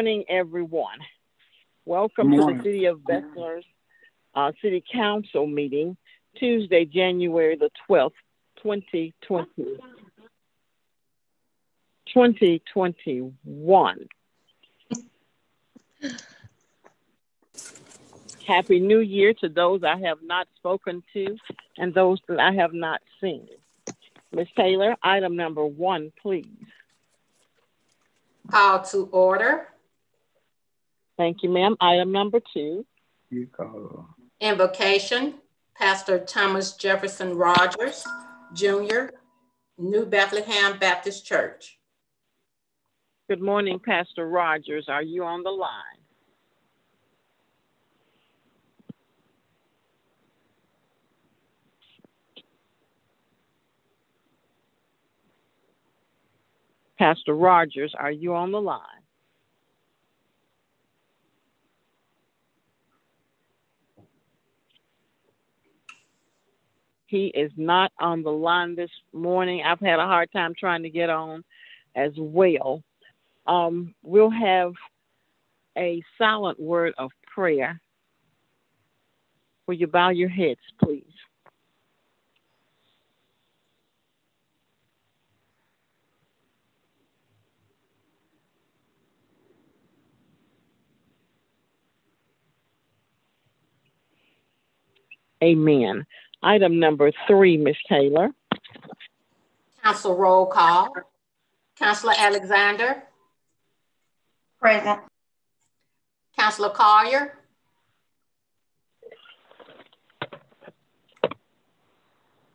morning, everyone. Welcome to the City of Bessemer's uh, City Council meeting, Tuesday, January the 12th, 2020. 2021. Happy New Year to those I have not spoken to and those that I have not seen. Ms. Taylor, item number one, please. Call to order. Thank you, ma'am. Item number two. You call. Invocation, Pastor Thomas Jefferson Rogers, Jr., New Bethlehem Baptist Church. Good morning, Pastor Rogers. Are you on the line? Pastor Rogers, are you on the line? He is not on the line this morning. I've had a hard time trying to get on as well. Um, we'll have a silent word of prayer. Will you bow your heads, please? Amen. Item number three, Ms. Taylor. Council roll call. Councillor Alexander. Present. Councillor Collier.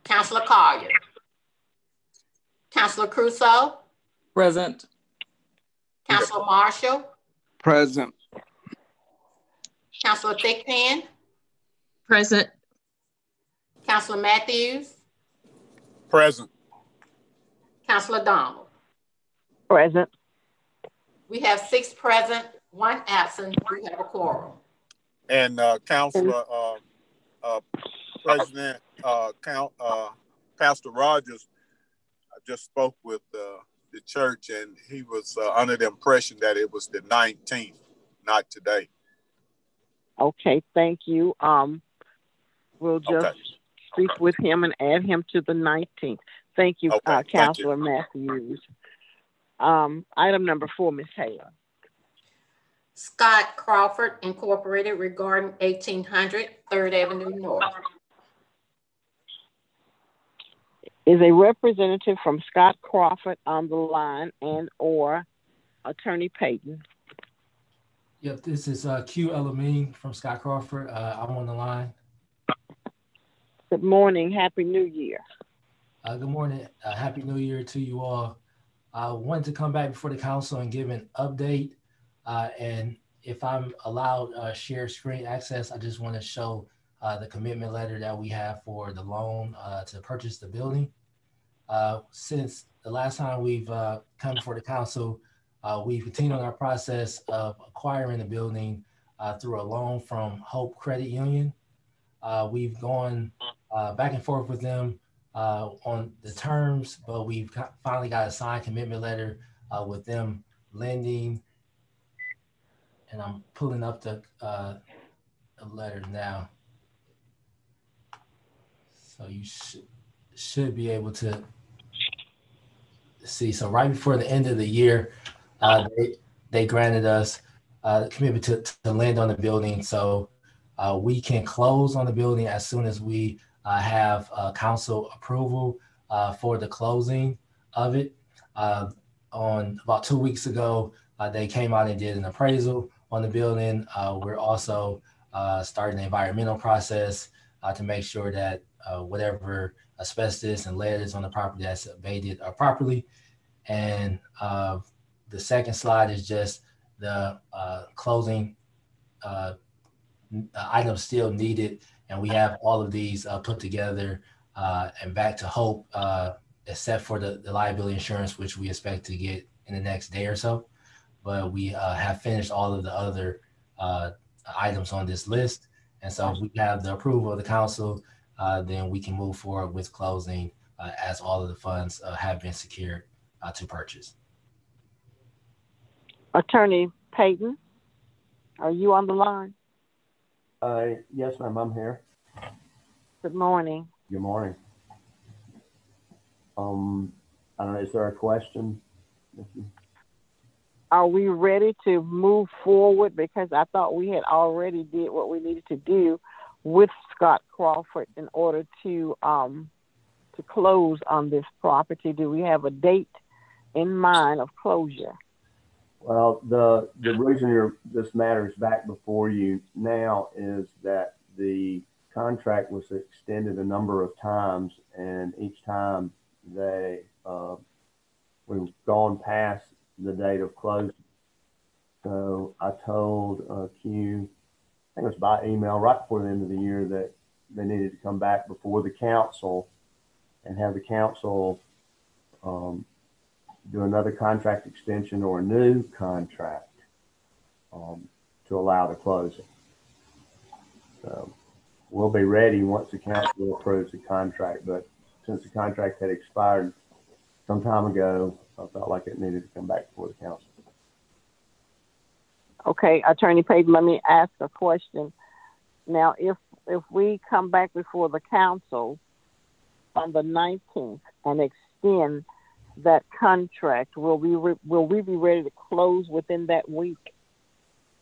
Councillor Collier. Councillor Crusoe. Present. Councillor Marshall. Present. Councillor Thigpen. Present. Councillor Matthews. Present. Councillor Donald. Present. We have six present, one absent. We have a quorum. And uh, Councilor, uh, uh, President, uh, Count, uh, Pastor Rogers, I just spoke with uh, the church, and he was uh, under the impression that it was the 19th, not today. Okay, thank you. Um, we'll just Okay. Speak with him and add him to the 19th. Thank you, Okay, uh. Councilor Matthews. Um, item number four, Ms. Taylor. Scott Crawford Incorporated regarding 1800 Third Avenue North. Is a representative from Scott Crawford on the line and or Attorney Payton? Yep, this is uh, Q Elamine from Scott Crawford. Uh, I'm on the line. Good morning. Happy New Year. Uh, good morning. Uh, Happy New Year to you all. I wanted to come back before the council and give an update. Uh, and if I'm allowed uh, share screen access, I just want to show uh, the commitment letter that we have for the loan uh, to purchase the building. Uh, since the last time we've uh, come before the council, we've continued on our process of acquiring the building through a loan from Hope Credit Union. We've gone uh, back and forth with them uh, on the terms, but we've got- finally got a signed commitment letter uh, with them lending. And I'm pulling up the, uh, the letter now. So you should should be able to see. So right before the end of the year, uh, they, they granted us uh, commitment to, to land on the building. So uh, we can close on the building as soon as we uh, have uh, council approval uh, for the closing of it. Uh, on about two weeks ago, uh, they came out and did an appraisal on the building. Uh, we're also starting the environmental process to make sure that whatever asbestos and lead is on the property that's abated properly. And the second slide is just the closing uh, items still needed and we have all of these uh, put together uh, and back to hope, uh, except for the, the liability insurance, which we expect to get in the next day or so. But we uh, have finished all of the other items on this list. And so if we have the approval of the council, then we can move forward with closing as all of the funds have been secured to purchase. Attorney Payton, are you on the line? Uh, yes, ma'am, I'm here. Good morning. Good morning. Um, I don't know, is there a question? Are we ready to move forward? Because I thought we had already did what we needed to do with Scott Crawford in order to um, to close on this property. Do we have a date in mind of closure? Well, the, the reason you're, this matter is back before you now is that the contract was extended a number of times and each time they, uh, we've gone past the date of closing. So I told, uh, Q, I think it was by email right before the end of the year that they needed to come back before the council and have the council, um, do another contract extension or a new contract um, to allow the closing. So we'll be ready once the council approves the contract, but since the contract had expired some time ago, I felt like it needed to come back before the council. Okay, Attorney Payton, let me ask a question. Now, if if we come back before the council on the 19th and extend that contract, will we re- will we be ready to close within that week?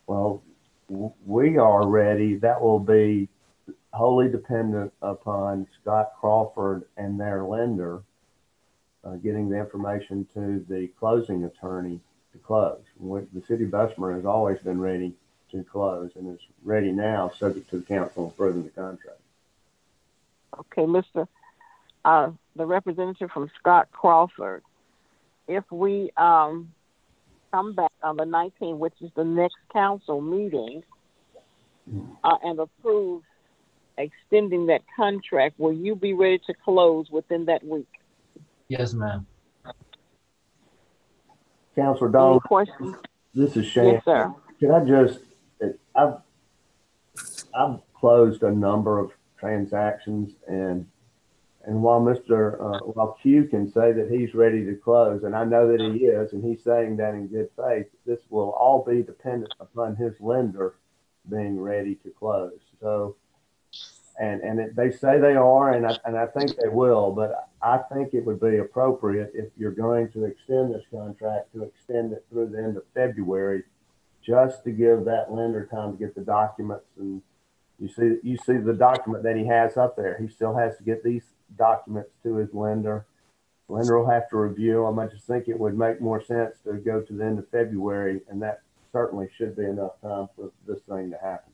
Well, w- we are ready. That will be wholly dependent upon Scott Crawford and their lender uh, getting the information to the closing attorney to close. The city of Bessemer has always been ready to close and is ready now, subject to the council approving the contract. Okay, Mr. Uh, the representative from Scott Crawford. If we um, come back on the 19th, which is the next council meeting, uh, and approve extending that contract, will you be ready to close within that week? Yes, ma'am. Councilor Any Donald, questions? this is Shane. Yes, sir. Can I just, I've, I've closed a number of transactions and, and while Mr., uh, while Q can say that he's ready to close, and I know that he is, and he's saying that in good faith, this will all be dependent upon his lender being ready to close. So, and, and it, they say they are, and I, and I think they will, but I think it would be appropriate if you're going to extend this contract to extend it through the end of February just to give that lender time to get the documents and you see you see the document that he has up there. He still has to get these documents to his lender. Lender will have to review them. I just think it would make more sense to go to the end of February, and that certainly should be enough time for this thing to happen.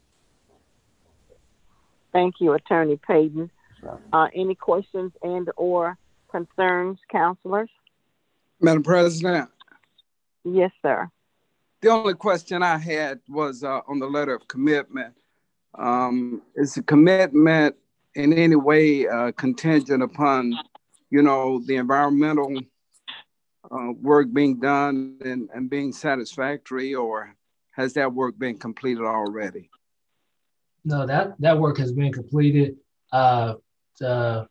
Thank you, Attorney Payton. So, Uh, any questions and or concerns, counselors? Madam President, Yes, sir. the only question I had was uh, on the letter of commitment. Um, is the commitment in any way uh, contingent upon, you know, the environmental uh, work being done and, and being satisfactory, or has that work been completed already? No, that that work has been completed. Uh, the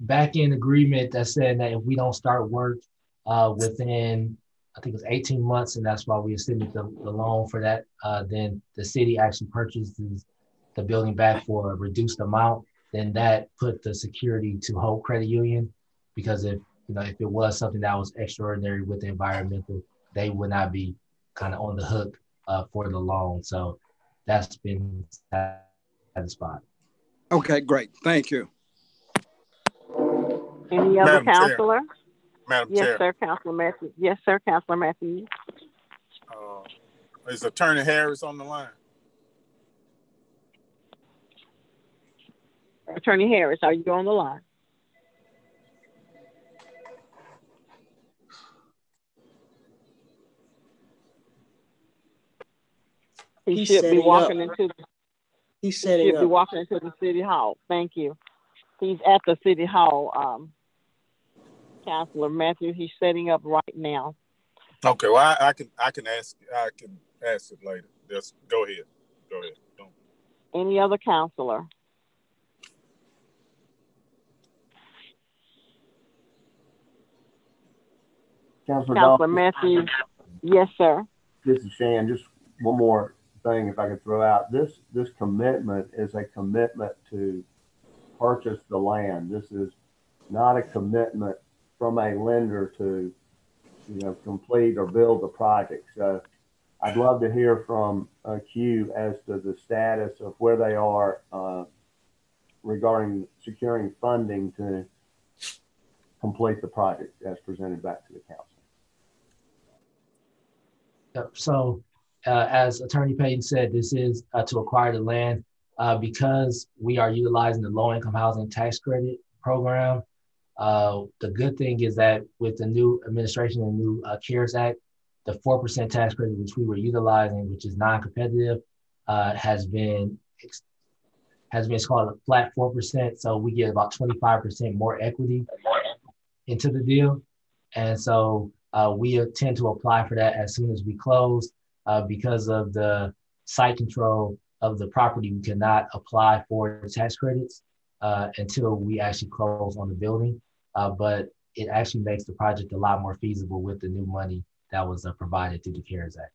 back end agreement that said that if we don't start work uh, within, I think it was 18 months, and that's why we extended the, the loan for that. Uh, then the city actually purchases the building back for a reduced amount. Then that put the security to Hope Credit Union, because if you know if it was something that was extraordinary with the environmental, they would not be kind of on the hook uh, for the loan. So that's been at the spot. Okay, great. Thank you. Any other Madam Chair. counselor? Madam Yes, Chair, sir, Counselor Matthews. Yes, sir, Counselor Matthews. uh, is Attorney Harris on the line? Attorney Harris, are you on the line? He He's should be walking up. into the He's He setting should be walking into the city hall. Thank you. He's at the city hall, um, Councilor Matthew. He's setting up right now. Okay, well, I, I can, I can ask, I can ask it later. Just go ahead. Go ahead. Don't. Any other counselor? Councilor Councilor Matthews. Yes, sir. this is Shan. Just one more thing, if I could throw out this this commitment is a commitment to purchase the land. This is not a commitment from a lender to you know complete or build the project. So I'd love to hear from uh, Q as to the status of where they are uh, regarding securing funding to complete the project as presented back to the council. So, uh, as Attorney Payton said, this is uh, to acquire the land uh, because we are utilizing the low income housing tax credit program. Uh, the good thing is that with the new administration and new uh, CARES Act, the 4% tax credit, which we were utilizing, which is non competitive, uh, has been has been called a flat 4%. So we get about 25% more equity into the deal. And so uh, we tend to apply for that as soon as we close uh, because of the site control of the property. We cannot apply for tax credits uh, until we actually close on the building. Uh, but it actually makes the project a lot more feasible with the new money that was uh, provided through the CARES Act.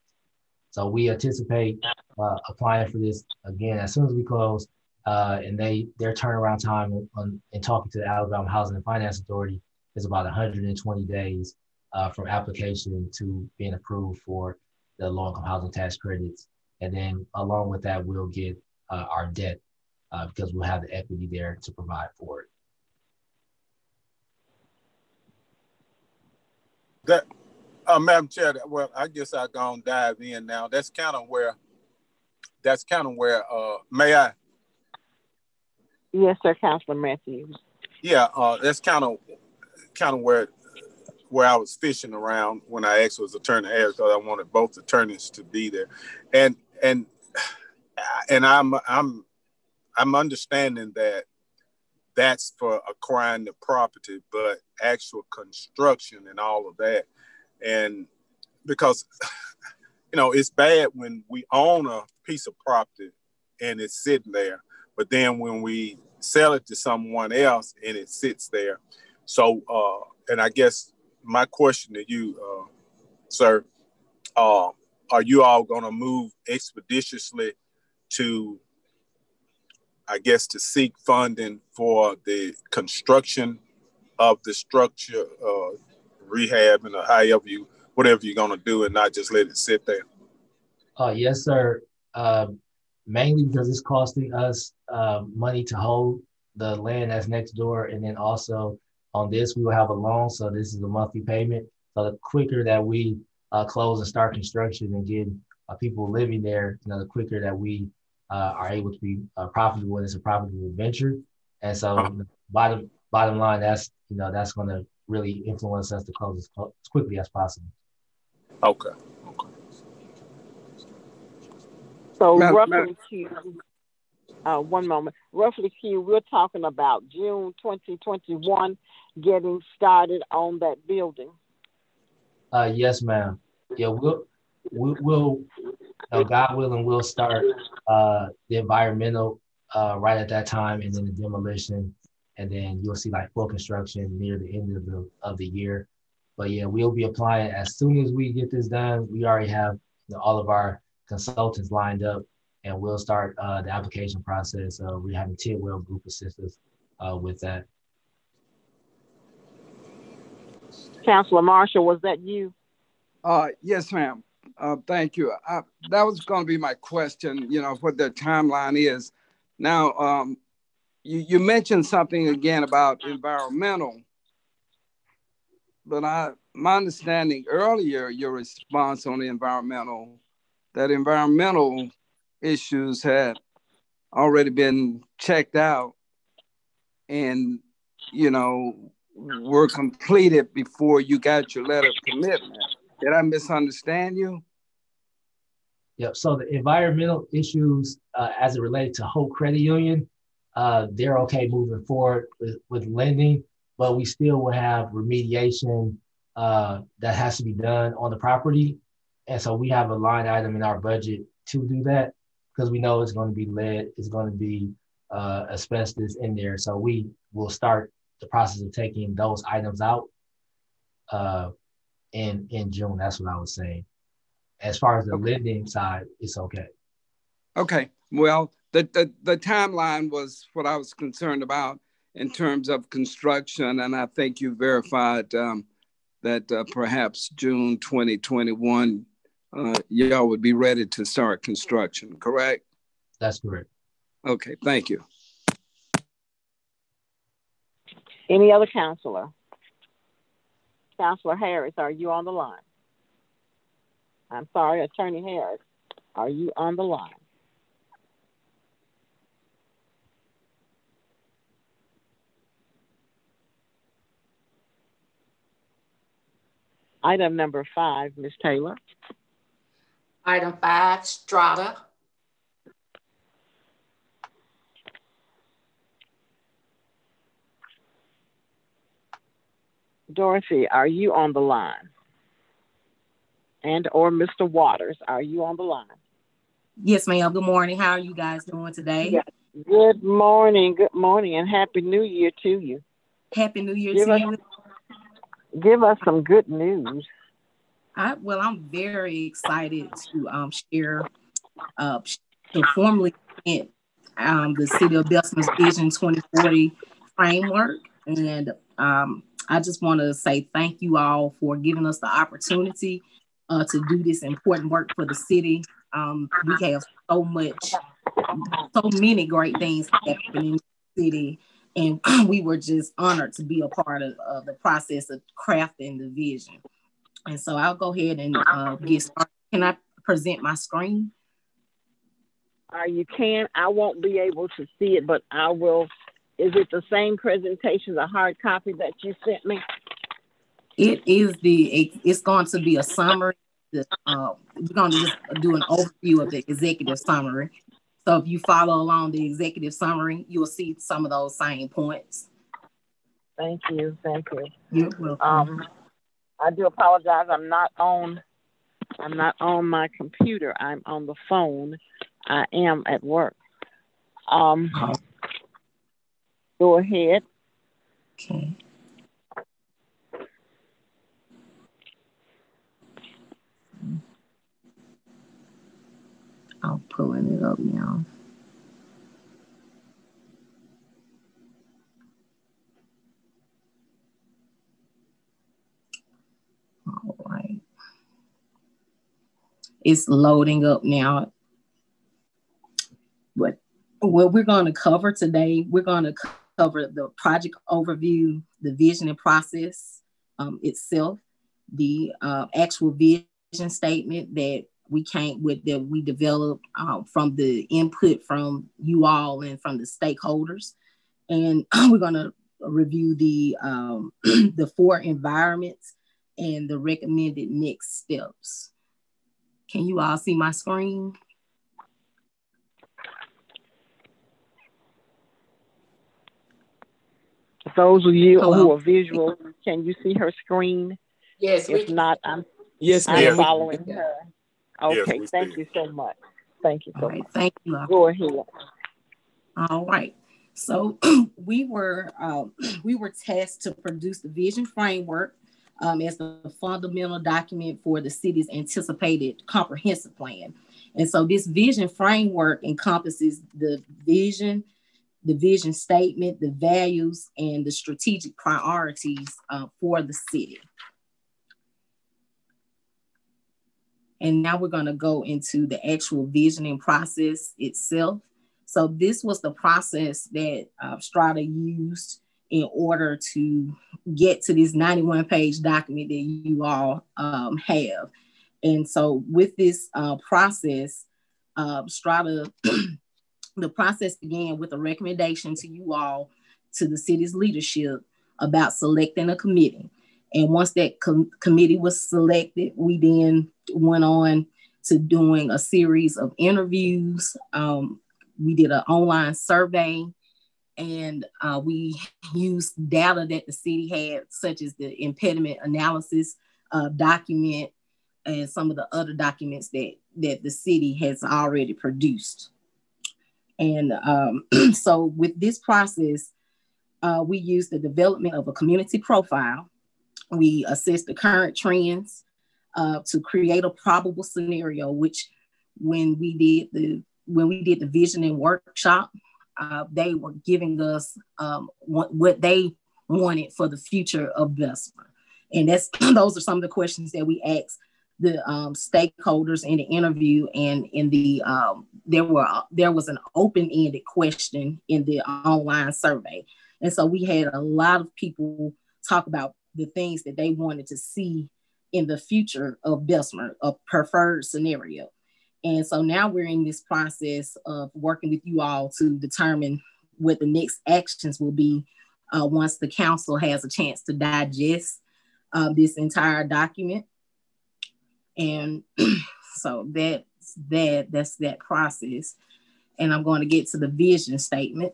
So we anticipate uh, applying for this again as soon as we close. and they their turnaround time on, in talking to the Alabama Housing and Finance Authority is about 120 days uh, from application to being approved for the low income housing tax credits. And then along with that, we'll get uh, our debt uh, because we'll have the equity there to provide for it. That, uh, Madam Chair, well, I guess I'll go and dive in now. That's kind of where, that's kind of where, uh, may I? Yes, sir, Councilor Matthews. Yeah, uh, that's kind of, kind of where where I was fishing around when I asked was Attorney Harris because I wanted both attorneys to be there, and and and I'm I'm I'm understanding that that's for acquiring the property, but actual construction and all of that, and because you know it's bad when we own a piece of property and it's sitting there, but then when we sell it to someone else and it sits there, so uh, and I guess my question to you, uh, sir, uh, are you all going to move expeditiously to, I guess, to seek funding for the construction of the structure, uh, rehab, and however you, whatever you're going to do, and not just let it sit there? Uh, yes, sir. Uh, mainly because it's costing us uh, money to hold the land that's next door, and then also on this, we will have a loan. So this is a monthly payment. So the quicker that we uh, close and start construction and get uh, people living there, you know, the quicker that we uh, are able to be uh, profitable. It's a profitable venture. And so bottom bottom line, that's you know that's going to really influence us to close as, as quickly as possible. Okay. Okay. So roughly, uh, one moment. Roughly, Q, we're talking about June 2021 getting started on that building. Uh, yes, ma'am. Yeah, we'll, we, will uh, God willing, we'll start uh, the environmental uh, right at that time and then the demolition. And then you'll see like full construction near the end of the, of the year. But yeah, we'll be applying as soon as we get this done. We already have you know, all of our consultants lined up and we'll start uh, the application process. Uh, we're having Tidwell Group assist us uh, with that. Councilor Marshall, was that you? Uh, yes, ma'am. Uh, thank you. I, that was going to be my question, you know, what the timeline is. Now, um, you, you mentioned something again about environmental, but I, my understanding earlier, your response on the environmental, that environmental issues had already been checked out and you know were completed before you got your letter of commitment. Did i misunderstand you? Yep so the environmental issues uh, as it related to Hope credit union uh, they're okay moving forward with, with lending but we still will have remediation uh, that has to be done on the property. And so we have a line item in our budget to do that because we know it's going to be lead, it's going to be uh, asbestos in there. So we will start the process of taking those items out uh, in in June. That's what I was saying. as far as the lending side, it's okay. Okay. Well, the, the, the timeline was what I was concerned about in terms of construction, and I think you verified um, that uh, perhaps June 2021, uh, y'all would be ready to start construction, correct? That's correct. Okay, thank you. Any other counselor? Counselor Harris, are you on the line? I'm sorry, Attorney Harris, are you on the line? Item number five, Ms. Taylor. Item five, Strata. Dorothy, are you on the line? And or Mr. Waters, are you on the line? Yes, ma'am. Good morning. How are you guys doing today? Good morning. Good morning, and happy New Year to you. Happy New Year Give to us- you. Give us some good news. I, well, I'm very excited to um, share uh, to formally present um, the City of Bessemer's Vision 2040 framework. And um, I just want to say thank you all for giving us the opportunity uh, to do this important work for the city. Um, we have so much, so many great things happening in the city. And we were just honored to be a part of, of the process of crafting the vision. And so I'll go ahead and uh, get started. Can I present my screen? Uh, you can. I won't be able to see it, but I will. Is it the same presentation, the hard copy that you sent me? It is the, it's going to be a summary. The, uh, we're going to just do an overview of the executive summary. So if you follow along the executive summary, you'll see some of those same points. Thank you. Thank you. You're welcome. Um, I do apologize. I'm not on. I'm not on my computer. I'm on the phone. I am at work. Um, go ahead. Okay. I'm pulling it up now. All right. It's loading up now. But what we're going to cover today, we're going to cover the project overview, the vision and process um, itself, the uh, actual vision statement that we came with that we developed um, from the input from you all and from the stakeholders, and we're going to review the um, the four environments and the recommended next steps. Can you all see my screen? Those of you Hello? who are visual, can you see her screen? Yes, If can. not, I'm Yes, I'm ma'am. following her. Okay, we thank you so much. Thank you All so right, much. thank you. Go ahead. All right. So we were um, we were tasked to produce the vision framework um, as the fundamental document for the city's anticipated comprehensive plan. And so this vision framework encompasses the vision, the vision statement, the values, and the strategic priorities uh, for the city. And now we're going to go into the actual visioning process itself. So this was the process that uh, Strata used in order to get to this 91 page document that you all um, have. And so with this uh, process, uh, Strata, the process began with a recommendation to you all, to the city's leadership about selecting a committee. And once that com- committee was selected, we then went on to doing a series of interviews. Um, we did an online survey and uh, we used data that the city had, such as the impediment analysis uh, document and some of the other documents that, that the city has already produced. And um, so with this process, uh, we use the development of a community profile. We assess the current trends, uh, to create a probable scenario, which when we did the when we did the visioning workshop, uh, they were giving us um, what, what they wanted for the future of Bessemer. And that's those are some of the questions that we asked the um, stakeholders in the interview and in the um, there were there was an open-ended question in the online survey and so we had a lot of people talk about the things that they wanted to see in the future of Bessemer, a preferred scenario. And so now we're in this process of working with you all to determine what the next actions will be uh, once the council has a chance to digest uh, this entire document. And so that's that, that's that process. And I'm going to get to the vision statement.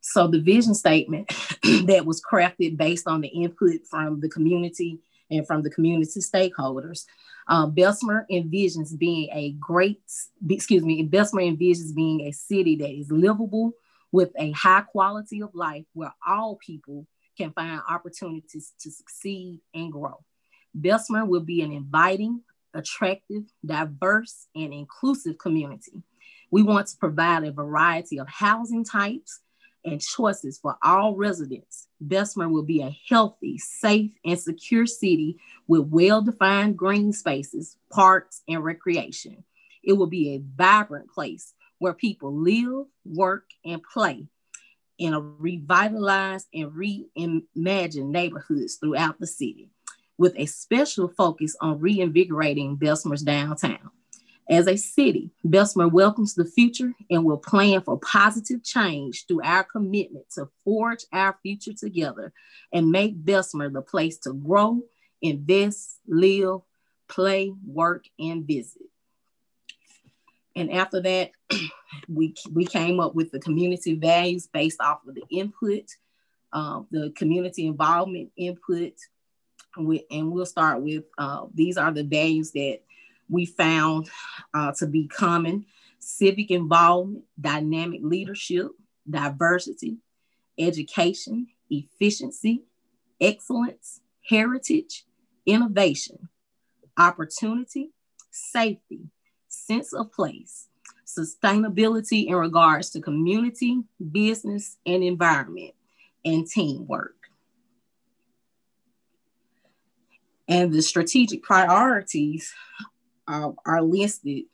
So the vision statement that was crafted based on the input from the community and from the community stakeholders. Um, Bessemer envisions being a great, excuse me, Bessemer envisions being a city that is livable with a high quality of life where all people can find opportunities to succeed and grow. Bessemer will be an inviting, attractive, diverse, and inclusive community. We want to provide a variety of housing types and choices for all residents, Bessemer will be a healthy, safe, and secure city with well defined green spaces, parks, and recreation. It will be a vibrant place where people live, work, and play in a revitalized and reimagined neighborhoods throughout the city, with a special focus on reinvigorating Bessemer's downtown. As a city, Bessemer welcomes the future and will plan for positive change through our commitment to forge our future together and make Bessemer the place to grow, invest, live, play, work, and visit. And after that, we, we came up with the community values based off of the input, uh, the community involvement input. And we'll start with uh, these are the values that we found uh, to be common civic involvement, dynamic leadership, diversity, education, efficiency, excellence, heritage, innovation, opportunity, safety, sense of place, sustainability in regards to community, business, and environment, and teamwork. And the strategic priorities are listed.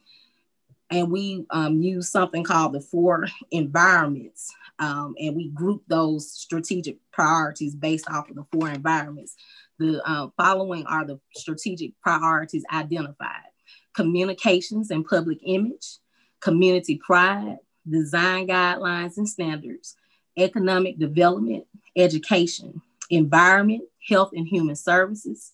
And we um, use something called the four environments. Um, and we group those strategic priorities based off of the four environments. The uh, following are the strategic priorities identified communications and public image, community pride, design guidelines and standards, economic development, education, environment, health and human services,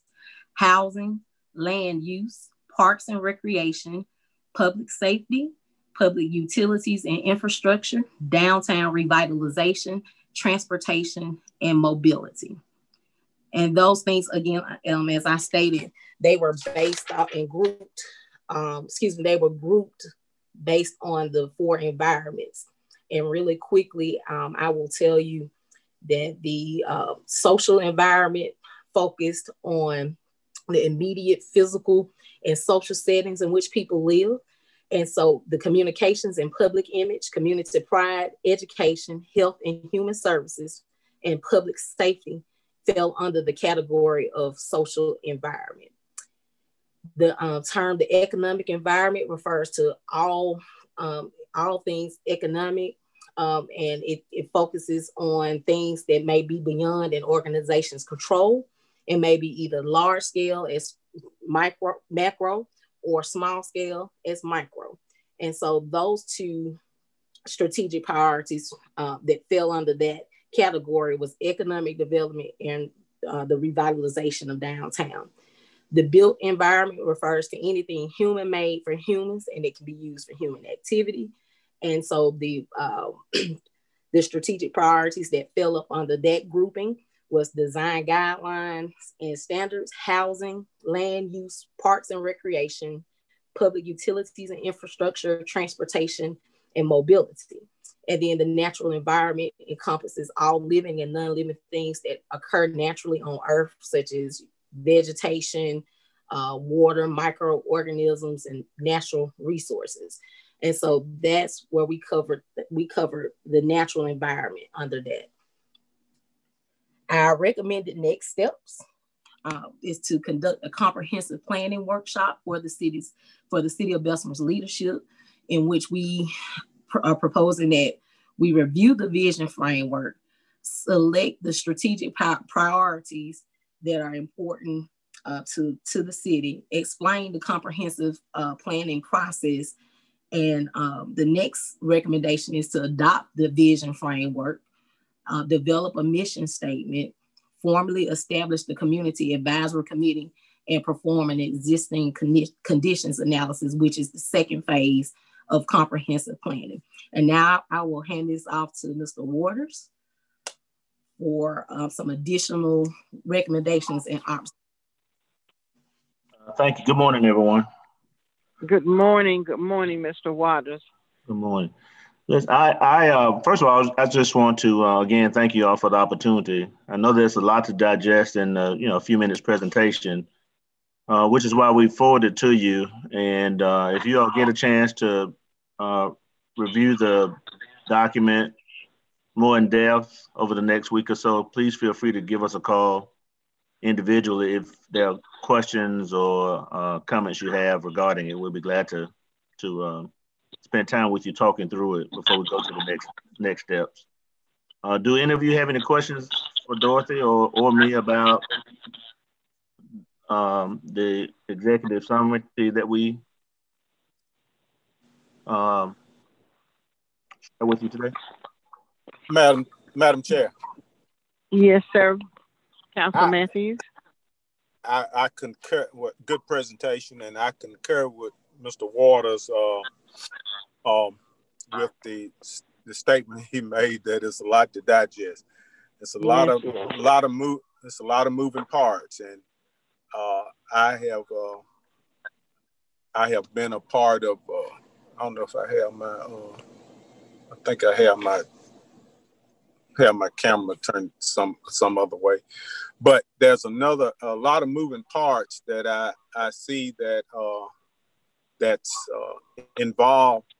housing, land use, parks and recreation, public safety, public utilities and infrastructure, downtown revitalization, transportation, and mobility. And those things, again, um, as I stated, they were based out and grouped, um, excuse me, they were grouped based on the four environments. And really quickly, um, I will tell you that the uh, social environment focused on the immediate physical and social settings in which people live. And so the communications and public image, community pride, education, health and human services, and public safety fell under the category of social environment. The uh, term the economic environment refers to all, um, all things economic, um, and it, it focuses on things that may be beyond an organization's control and maybe either large scale as micro, macro, or small scale as micro. And so those two strategic priorities uh, that fell under that category was economic development and uh, the revitalization of downtown. The built environment refers to anything human made for humans and it can be used for human activity. And so the uh, the strategic priorities that fell up under that grouping was design guidelines and standards, housing, land use, parks and recreation, public utilities and infrastructure, transportation, and mobility. And then the natural environment encompasses all living and non living things that occur naturally on Earth, such as vegetation, uh, water, microorganisms, and natural resources. And so that's where we covered we covered the natural environment under that. Our recommended next steps uh, is to conduct a comprehensive planning workshop for the city's for the city of Bessemer's leadership, in which we are proposing that we review the vision framework, select the strategic priorities that are important uh, to, to the city, explain the comprehensive uh, planning process. And um, the next recommendation is to adopt the vision framework, uh, develop a mission statement, formally establish the community advisory committee, and perform an existing con- conditions analysis, which is the second phase of comprehensive planning. And now I will hand this off to Mr. Waters for uh, some additional recommendations and options. Uh, thank you. Good morning, everyone. Good morning. Good morning, Mr. Waters. Good morning. Listen, I, I uh, first of all, I just want to uh, again thank you all for the opportunity. I know there's a lot to digest in uh, you know a few minutes presentation, uh, which is why we forwarded to you. And uh, if you all get a chance to uh, review the document more in depth over the next week or so, please feel free to give us a call individually if there are questions or comments you have regarding it. We'll be glad to to spend time with you talking through it before we go to the next next steps. Uh, do any of you have any questions for Dorothy or, or me about um, the executive summary that we um, with you today? Madam Madam Chair. Yes, sir. Council I, Matthews. I, I concur with good presentation, and I concur with Mr. Waters uh, um, with the the statement he made that it's a lot to digest. It's a lot of a lot of move. It's a lot of moving parts, and uh, I have uh, I have been a part of. Uh, I don't know if I have my. Uh, I think I have my have my camera turned some some other way. But there's another a lot of moving parts that I I see that uh, that's uh, involved.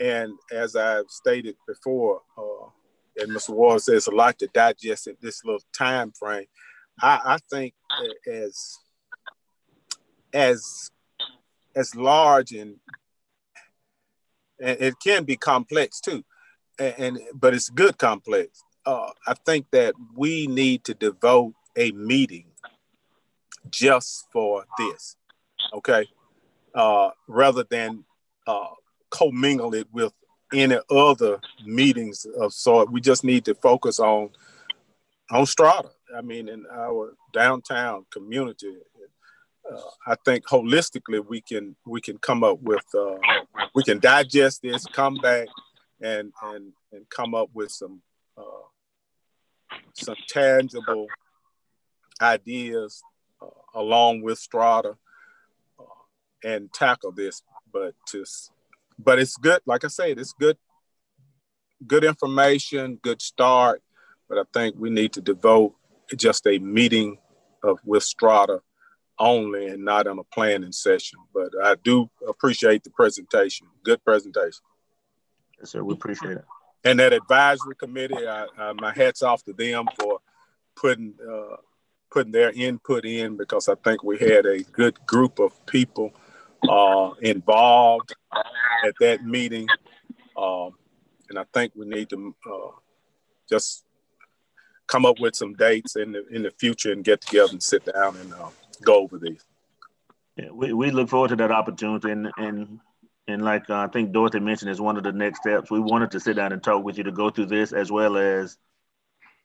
And as I've stated before, uh, and Mr. Ward says a lot to digest in this little time frame. I, I think as as as large and, and it can be complex too, and, and but it's good complex uh, I think that we need to devote a meeting just for this, okay? Uh, rather than uh, commingle it with any other meetings of sort. We just need to focus on on Strata. I mean, in our downtown community, uh, I think holistically we can we can come up with uh, we can digest this, come back, and and and come up with some uh, some tangible ideas uh, along with Strata uh, and tackle this. But to, but it's good. Like I said, it's good, good information, good start. But I think we need to devote just a meeting of with Strata only and not on a planning session. But I do appreciate the presentation. Good presentation. Yes, sir. We appreciate it and that advisory committee, I, I, my hats off to them for putting uh, putting their input in because I think we had a good group of people uh, involved at that meeting, um, and I think we need to uh, just come up with some dates in the in the future and get together and sit down and uh, go over these. Yeah, we, we look forward to that opportunity and and and like uh, I think Dorothy mentioned, is one of the next steps. We wanted to sit down and talk with you to go through this as well as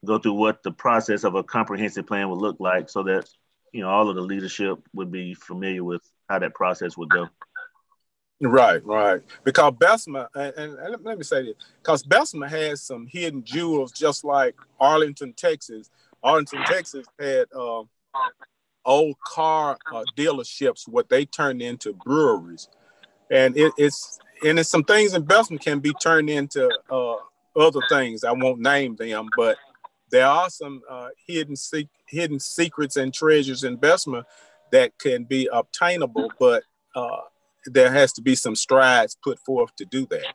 go through what the process of a comprehensive plan would look like so that, you know, all of the leadership would be familiar with how that process would go. Right, right. Because Bessemer, and, and let me say this, because Bessemer has some hidden jewels, just like Arlington, Texas. Arlington, Texas had uh, old car uh, dealerships, what they turned into breweries and it, it's and it's some things in Bessemer can be turned into uh, other things. I won't name them, but there are some uh, hidden hidden secrets and treasures in Bessemer that can be obtainable, but uh, there has to be some strides put forth to do that.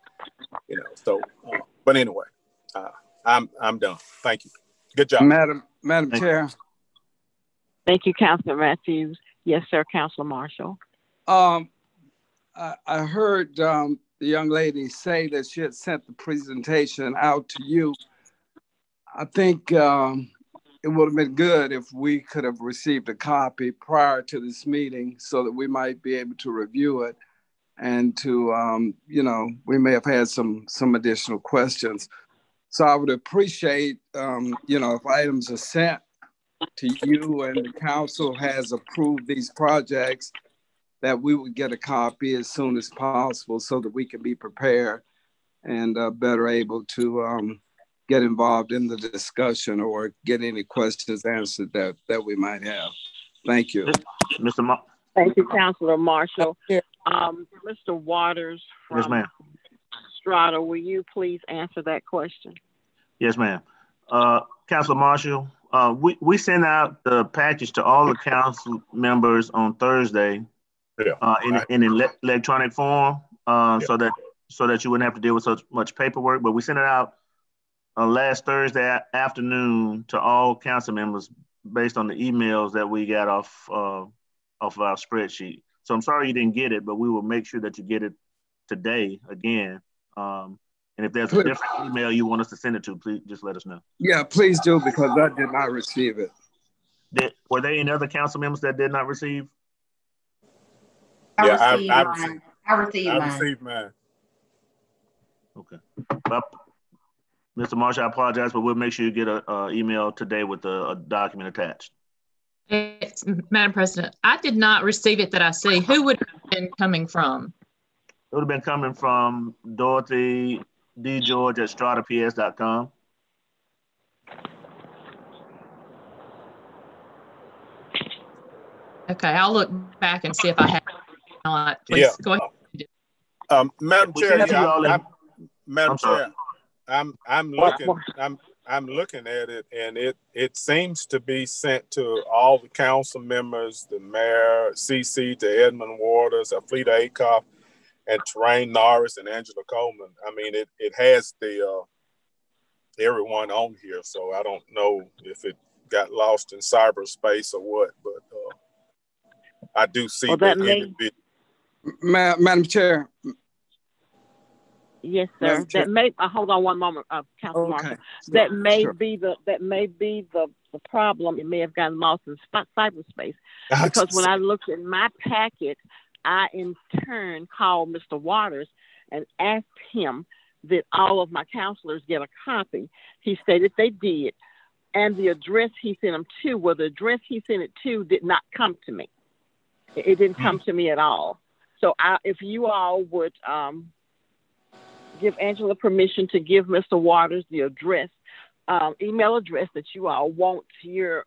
You know, so uh, but anyway, uh, I'm I'm done. Thank you. Good job, Madam Madam Thank Chair. Thank you, Councilor Matthews. Yes, sir, Councilor Marshall. Um, I, I heard um, the young lady say that she had sent the presentation out to you. I think um, it would have been good if we could have received a copy prior to this meeting so that we might be able to review it and to, um, you know, we may have had some some additional questions. So I would appreciate, um, you know, if items are sent to you and the council has approved these projects, that we would get a copy as soon as possible so that we can be prepared and uh, better able to um, get involved in the discussion or get any questions answered that, that we might have. Thank you. Mr. Ma- Thank you, Councilor Marshall. Um, Mr. Waters yes, from ma'am. Strata, will you please answer that question? Yes, ma'am. Uh, Councilor Marshall, uh, we, we sent out the package to all the council members on Thursday Yeah. uh, in, Right. in ele- electronic form uh, Yeah. so that so that you wouldn't have to deal with so much paperwork. But we sent it out uh, last Thursday afternoon to all council members based on the emails that we got off uh, off of our spreadsheet. So I'm sorry you didn't get it, but we will make sure that you get it today again. Um, and if there's a different email you want us to send it to, please just let us know. Yeah, please do because I did not receive it. Did, were there any other council members that did not receive? I Yeah, I- received I mine. received- I received I mine. received mine. Okay. Well, Mr. Marshall, I apologize, but we'll make sure you get a, a email today with a, a document attached. It's- Madam President, I did not receive it that I see. Who would have been coming from? It would have been coming from Dorothy D. George at strataps.com. Okay, I'll look back and see if I have it not. Please Yeah. go ahead. Um, Madam Chair, sent it to yeah, I'm, I'm- Madam I'm sorry. Chair, I'm I'm looking I'm I'm looking at it, and it it seems to be sent to all the council members, the mayor, CC to Edmund Waters, Alfreda Acoff, and Terrain Norris and Angela Coleman. I mean, it it has the uh, everyone on here, so I don't know if it got lost in cyberspace or what, but uh, I do see Well, that that may- individual. Ma- Madam Chair. Yes, sir. Madam That may, uh, hold on one moment, uh, Councilor Marshall. Okay. That may Sure. be the, that may be the, the problem. It may have gotten lost in cyberspace. Because when I looked in my packet, I in turn called Mr. Waters and asked him that all of my counselors get a copy. He stated they did. And the address he sent them to, well, the address he sent it to did not come to me. It, it didn't come to me at all. So I, if you all would um, give Angela permission to give Mr. Waters the address, um, email address that you all want your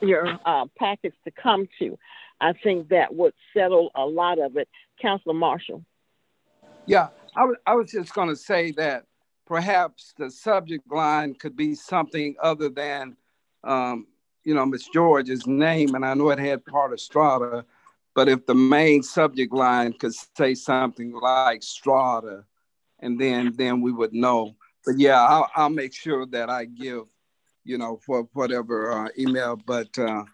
your uh, packets to come to, I think that would settle a lot of it. Councilor Marshall. Yeah, I was, I was just going to say that perhaps the subject line could be something other than, um, you know, Miss George's name, and I know it had part of Strata, but if the main subject line could say something like Strata, and then then we would know. But yeah, I'll, I'll make sure that I give, you know, for whatever uh, email. But uh,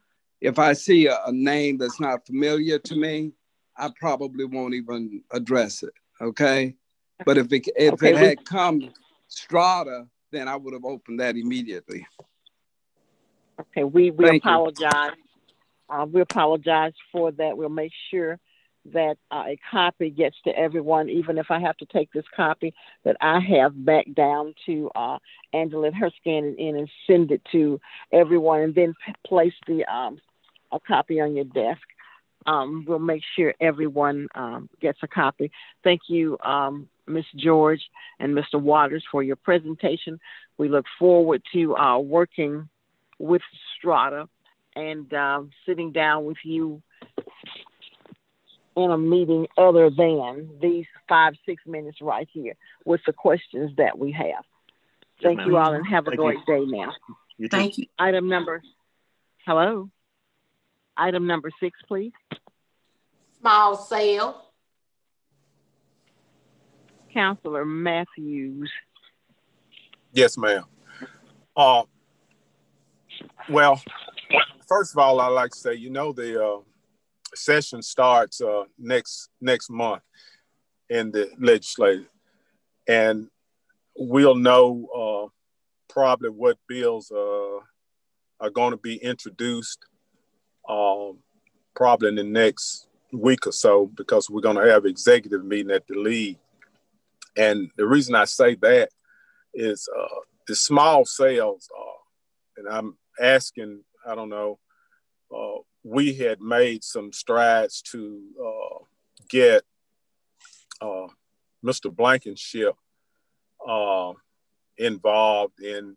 if I see a, a name that's not familiar to me, I probably won't even address it. Okay. But if it if Okay, it we- had come Strata, then I would have opened that immediately. Okay, we, we Thank apologize. Uh, we apologize for that. We'll make sure that uh, a copy gets to everyone, even if I have to take this copy that I have back down to uh, Angela, and her scan it in and send it to everyone, and then place the um, a copy on your desk. Um, we'll make sure everyone um, gets a copy. Thank you, um, Ms. George and Mr. Waters, for your presentation. We look forward to uh, working with Strata and um, sitting down with you in a meeting other than these five, six minutes right here with the questions that we have. Thank ma'am. you all and have a Thank you. great day now. You too. Thank you. Item number, hello? item number six, please. Small cell. Councilor Matthews. Yes, ma'am. Uh, well, first of all, I'd like to say, you know, the uh, session starts uh, next next month in the legislature, and we'll know uh, probably what bills uh, are going to be introduced um, probably in the next week or so because we're going to have executive meeting at the league. And the reason I say that is uh, the small cells, uh, and I'm asking, I don't know, uh, we had made some strides to uh, get uh, Mr. Blankenship uh, involved in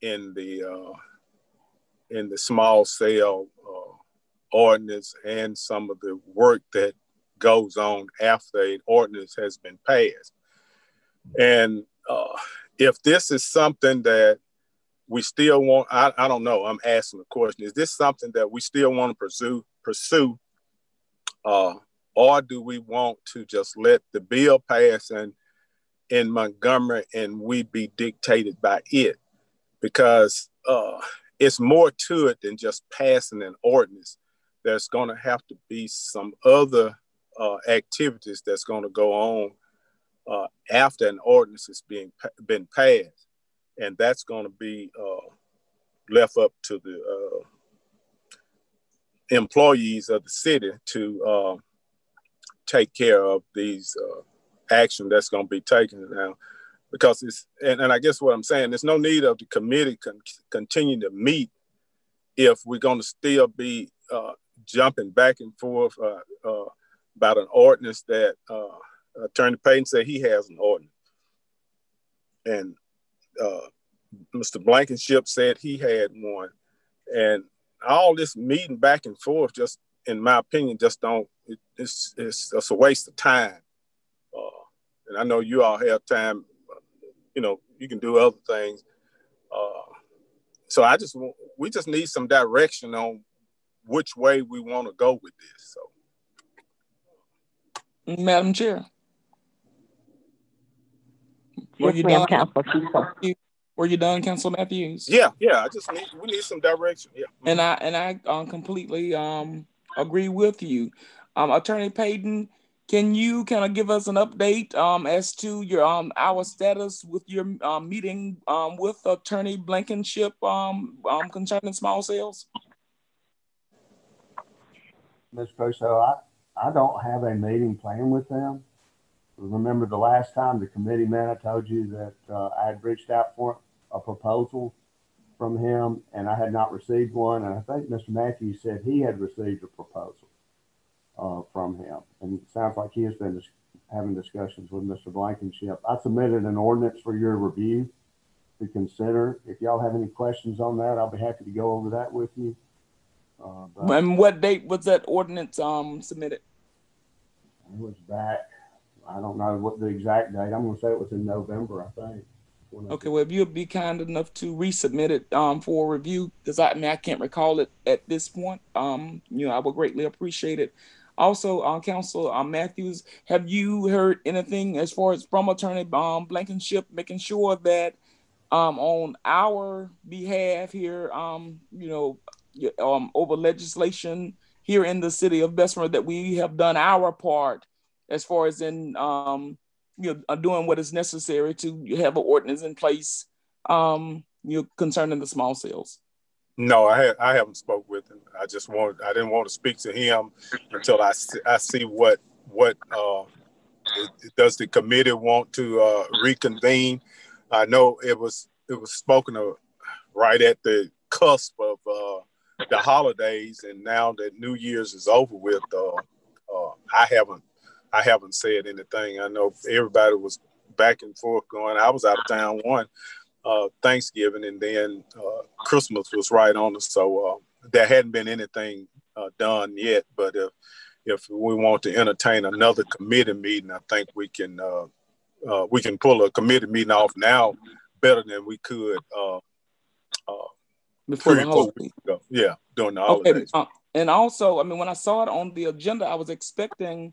in the uh, in the small cell uh, ordinance and some of the work that goes on after an ordinance has been passed. And uh, if this is something that we still want, I, I don't know, I'm asking the question, is this something that we still want to pursue, pursue uh, or do we want to just let the bill pass and in Montgomery and we be dictated by it? Because uh, it's more to it than just passing an ordinance. There's going to have to be some other uh, activities that's going to go on uh, after an ordinance has being been passed, and that's going to be uh, left up to the uh, employees of the city to uh, take care of these uh, action that's going to be taken now. Because it's and, and I guess what I'm saying there's no need of the committee con- continue to meet if we're going to still be uh, jumping back and forth uh, about an ordinance that Attorney Payton said he has an ordinance, and uh, Mr. Blankenship said he had one, and all this meeting back and forth just, in my opinion, just don't. It, it's it's just a waste of time. Uh, and I know you all have time you know, you can do other things. Uh, so I just we just need some direction on which way we want to go with this. So, Madam Chair, were yes, you ma'am, done? Councilor Were you done, Council Matthews? Yeah, yeah. I just need we need some direction. Yeah, and I and I um, completely um, agree with you, um, Attorney Payton. Can you kind of give us an update um, as to your um, our status with your um, meeting um, with Attorney Blankenship um, um, concerning small cells? Ms. Crusoe, I, I don't have a meeting planned with them. Remember the last time the committee met, I told you that uh, I had reached out for a proposal from him and I had not received one. And I think Mr. Matthews said he had received a proposal uh, from him. And it sounds like he has been dis- having discussions with Mr. Blankenship. I submitted an ordinance for your review to consider. If y'all have any questions on that, I'll be happy to go over that with you. Uh, but And what date was that ordinance um, submitted? it was back, I don't know what the exact date. I'm going to say it was in November, I think. Okay, well, if you'd be kind enough to resubmit it um, for review, because I, I mean I can't recall it at this point. Um, you know, I would greatly appreciate it. Also, uh, Council uh, Matthews, have you heard anything as far as from Attorney um, Blankenship making sure that um, on our behalf here, um, you know, um, over legislation here in the city of Bessemer, that we have done our part as far as in um, you know, uh, doing what is necessary to have an ordinance in place, um, you know, concerning the small cells. No, I had, I haven't spoke with him. I just want I didn't want to speak to him until I see, I see what what uh, does the committee want to uh, reconvene. I know it was it was spoken of right at the cusp of uh, the holidays, and now that New Year's is over with, uh, uh, I haven't I haven't said anything. I know everybody was back and forth going. I was out of town one uh, Thanksgiving, and then uh, Christmas was right on us. So uh, there hadn't been anything uh, done yet. But if if we want to entertain another committee meeting, I think we can uh, uh, we can pull a committee meeting off now better than we could uh, uh, Before three the four holiday. weeks ago. Yeah, during the Okay, holidays. uh, and also, I mean, when I saw it on the agenda, I was expecting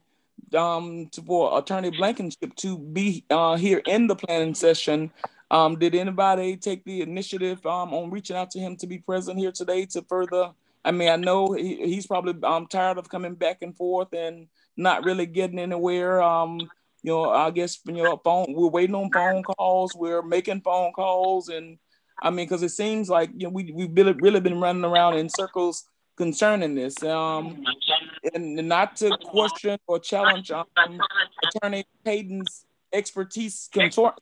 um, to, for Attorney Blankenship to be uh, here in the planning session. Um, did anybody take the initiative um, on reaching out to him to be present here today to further? I mean, I know he, he's probably um, tired of coming back and forth and not really getting anywhere. Um, you know, I guess you know, phone. We're waiting on phone calls. We're making phone calls, and I mean, because it seems like you know we we've really been running around in circles concerning this. Um, and not to question or challenge um, Attorney Payton's expertise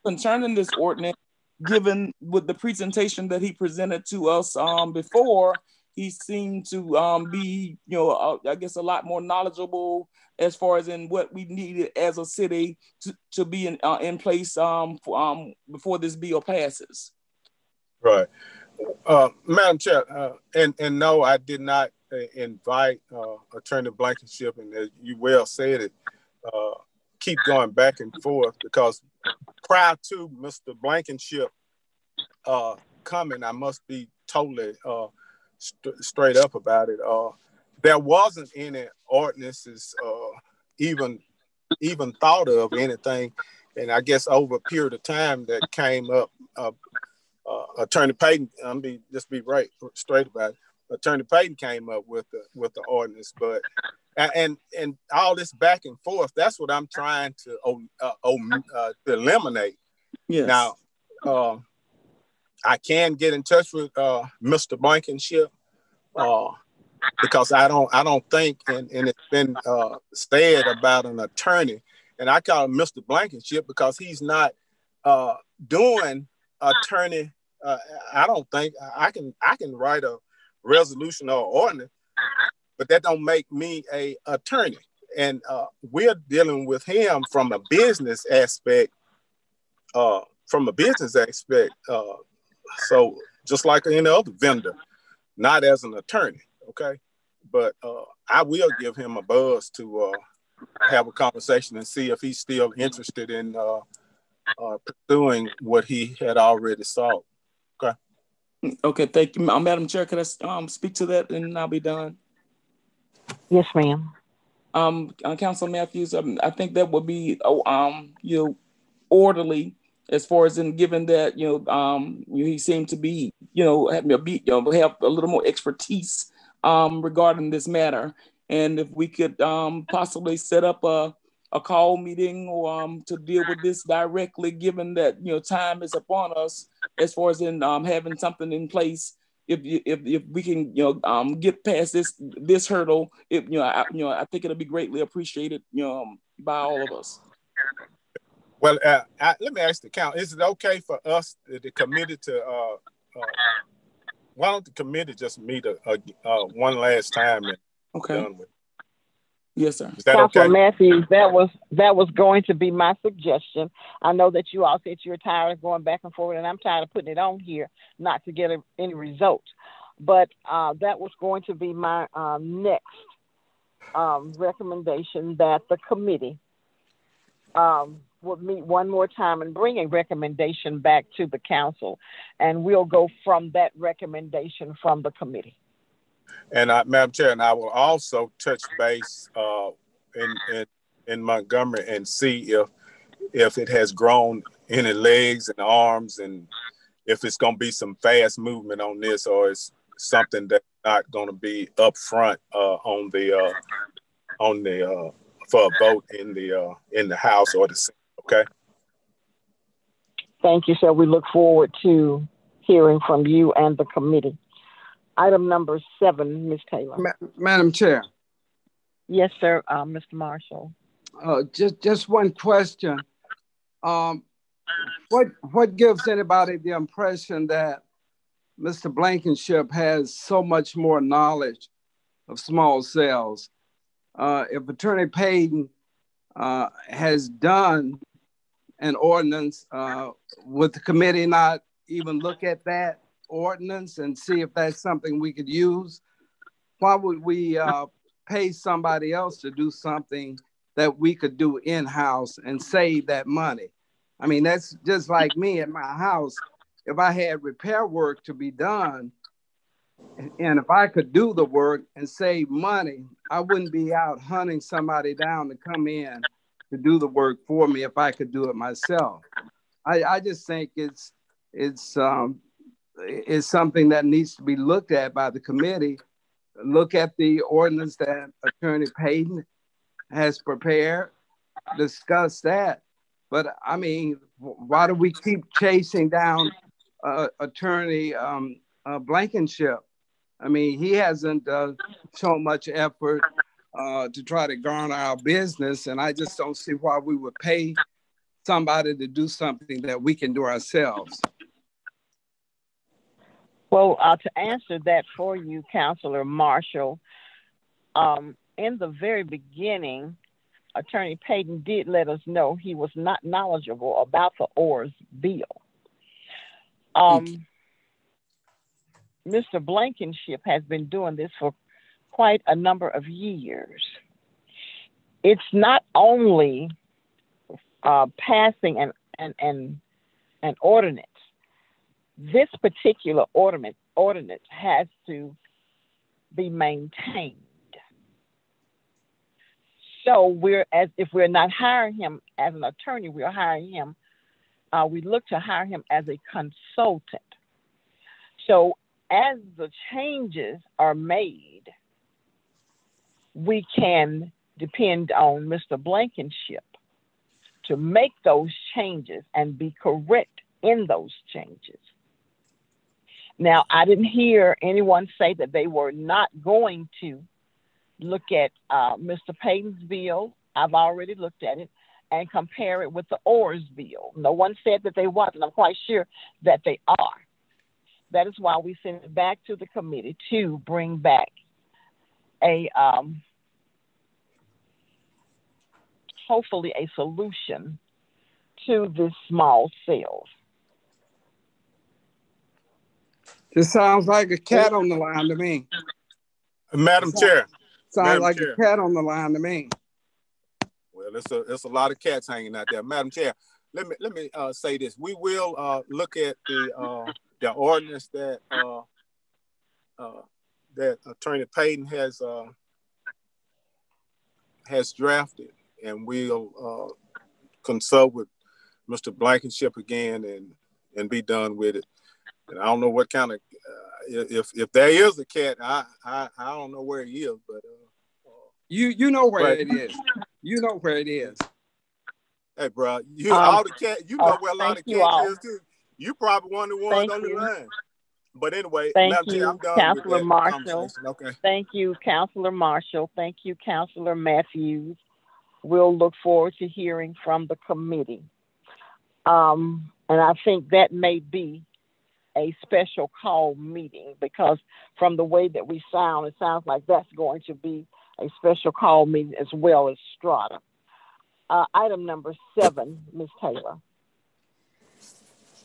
concerning this ordinance, given with the presentation that he presented to us um, before, he seemed to um, be, you know, uh, I guess a lot more knowledgeable as far as in what we needed as a city to, to be in, uh, in place um, for, um, before this bill passes. Right. Uh, Madam Chair, uh, and and no, I did not uh, invite uh, Attorney Blankenship, and as you well said it, uh, keep going back and forth because prior to Mr. Blankenship uh, coming, I must be totally st- straight up about it. there wasn't any ordinances even even thought of anything, and I guess over a period of time that came up uh, Attorney Payton, I'm be just be right straight about it. Attorney Payton came up with the with the ordinance, but and and all this back and forth. That's what I'm trying to uh, uh, to eliminate. Yes. Now, uh, I can get in touch with uh, Mr. Blankenship uh, because I don't I don't think and, and it's been uh, said about an attorney, and I call him Mr. Blankenship because he's not uh, doing attorney uh, I don't think I can I can write a resolution or ordinance, but that don't make me a attorney. And uh, we're dealing with him from a business aspect. Uh, from a business aspect, uh, so just like any other vendor, not as an attorney. Okay, but uh, I will give him a buzz to uh, have a conversation and see if he's still interested in pursuing what he had already sought. Okay, thank you, Madam Chair. Can I um, speak to that and I'll be done? Yes, ma'am. Um, uh, Council Matthews, um, I think that would be oh, um, you know, orderly as far as in given that you know um, he seemed to be you know have a you know have a little more expertise um, regarding this matter, and if we could um, possibly set up a a call meeting or um, to deal with this directly, given that you know time is upon us as far as in um, having something in place. If, if, if we can you know um, get past this this hurdle, if you know I, you know I think it'll be greatly appreciated you know um, by all of us. Well, uh, I, let me ask the count: Is it okay for us, the committee, to uh, uh, why don't the committee just meet a, a, uh, one last time and okay. done with? Yes, sir. Is that Councilor okay? Matthews, that was that was going to be my suggestion. I know that you all said you're tired of going back and forth, and I'm tired of putting it on here not to get a, any results. But uh, that was going to be my um, next um, recommendation that the committee um, would meet one more time and bring a recommendation back to the council, and we'll go from that recommendation from the committee. And I, Madam Chair, and I will also touch base uh, in, in in Montgomery and see if if it has grown any legs and arms, and if it's going to be some fast movement on this, or it's something that's not going to be up front uh, on the uh, on the uh, for a vote in the uh, in the House or the Senate. Okay. Thank you, sir. We look forward to hearing from you and the committee. Item number seven, Ms. Taylor. Ma- Madam Chair. Yes, sir, uh, Mr. Marshall. Uh, just just one question. Um, what what gives anybody the impression that Mr. Blankenship has so much more knowledge of small cells? Uh, if Attorney Payton uh, has done an ordinance, uh, would the committee not even look at that? Ordinance and see if that's something we could use. Why would we uh, pay somebody else to do something that we could do in house and save that money? I mean, that's just like me at my house. If I had repair work to be done, And if I could do the work and save money, I wouldn't be out hunting somebody down to come in to do the work for me if I could do it myself. I, I just think it's it's um, it's something that needs to be looked at by the committee. Look at the ordinance that Attorney Payton has prepared, discuss that. But I mean, why do we keep chasing down uh, Attorney um, uh, Blankenship? I mean, he hasn't uh, shown much effort uh, to try to garner our business, and I just don't see why we would pay somebody to do something that we can do ourselves. Well, uh, to answer that for you, Councilor Marshall, um, in the very beginning, Attorney Payton did let us know he was not knowledgeable about the ORS bill. Um, Mr. Blankenship has been doing this for quite a number of years. It's not only uh, passing an, an, an, an ordinance, this particular ordinance, ordinance has to be maintained. So we're as if we're not hiring him as an attorney, we're hiring him. Uh, we look to hire him as a consultant. So as the changes are made, we can depend on Mr. Blankenship to make those changes and be correct in those changes. Now, I didn't hear anyone say that they were not going to look at uh, Mr. Payton's bill. I've already looked at it and compare it with the ORS bill. No one said that they wasn't. I'm quite sure that they are. That is why we send it back to the committee to bring back a um, hopefully a solution to this small cells. This sounds like a cat on the line to me. Madam sounds, Chair. Sounds Madam like Chair. a cat on the line to me. Well, it's a it's a lot of cats hanging out there, Madam Chair. Let me let me uh, say this. We will uh, look at the uh, the ordinance that uh, uh, that Attorney Payton has uh, has drafted, and we'll uh, consult with Mr. Blankenship again and and be done with it. And I don't know what kind of uh, if if there is a cat, I I, I don't know where he is, but uh, You you know where Right. it is. You know where it is. hey, bro, you Um, all the cat, you know uh, where a lot of thank you cats all. is too. You probably one of the ones on the line. But anyway, Thank you, I'm done Councilor Marshall. Okay. Thank you, Councilor Marshall. Thank you, Councilor Matthews. We'll look forward to hearing from the committee. Um, and I think that may be a special call meeting because from the way that we sound, it sounds like that's going to be a special call meeting as well as Strata. Uh, item number seven, Ms. Taylor.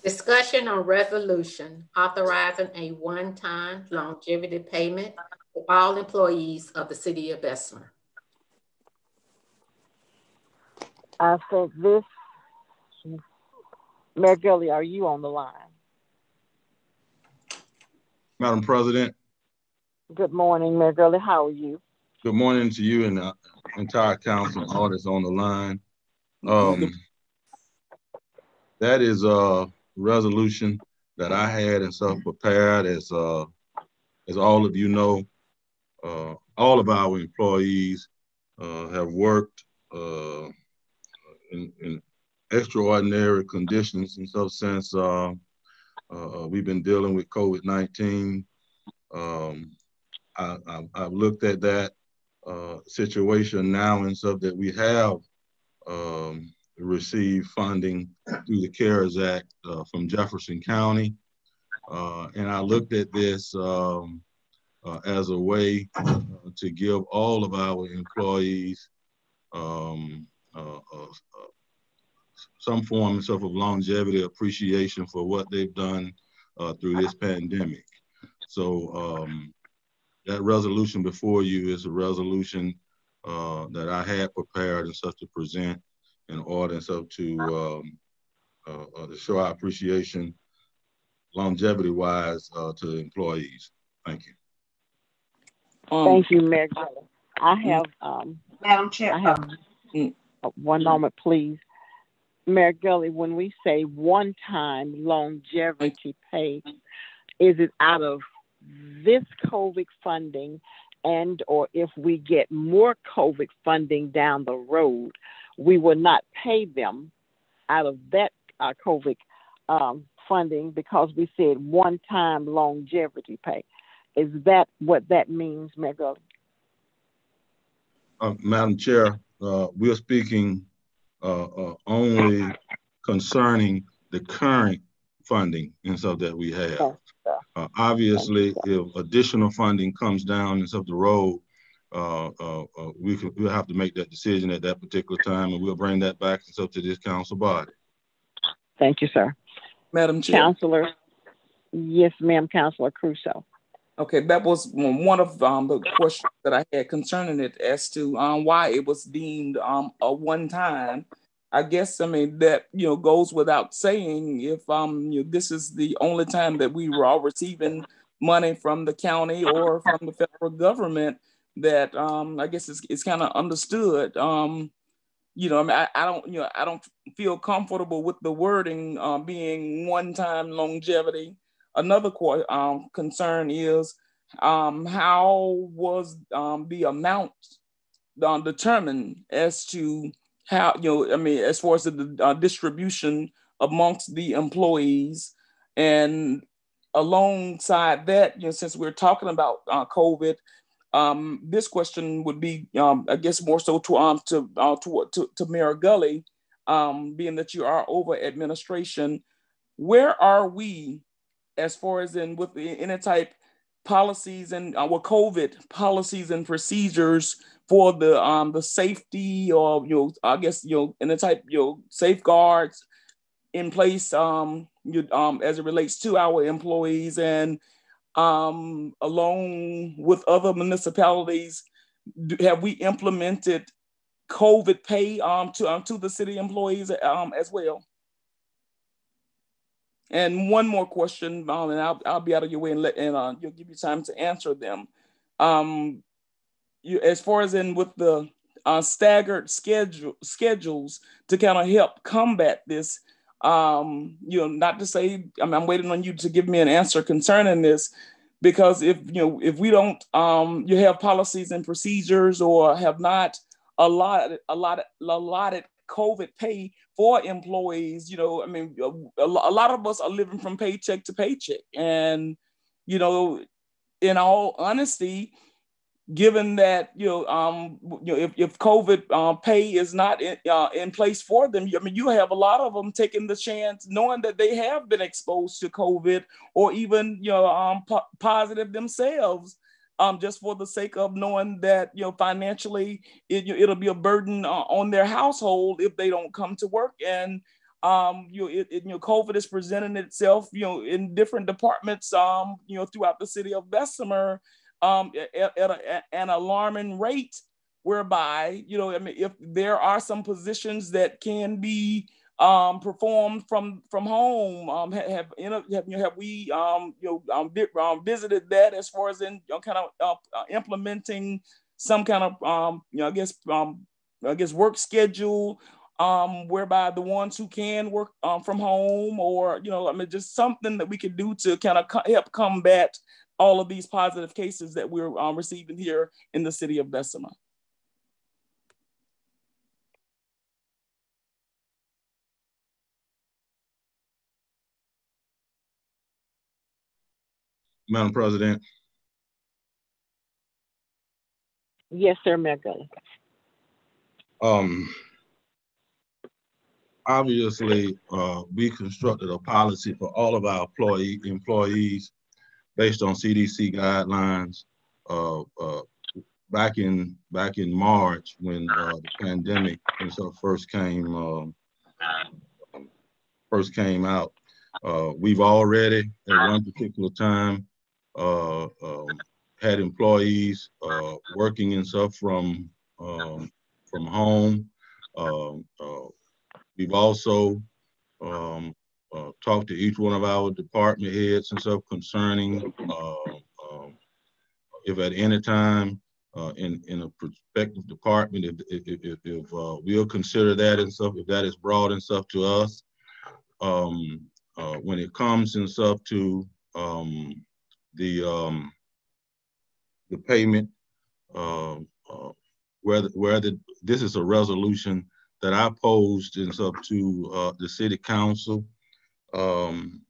Discussion on resolution authorizing a one-time longevity payment for all employees of the city of Bessemer. I think this, Mayor Gulley, are you on the line? Madam President, Good morning, Mayor Gulley. How are you? good morning to you and the entire council and all that's on the line. Um, that is a resolution that I had and stuff prepared as, uh, as all of you know, uh, all of our employees, uh, have worked, uh, in, in extraordinary conditions and so since, uh, uh, we've been dealing with COVID-19. Um, I, I've looked at that uh, situation now and stuff that we have um, received funding through the CARES Act uh, from Jefferson County. Uh, and I looked at this um, uh, as a way to give all of our employees um, some form and sort of longevity appreciation for what they've done uh, through this pandemic. So um, that resolution before you is a resolution uh, that I had prepared and such to present in order and so to um, uh, uh, to show our appreciation longevity wise uh, to the employees. Thank you. Um, Thank you, Mayor. I have, um, Madam Chair. I have uh, one moment, please. Mayor Gulley, when we say one-time longevity pay, is it out of this COVID funding and or if we get more COVID funding down the road, we will not pay them out of that uh, COVID um, funding because we said one-time longevity pay. Is that what that means, Mayor Gulley? Uh, Madam Chair, uh, we're speaking uh, uh, only concerning the current funding and stuff that we have. Uh, obviously, if additional funding comes down and stuff the road, uh, uh, uh, we could, we'll have to make that decision at that particular time, and we'll bring that back and stuff to this council body. Thank you, sir. Madam Chair. Counselor, yes, ma'am, Counselor Crusoe. Okay, that was one of um, the questions that I had concerning it as to um, why it was deemed um, a one time. I guess I mean that you know goes without saying. If um you know, this is the only time that we were all receiving money from the county or from the federal government, that um I guess it's it's kind of understood. Um, you know, I mean, I, I don't you know I don't feel comfortable with the wording um, being one time longevity. Another um, concern is um, how was um, the amount um, determined as to how you know I mean as far as the uh, distribution amongst the employees? And alongside that you know since we're talking about uh, COVID um, this question would be um, I guess more so to um to uh, to, to to Mayor Gulley um, being that you are over administration where are we as far as in with any type policies and uh, with COVID policies and procedures for the um the safety or you know I guess you know the type you know safeguards in place um you um as it relates to our employees and um along with other municipalities do, have we implemented COVID pay um to um to the city employees um as well. And one more question, um, and I'll, I'll be out of your way and let and uh, you'll give you time to answer them. Um, you, as far as in with the uh, staggered schedule schedules to kind of help combat this, um, you know, not to say I mean, I'm waiting on you to give me an answer concerning this, because if you know if we don't, um, you have policies and procedures or have not allotted allotted allotted COVID pay for employees. You know, I mean, a, a lot of us are living from paycheck to paycheck. And, you know, in all honesty, given that, you know, um, you know, if, if COVID uh, pay is not in, uh, in place for them, I mean, you have a lot of them taking the chance, knowing that they have been exposed to COVID or even, you know, um, po- positive themselves um, just for the sake of knowing that you know financially it, it'll be a burden uh, on their household if they don't come to work. And um, you know, it, it, you know, COVID is presenting itself, you know, in different departments, um, you know, throughout the city of Bessemer, um, at, at, a, at an alarming rate, whereby, you know, I mean, if there are some positions that can be um, performed from from home? Um, have have, have, you know, have we um, you know um, um, visited that as far as in you know, kind of uh, uh, implementing some kind of um, you know I guess um, I guess work schedule um, whereby the ones who can work um, from home or you know I mean just something that we could do to kind of co- help combat all of these positive cases that we're um, receiving here in the city of Bessemer. Madam President. Yes, sir, Mayor Gulley. Um, obviously, uh, we constructed a policy for all of our employee employees based on CDC guidelines. Uh, uh, back in back in March when uh, the pandemic and so first came um, first came out, uh, we've already at one particular time uh, um, had employees uh, working and stuff from um, from home. Um, uh, we've also um, uh, talked to each one of our department heads and stuff concerning if at any time uh, in in a prospective department, if if, if, if uh, we'll consider that and stuff, if that is brought and stuff to us, when it comes and stuff to um, the um, the payment, uh, uh, whether whether this is a resolution that I posed and stuff to uh, the city council. Um,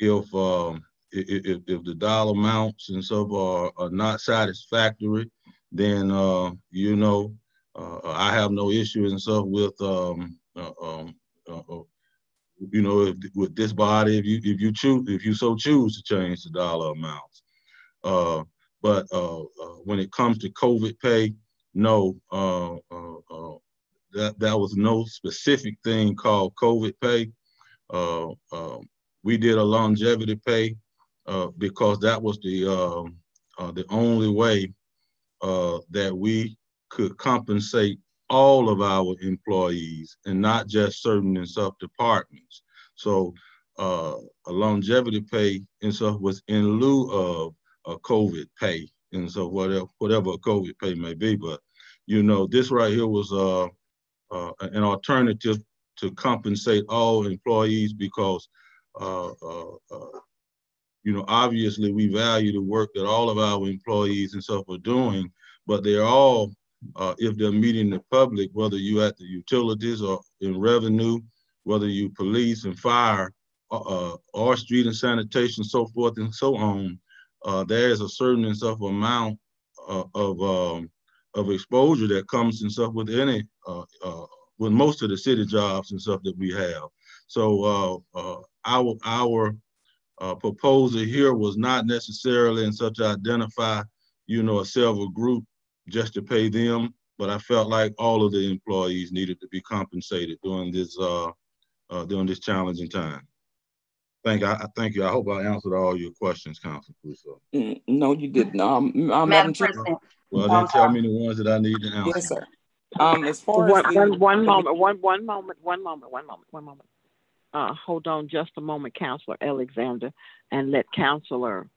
if um, if, if the dollar amounts and stuff are, are not satisfactory, then uh, you know uh, I have no issue and stuff with um, uh, um, uh, uh, you know if, with this body if you if you choose if you so choose to change the dollar amounts. Uh, but uh, when it comes to COVID pay, no, that that was no specific thing called COVID pay. Um, we did a longevity pay uh, because that was the uh, uh, the only way uh, that we could compensate all of our employees and not just certain in sub departments. So uh, a longevity pay and so was in lieu of a COVID pay, and so whatever whatever a COVID pay may be. But you know, this right here was uh, an alternative to compensate all employees because uh, uh, uh, you know, obviously we value the work that all of our employees and stuff are doing, but they're all, uh, if they're meeting the public, whether you at the utilities or in revenue, whether you police and fire, uh, or street and sanitation, so forth and so on, uh, there is a certain and stuff amount of um, of exposure that comes and stuff with any with most of the city jobs and stuff that we have. So our our uh, proposal here was not necessarily in such identify, you know, a several group just to pay them, but I felt like all of the employees needed to be compensated during this uh, uh, during this challenging time. Thank I, I thank you. I hope I answered all your questions, Council Crusoe. Mm, no, you didn't. Um, um Madam President. Well, didn't tell me the ones that I need to answer. Yes, sir. Um, as far one, as the, one, one moment, one one moment, one moment, one moment, one moment uh, hold on just a moment, Counselor Alexander, and let Counselor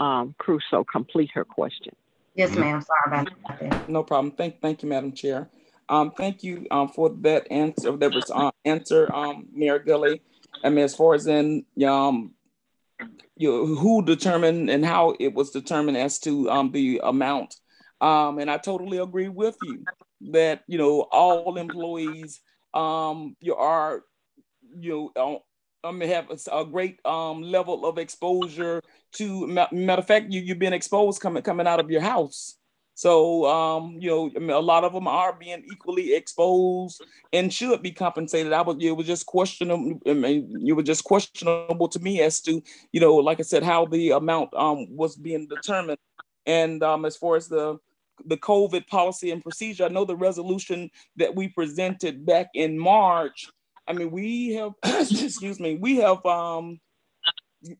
um, Crusoe complete her question. Yes, ma'am. Sorry about that. No problem. Thank, thank you, Madam Chair. Um, thank you um, for that answer. That was uh, answer, um, Mayor Gulley. I mean, as far as in um, you who determined and how it was determined as to um, the amount. Um, and I totally agree with you that you know all employees um, you are you know, um, have a, great um, level of exposure to. Matter of fact, you you've been exposed coming coming out of your house. So um, you know, a lot of them are being equally exposed and should be compensated. I was it was just questionable. I mean, you were just questionable to me as to you know, like I said, how the amount um, was being determined. And um, as far as the the COVID policy and procedure, I know the resolution that we presented back in March I mean, we have, excuse me, we have, um,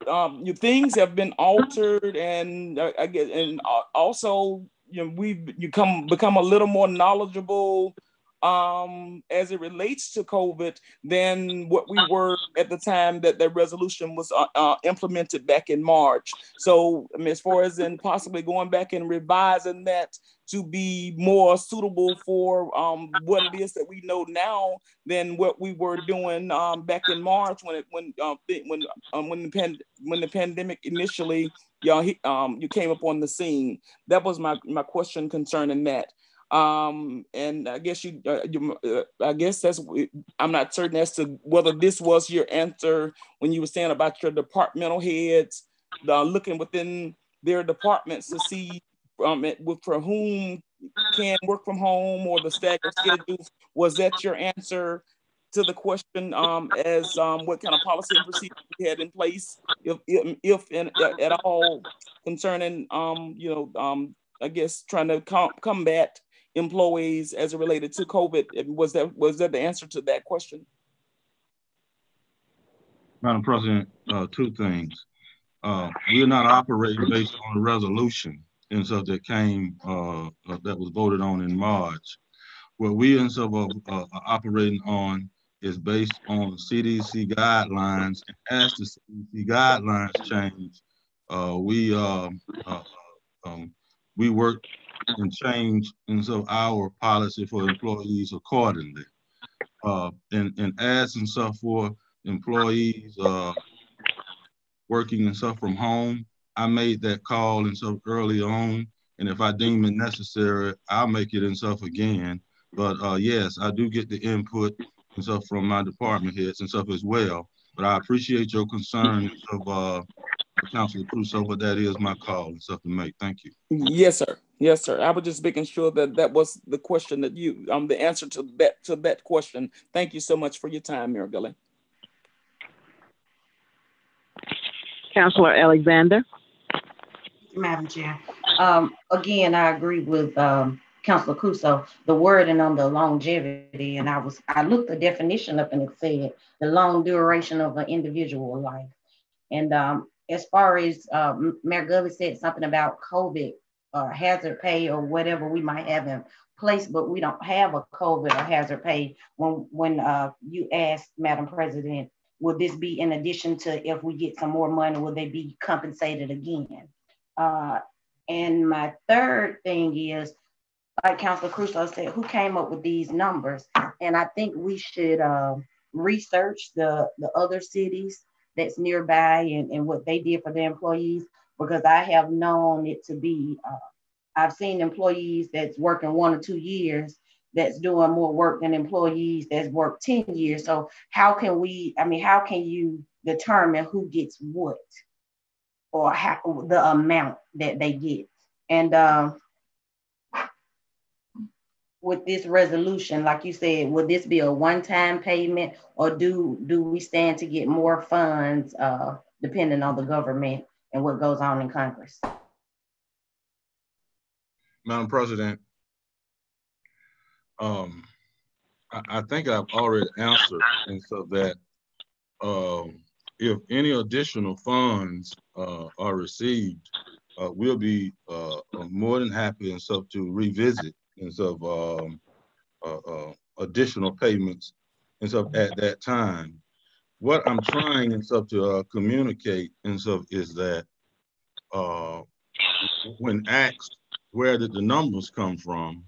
um, you, things have been altered, and uh, I guess, and also, you know, we've become become a little more knowledgeable um, as it relates to COVID than what we were at the time that the resolution was uh, uh, implemented back in March. So, I mean, as far as in possibly going back and revising that to be more suitable for um, what it is that we know now than what we were doing um, back in March when it when uh, when um, when the pand- when the pandemic initially y'all um, you came up on the scene. That was my my question concerning that. Um, and I guess you, uh, you uh, I guess that's, I'm not certain as to whether this was your answer when you were saying about your departmental heads, uh, looking within their departments to see um, with, for whom can work from home or the staggered schedules. Was that your answer to the question um, as um, what kind of policy and procedure you had in place, if, if, if in, at all concerning, um, you know, um, I guess trying to com combat employees as it related to COVID? Was that was that the answer to that question? Madam President, uh, two things. Uh, we're not operating based on a resolution and stuff that came uh, uh, that was voted on in March. What we and are, uh, are operating on is based on CDC guidelines. As the CDC guidelines change, uh, we uh, um, we work and change and so our policy for employees accordingly. Uh, and, and as and stuff for employees uh, working and stuff from home, I made that call and stuff early on. And if I deem it necessary, I'll make it and stuff again. But uh, yes, I do get the input and stuff from my department heads and stuff as well. But I appreciate your concern of Councilor Crusoe, but that is my call and stuff to make. Thank you. Yes, sir. Yes, sir. I was just making sure that that was the question that you, um, the answer to that to that question. Thank you so much for your time, Mayor Gulley. Councillor Alexander. Madam Chair. Um, again, I agree with um, Councilor Crusoe, the wording on the longevity, and I was I looked the definition up and it said the long duration of an individual life. And um, as far as um, Mayor Gulley said something about COVID or hazard pay or whatever we might have in place, but we don't have a COVID or hazard pay. When when uh, you asked Madam President, will this be in addition to if we get some more money, will they be compensated again? Uh, and my third thing is, like Councilor Crusoe said, who came up with these numbers? And I think we should uh, research the, the other cities that's nearby and, and what they did for their employees, because I have known it to be, uh, I've seen employees that's working one or two years that's doing more work than employees that's worked 10 years. So how can we, I mean, how can you determine who gets what? or how, the amount that they get. And uh, with this resolution, like you said, will this be a one-time payment or do, do we stand to get more funds uh, depending on the government and what goes on in Congress? Madam President, um, I, I, think I've already answered, and so that um, if any additional funds uh, are received, uh, we'll be uh, more than happy and stuff to revisit and stuff um, uh, uh, additional payments and stuff at that time. What I'm trying and stuff to communicate and stuff is that when asked where did the numbers come from,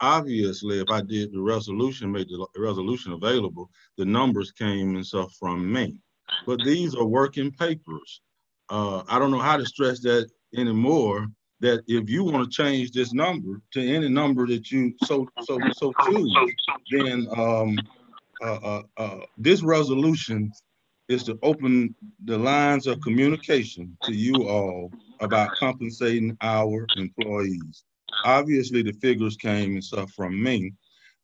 obviously if I did the resolution, made the resolution available, the numbers came and stuff from me but these are working papers. Uh, I don't know how to stress that anymore. That if you want to change this number to any number that you so so so choose, then um, uh, uh, uh, this resolution is to open the lines of communication to you all about compensating our employees. Obviously, the figures came and stuff from me.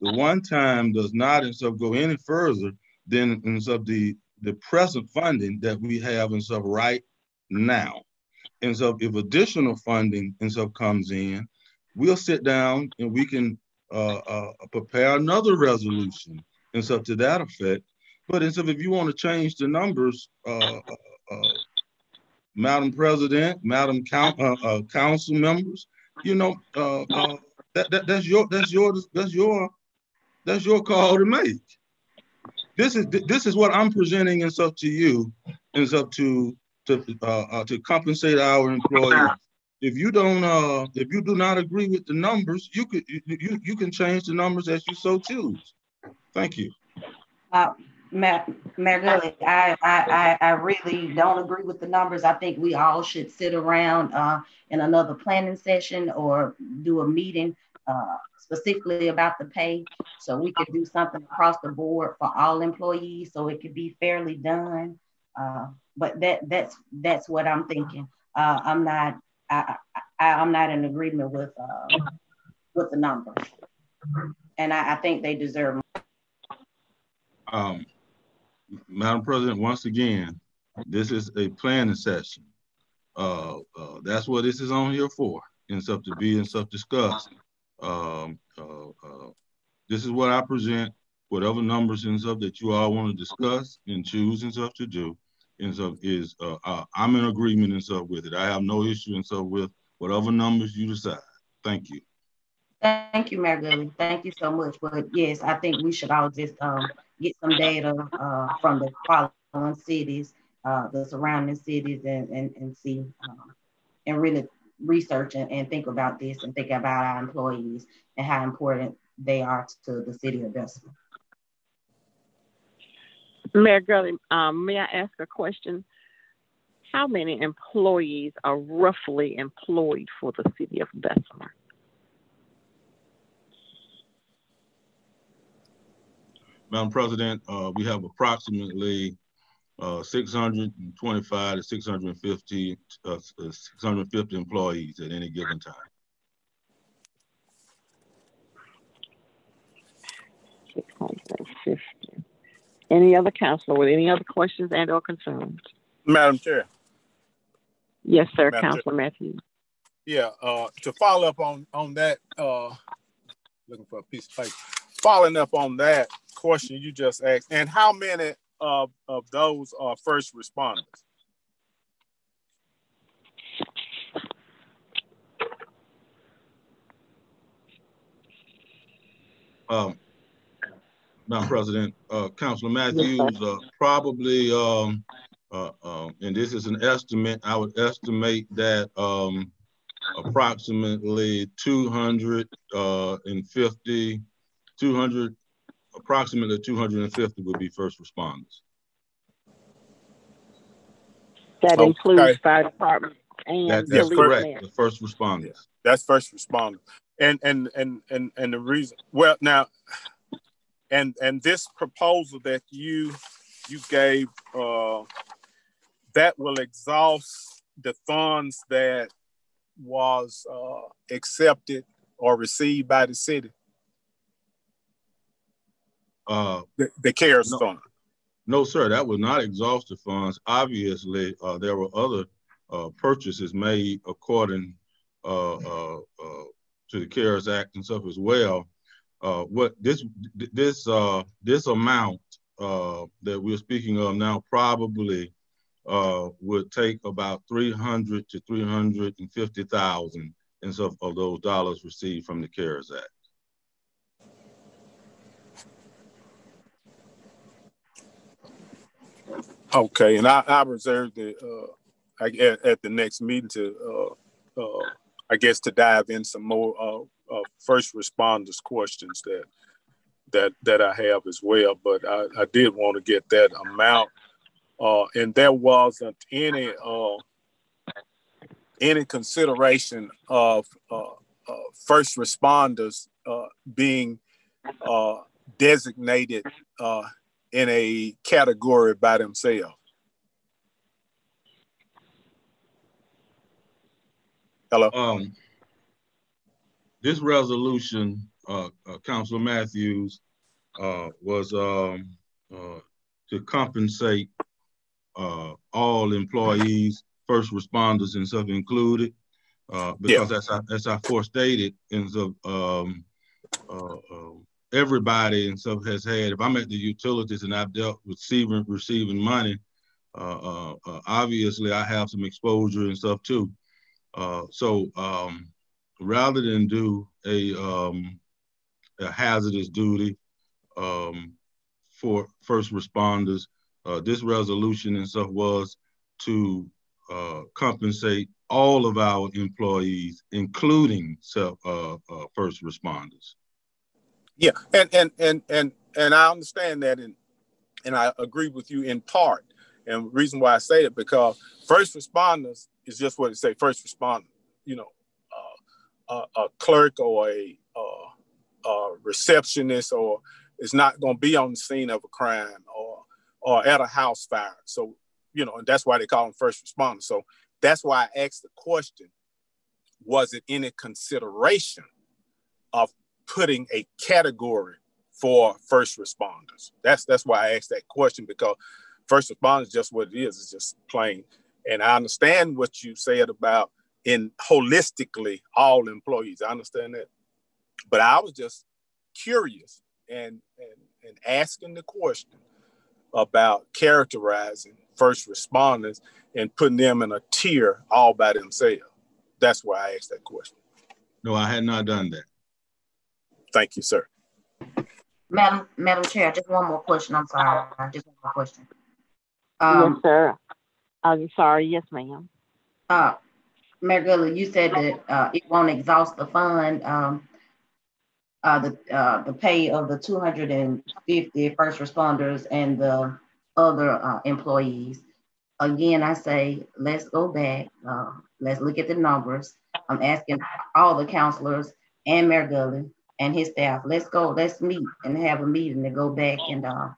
The one time does not and stuff go any further than and stuff the the present funding that we have and stuff right now. And so if additional funding and stuff comes in, we'll sit down and we can uh, uh, prepare another resolution and stuff to that effect. But and so if you want to change the numbers, uh, uh, uh Madam President, Madam Count, uh, Council members, you know, that, that that's your that's your that's your that's your call to make this is this is what I'm presenting and stuff to you and stuff to to uh, uh, to compensate our employees. If you don't uh if you do not agree with the numbers, you could you you, can change the numbers as you so choose. Thank you. Uh, Mayor I, I, I really don't agree with the numbers. I think we all should sit around uh, in another planning session or do a meeting uh, specifically about the pay. So we could do something across the board for all employees so it could be fairly done. Uh, but that that's that's what I'm thinking. Uh, I'm not I, I am not in agreement with uh, with the numbers, and I, I think they deserve. Um, Madam President, once again, this is a planning session. Uh, uh, that's what this is on here for, and stuff to be and stuff discussed. Um, uh, uh, this is what I present, whatever numbers and stuff that you all want to discuss and choose and stuff to do. And stuff is, uh, uh, I'm in agreement and stuff with it. I have no issue and stuff with whatever numbers you decide. Thank you. Thank you, Gulley. Thank you so much. But yes, I think we should all just um, get some data uh, from the following cities uh, the surrounding cities and, and, and see um, and really research and, and think about this and think about our employees and how important they are to the city of Bessemer. Mayor Gulley, um, may I ask a question? How many employees are roughly employed for the city of Bessemer? Madam President, uh, we have approximately uh, 625 to 650, uh, 650 employees at any given time. Six hundred fifty. Any other councilor with any other questions and or concerns? Madam Chair. Yes, sir, Madam Chair. Councilor Matthews. Yeah, uh, to follow up on on that, uh, looking for a piece of paper. Following up on that question you just asked, and how many of of those are first responders? Um, Madam President, uh, Councilor Matthews, uh, probably, um, uh, uh, and this is an estimate, I would estimate that, um, approximately 250, 200, approximately 250 would be first responders. That Okay. includes fire department and That, that's correct, man. the first responders. That's first responder. And and and and and the reason well now and and this proposal that you you gave uh that will exhaust the funds that was uh accepted or received by the city, Uh, the, the CARES No. fund. No, sir, that was not exhaust the funds. Obviously, uh, there were other, uh, purchases made according, uh, uh, uh, to the CARES Act and stuff as well. Uh, what this, this, uh, this amount, uh, that we're speaking of now probably, uh, would take about three hundred to three hundred and so of those dollars received from the CARES Act. Okay, and I, I reserve the uh I, at, at the next meeting to I guess to dive in some more uh, first responders questions that that that I have as well. But I, I did want to get that amount. Uh and there wasn't any uh any consideration of uh, uh first responders uh being designated in a category by themselves. Hello. Um, this resolution, uh, uh, Councilor Matthews, uh, was, um, uh, to compensate, uh, all employees, first responders and stuff included. Uh, because as I, as I forestated, and so, um, uh, uh, everybody and stuff has had, if I'm at the utilities and I've dealt with receiving, receiving money, uh, uh, uh, obviously I have some exposure and stuff too. Uh, so um, rather than do a, um, a hazardous duty um, for first responders, uh, this resolution and stuff was to uh, compensate all of our employees, including self, uh, uh, first responders. Yeah, and and and and and I understand that, and and I agree with you in part. And reason why I say it because first responders is just what it say. First responder, you know, a, a clerk or a, uh, a receptionist, or is not going to be on the scene of a crime or or at a house fire. So you know, and that's why they call them first responders. So that's why I asked the question: Was it any consideration of putting a category for first responders. That's that's why I asked that question because first responders just what it is. It's just plain. And I understand what you said about in holistically all employees. I understand that. But I was just curious and and, and asking the question about characterizing first responders and putting them in a tier all by themselves. That's why I asked that question. No, I had not done that. Thank you, sir. Madam, Madam Chair, just one more question. I'm sorry. Just one more question. yes, Um, sir. I'm sorry. Yes, ma'am. Uh, Mayor Gulley, you said that uh, it won't exhaust the fund. Um, uh, the uh, the pay of the 250 first responders and the other uh, employees. Again, I say let's go back. Uh, let's look at the numbers. I'm asking all the counselors and Mayor Gulley and his staff. Let's go. Let's meet and have a meeting to go back and uh,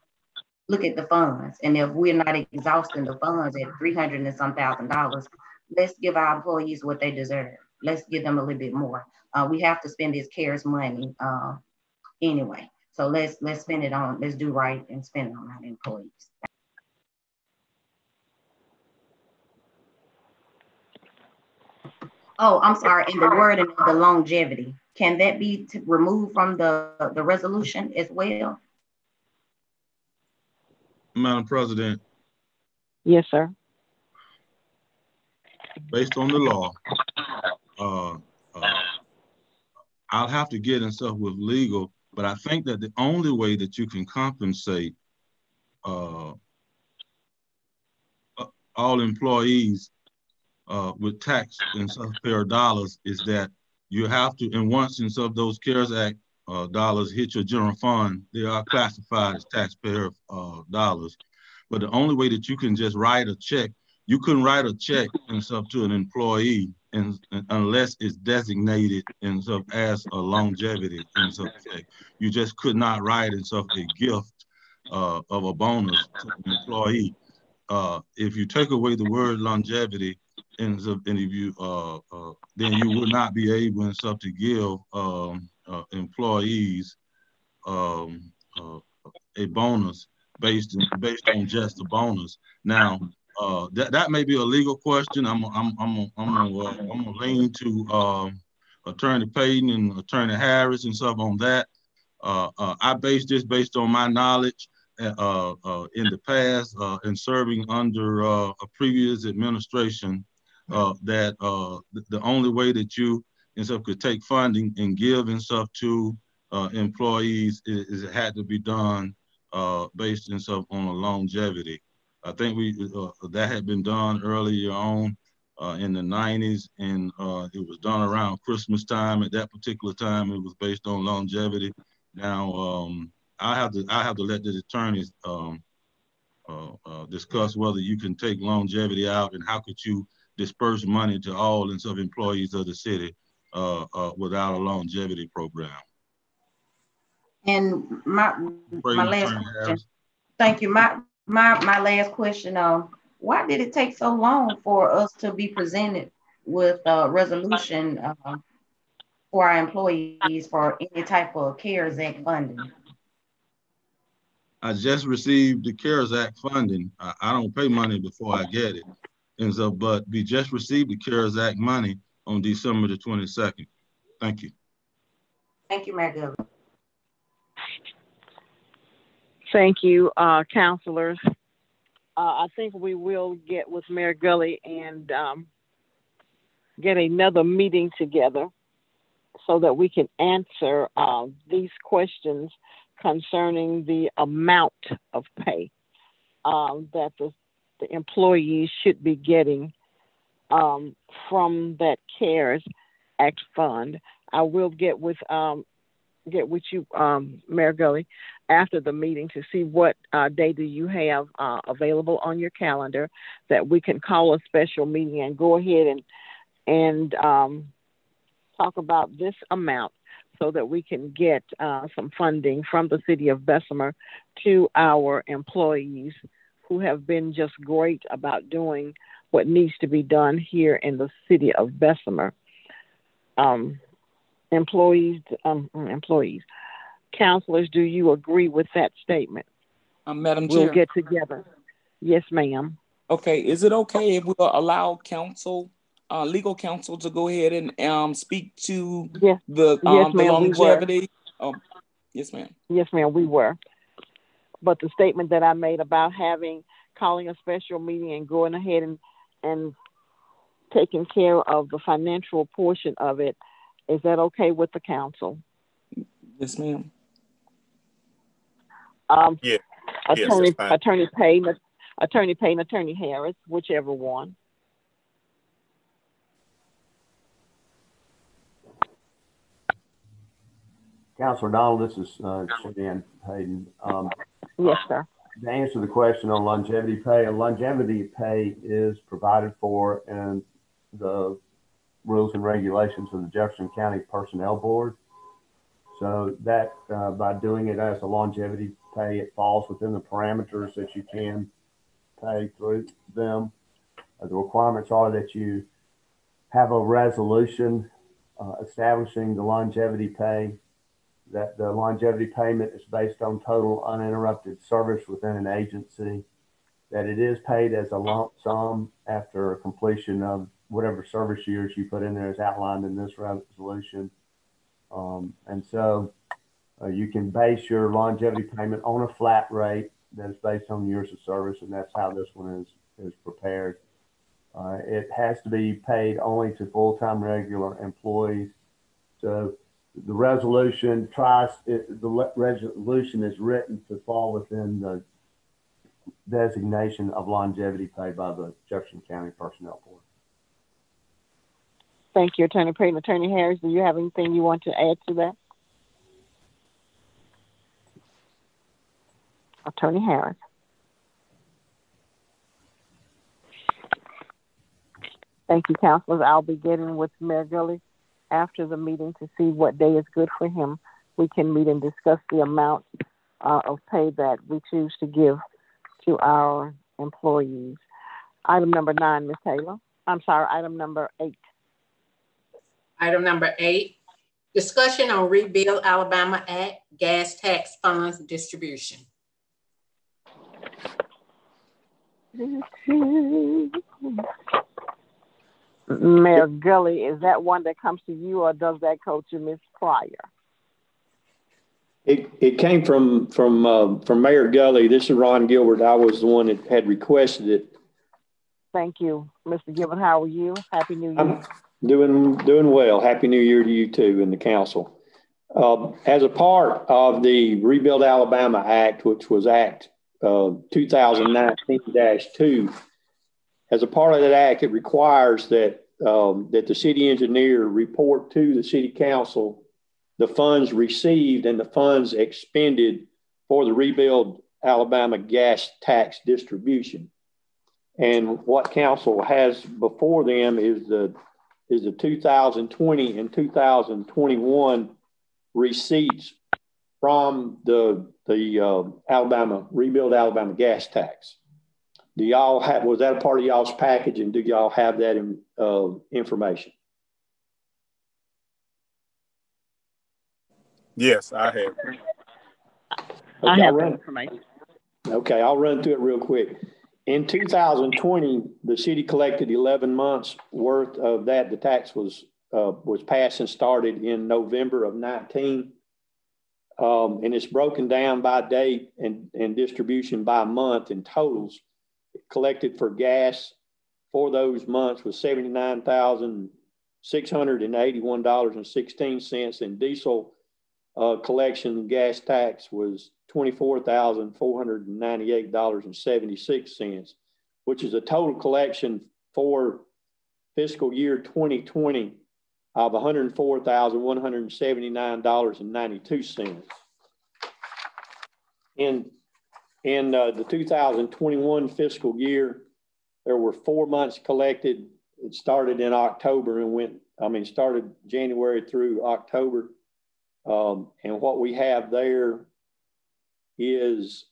look at the funds. And if we're not exhausting the funds at 300 and some thousand dollars, let's give our employees what they deserve. Let's give them a little bit more. Uh, we have to spend this CARES money uh, anyway. So let's let's spend it on, let's do right and spend it on our employees. Oh, I'm sorry, and the wording of the longevity, can that be removed from the, the resolution as well? Madam President, Yes, sir. Based on the law, uh, uh, I'll have to get in stuff with legal, but I think that the only way that you can compensate uh, uh, all employees uh, with tax and taxpayer dollars is that you have to, and once and of those CARES Act uh, dollars hit your general fund, they are classified as taxpayer dollars. But the only way that you can just write a check, you couldn't write a check and stuff to an employee and, and unless it's designated and stuff as a longevity and stuff check. You just could not write and stuff a gift uh, of a bonus to an employee. Uh, if you take away the word longevity, and, and if you uh, uh, then you would not be able and stuff to give um, uh, employees um, uh, a bonus based based on just a bonus. Now uh, that that may be a legal question. I'm I'm I'm I'm gonna, uh, I'm gonna lean to um, Attorney Payton and Attorney Harris and stuff on that. I base this based on my knowledge. Uh, uh, in the past uh, in serving under a previous administration uh, that uh, the only way that you and stuff could take funding and give and stuff to uh, employees is, is, it had to be done uh, based and stuff on a longevity. I think we uh, that had been done earlier on uh, in the 90s, and it was done around Christmas time. At that particular time, it was based on longevity. Now, um, I have to I have to let the attorneys um, discuss whether you can take longevity out and how could you disperse money to all and some employees of the city uh, uh, without a longevity program. And my my last question, thank you. My my my last question. Um, why did it take so long for us to be presented with a resolution uh, for our employees for any type of CARES Act funding? I just received the CARES Act funding. I, I don't pay money before I get it. And so, but we just received the CARES Act money on December the 22nd. Thank you. Thank you, Mayor Thank you, uh, counselors. Uh, I think we will get with Mayor Gulley and um, get another meeting together so that we can answer uh, these questions concerning the amount of pay um, that the the employees should be getting um, from that CARES Act fund. I will get with um, get with you, um, Mayor Gulley, after the meeting to see what uh, day do you have uh, available on your calendar that we can call a special meeting and go ahead and and um, talk about this amount so that we can get uh, some funding from the city of Bessemer to our employees who have been just great about doing what needs to be done here in the city of Bessemer. Um, employees, um, employees, counselors, do you agree with that statement? Um, Madam Chair. We'll get together. Yes, ma'am. Okay, is it okay if we'll allow counsel, uh, legal counsel, to go ahead and um, speak to yes. the, um, yes, the longevity? We um, yes, ma'am. Yes, ma'am. We were but the statement that I made about having calling a special meeting and going ahead and and taking care of the financial portion of it, is that okay with the council? Yes, ma'am. Um, yeah. Attorney yes, Attorney Payne, Attorney Payne, Attorney Harris, whichever one. Councilor Donald, this is uh, Shanann Hayden. Um, Yes, sir. to answer the question on longevity pay, longevity pay is provided for in the rules and regulations of the Jefferson County Personnel Board. So that, uh, by doing it as a longevity pay, it falls within the parameters that you can pay through them. Uh, The requirements are that you have a resolution uh, establishing the longevity pay that the longevity payment is based on total uninterrupted service within an agency, that it is paid as a lump sum after completion of whatever service years you put in there is outlined in this resolution. Um, and so uh, you can base your longevity payment on a flat rate that is based on years of service, and that's how this one is, is prepared. Uh, it has to be paid only to full-time regular employees. So the resolution tries, it, the resolution is written to fall within the designation of longevity paid by the Jefferson County Personnel Board. Thank you, Attorney Payne. Attorney Harris, do you have anything you want to add to that? Attorney Harris. Thank you, counselors. I'll be getting with Mayor Gulley after the meeting to see what day is good for him. We can meet and discuss the amount uh, of pay that we choose to give to our employees. Item number nine, Ms. Taylor. I'm sorry, item number eight. Item number eight, discussion on Rebuild Alabama Act gas tax funds distribution. Mayor Gulley, is that one that comes to you or does that go to Ms. Pryor? It, it came from, from, uh, from Mayor Gulley. This is Ron Gilbert. I was the one that had requested it. Thank you. Mr. Gilbert, how are you? Happy New Year. I'm doing, doing well. Happy New Year to you too and the council. Uh, as a part of the Rebuild Alabama Act, which was Act uh, 2019-2, as a part of that act, it requires that um, that the city engineer report to the city council the funds received and the funds expended for the rebuild Alabama gas tax distribution. And what council has before them is the is the 2020 and 2021 receipts from the the uh, Alabama rebuild Alabama gas tax. Do y'all have, was that a part of y'all's package and do y'all have that in, uh, information? Yes, I have. Okay, I have I'll run- information. Okay, I'll run through it real quick. In 2020, the city collected 11 months worth of that. The tax was uh, was passed and started in November of 19. Um, and it's broken down by date and, and distribution by month in totals. Collected for gas for those months was $79,681.16 and diesel uh, collection gas tax was $24,498.76, which is a total collection for fiscal year 2020 of $104,179.92. In, in uh, the 2021 fiscal year, there were four months collected. It started in October and went, I mean, started January through October. Um, and what we have there is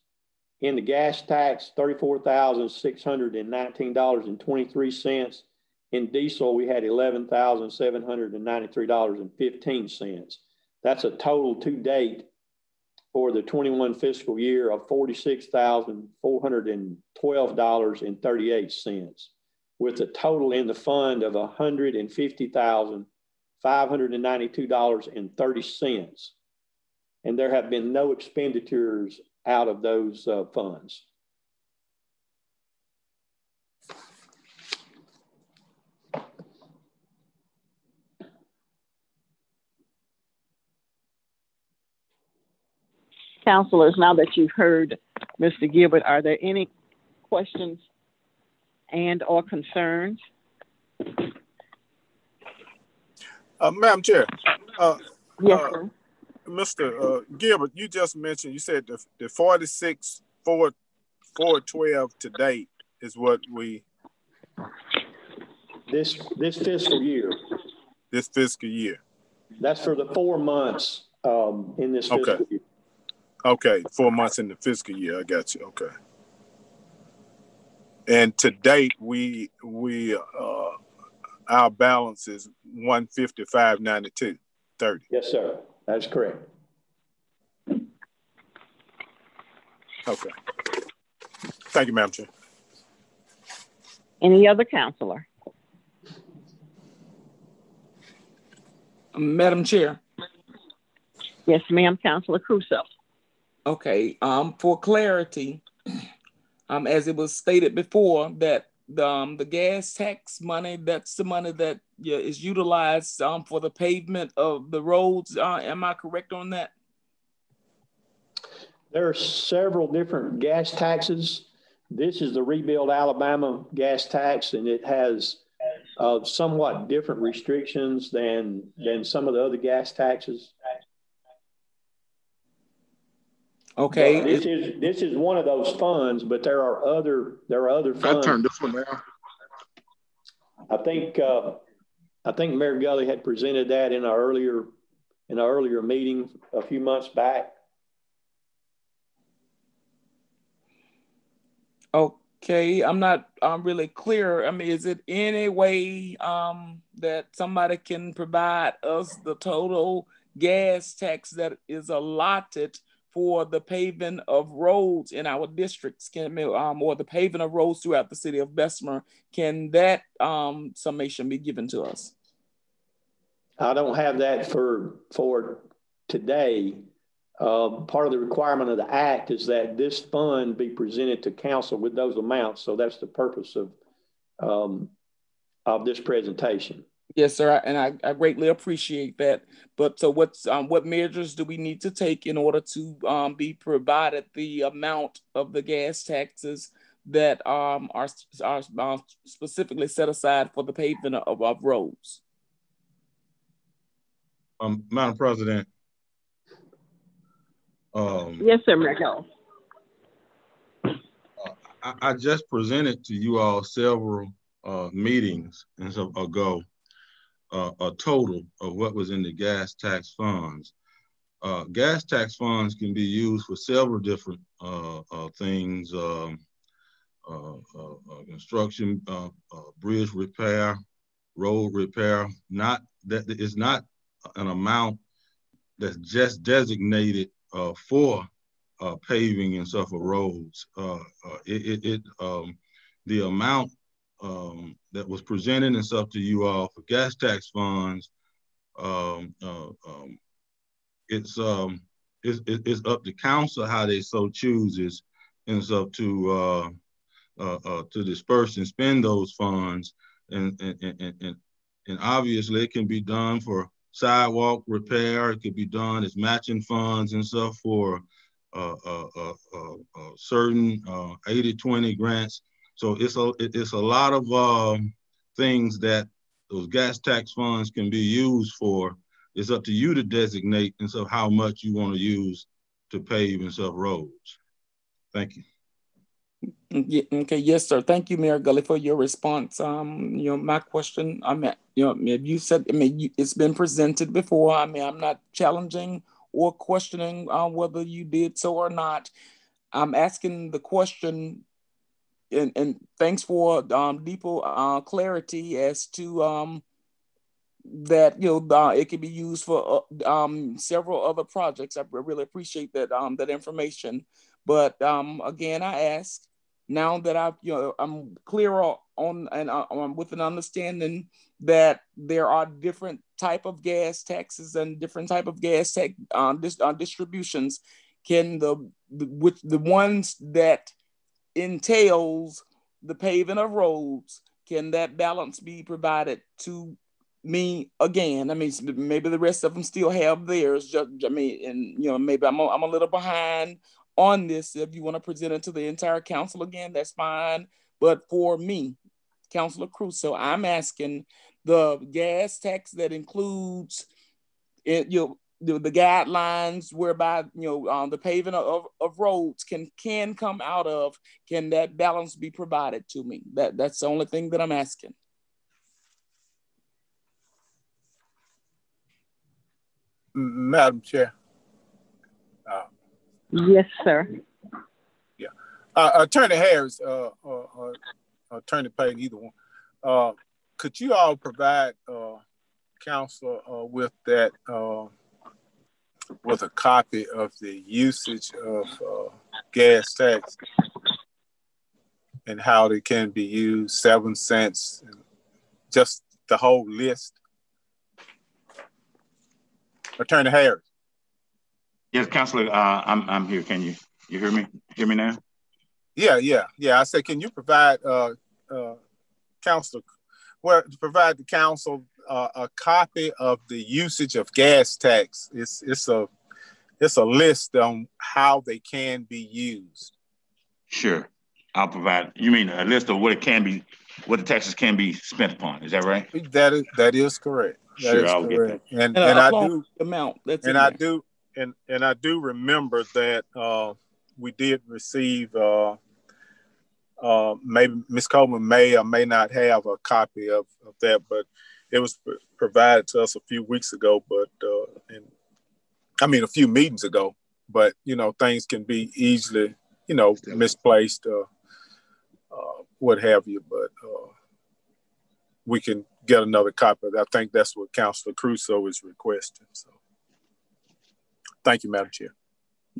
in the gas tax, $34,619.23. In diesel, we had $11,793.15. That's a total to date for the 21 fiscal year of $46,412.38 with a total in the fund of $150,592.30. And there have been no expenditures out of those uh, funds. Counselors, now that you've heard Mr. Gilbert, are there any questions and or concerns? Uh, Madam Chair, uh, Yes, uh, sir. Mr. Uh, Gilbert, you just mentioned, you said the, the 46, 4, 412 to date is what we, This, this fiscal year, this fiscal year. that's for the four months um, in this Okay. fiscal year. Okay, four months in the fiscal year. I got you. Okay. And to date, we we uh our balance is one fifty five ninety two thirty. Yes, sir. That's correct. Okay. Thank you, Madam Chair. Any other counselor? Madam Chair. Yes, ma'am, Counselor Crusoe. Okay, um, for clarity, um, as it was stated before, that the, um, the gas tax money, that's the money that yeah, is utilized um, for the pavement of the roads. Uh, am I correct on that? There are several different gas taxes. This is the Rebuild Alabama gas tax, and it has uh, somewhat different restrictions than than some of the other gas taxes. Okay. But this is this is one of those funds, but there are other there are other funds. I funds. turned this one down. I think uh, I think Mayor Gulley had presented that in our earlier in our earlier meeting a few months back. Okay, I'm not um, really clear. I mean, is it any way um, that somebody can provide us the total gas tax that is allotted for the paving of roads in our districts? Can um, or the paving of roads throughout the city of Bessemer? Can that um, summation be given to us? I don't have that for for today. Uh, part of the requirement of the act is that this fund be presented to council with those amounts. So that's the purpose of um, of this presentation. Yes, sir, and I, I greatly appreciate that. But so, what's um, what measures do we need to take in order to um, be provided the amount of the gas taxes that um, are, are uh, specifically set aside for the paving of, of roads? Um, Madam President. Um, Yes, sir, Mayor Gulley. I, I just presented to you all several uh, meetings and so ago uh, a total of what was in the gas tax funds. Uh, gas tax funds can be used for several different uh, uh, things, um, uh, construction, bridge repair, road repair. Not that it's not an amount that's just designated for paving and stuff for roads. It, it, it um, the amount um, that was presented and stuff to you all for gas tax funds, um, uh, um, it's, um, it's, it's up to council how they so chooses and stuff to uh, uh, uh, to disperse and spend those funds. And, and, and, and, and obviously it can be done for sidewalk repair. It could be done as matching funds and stuff for uh, uh, certain 80-20 grants. So it's a it's a lot of um, things that those gas tax funds can be used for. It's up to you to designate and so how much you want to use to pave and stuff roads. Thank you. Okay, yes, sir. Thank you, Mayor Gulley, for your response. Um, you know, my question, I mean, you know, you said, I mean, you, it's been presented before. I mean, I'm not challenging or questioning uh, whether you did so or not. I'm asking the question, and, and thanks for um, deeper uh, clarity as to um, that you know uh, it can be used for uh, um, several other projects. I really appreciate that um, that information. But um, again, I ask now that I've you know I'm clear on and uh, um, with an understanding that there are different type of gas taxes and different type of gas tax uh, dis- uh, distributions. Can the, the which the ones that entails the paving of roads can that balance be provided to me again? I mean, maybe the rest of them still have theirs. Just, I mean, and you know, maybe I'm a, I'm a little behind on this. If you want to present it to the entire council again, that's fine. But for me, Councilor Crusoe, I'm asking the gas tax that includes it, you know, the, the guidelines whereby you know um, the paving of, of roads can can come out of can that balance be provided to me? That that's the only thing that i'm asking. Madam chair. Uh, yes sir. Yeah. Uh, attorney harris uh, uh, uh attorney payne either one. Uh, could you all provide council with that with a copy of the usage of uh, gas tax and how they can be used, seven cents, just the whole list. Attorney Harris. Yes, Councilor, uh, I'm I'm here. Can you you hear me? Hear me now? Yeah, yeah, yeah. I said, can you provide uh, uh, council, well, provide the council uh, a copy of the usage of gas tax. It's it's a it's a list on how they can be used. Sure, I'll provide. You mean a list of what it can be, what the taxes can be spent upon? Is that right? That is that is correct. That sure, is I'll correct. get that. And and, I do amount. That's and I do and and I do remember that uh, we did receive. Uh, uh, maybe Ms. Coleman may or may not have a copy of, of that, but it was provided to us a few weeks ago, but uh, and I mean a few meetings ago. But you know, things can be easily, you know, misplaced, uh, uh, what have you. But uh, we can get another copy. I think that's what Councilor Crusoe is requesting. So, thank you, Madam Chair.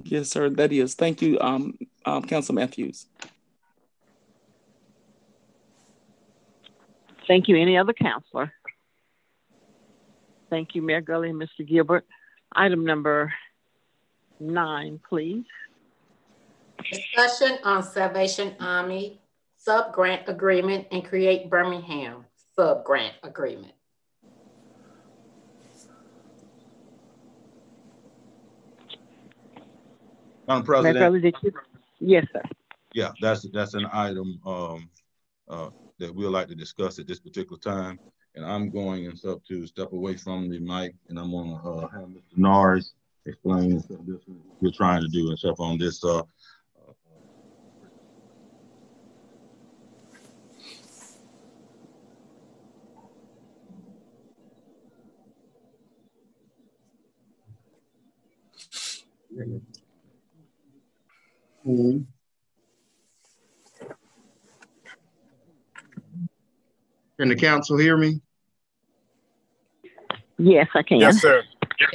Yes, sir. That is. Thank you, um, um, Council Matthews. Thank you. Any other counselor? Thank you, Mayor Gulley and Mr. Gilbert. Item number nine, please. Discussion on Salvation Army sub-grant agreement and create Birmingham sub-grant agreement. Madam President. Yes, sir. Yeah, that's that's an item um, uh, that we'd like to discuss at this particular time and I'm going and stuff to step away from the mic, and I'm gonna uh, have Mr. Norris explain this we're trying to do and stuff on this. Uh. Can the council hear me? Yes, I can. Yes, sir.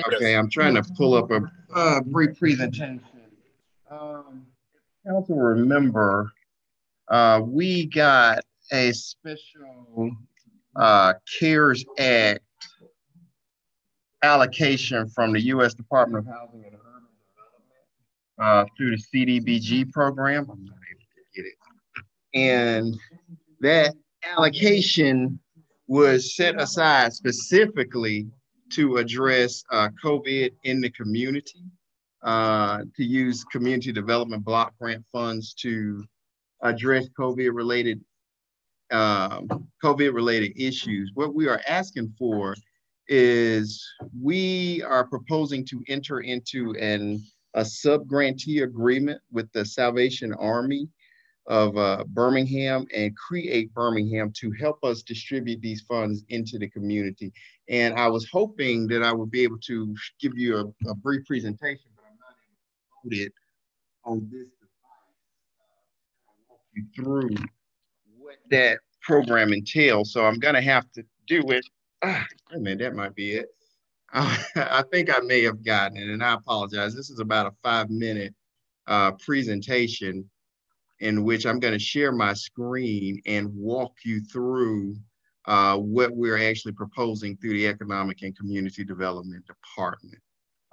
Okay, I'm trying to pull up a, a brief presentation. Um, council remember, uh, we got a special uh, CARES Act allocation from the U.S. Department of Housing and Urban Development uh, through the CDBG program. I'm not able to get it. And that allocation was set aside specifically to address uh, COVID in the community, uh, to use community development block grant funds to address COVID related um, COVID related issues. What we are asking for is we are proposing to enter into an a sub grantee agreement with the Salvation Army of uh, Birmingham and create Birmingham to help us distribute these funds into the community. And I was hoping that I would be able to give you a, a brief presentation, but I'm not able to load it on this device. I'll walk you through what that program entails. So I'm gonna have to do it. Ah, wait a minute, that might be it. I think I may have gotten it, and I apologize. This is about a five minute uh, presentation in which I'm going to share my screen and walk you through uh, what we're actually proposing through the Economic and Community Development Department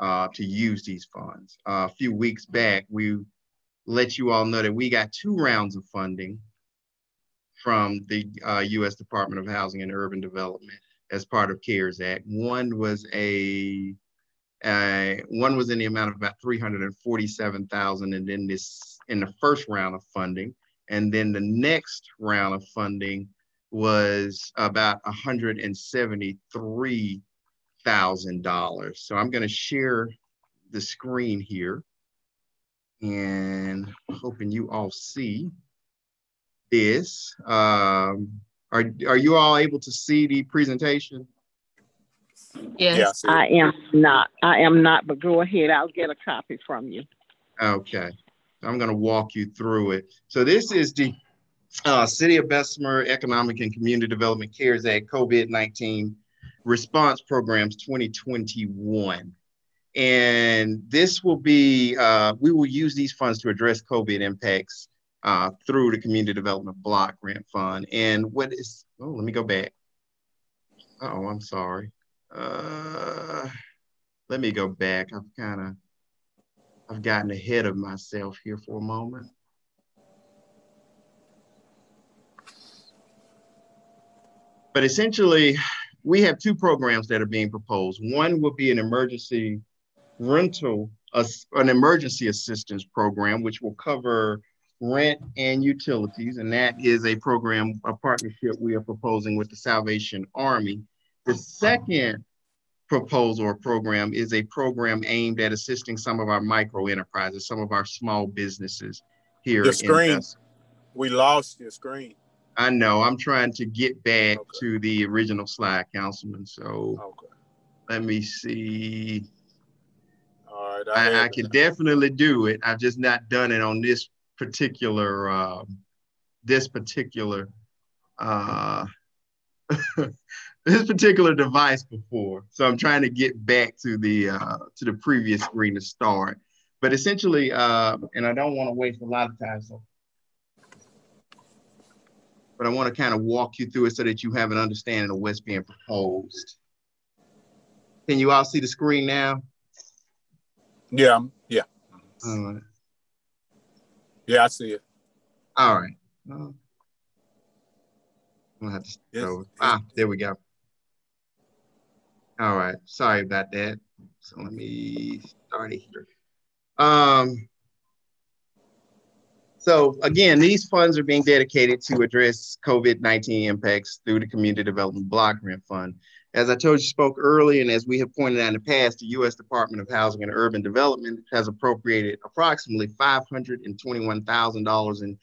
uh, to use these funds. Uh, a few weeks back, we let you all know that we got two rounds of funding from the U.S. Uh, Department of Housing and Urban Development as part of CARES Act. One was a one was in the amount of about 347,000 and then this in the first round of funding. And then the next round of funding was about $173,000. So I'm gonna share the screen here and hoping you all see this. Um, are, are you all able to see the presentation? Yes. Yeah. I am not. I am not, but go ahead. I'll get a copy from you. Okay. I'm going to walk you through it. So this is the uh, City of Bessemer Economic and Community Development CARES Act COVID-19 Response Programs 2021. And this will be, uh, we will use these funds to address COVID impacts uh, through the Community Development Block Grant Fund. And what is, oh, let me go back. Oh, I'm sorry. Uh, let me go back. I've kind of, I've gotten ahead of myself here for a moment. But essentially, we have two programs that are being proposed. One will be an emergency rental, an emergency assistance program, which will cover rent and utilities. And that is a program, a partnership we are proposing with the Salvation Army. The second proposal or program is a program aimed at assisting some of our micro enterprises, some of our small businesses here. Your screen, we lost your screen. I know. I'm trying to get back okay. to the original slide, Councilman. So okay. let me see. All right. I, I, I can definitely do it. I've just not done it on this particular um, this particular uh, this particular device before. So I'm trying to get back to the uh, to the previous screen to start. But essentially, uh, and I don't want to waste a lot of time, so but I want to kind of walk you through it so that you have an understanding of what's being proposed. Can you all see the screen now? Yeah, yeah. All right. Yeah, I see it. All right. I'm gonna have to yes. Ah, there we go. All right. Sorry about that. So let me start it here. Um, so again, these funds are being dedicated to address COVID-19 impacts through the Community Development Block Grant Fund. As I told you, spoke earlier, and as we have pointed out in the past, the U.S. Department of Housing and Urban Development has appropriated approximately $521,000 in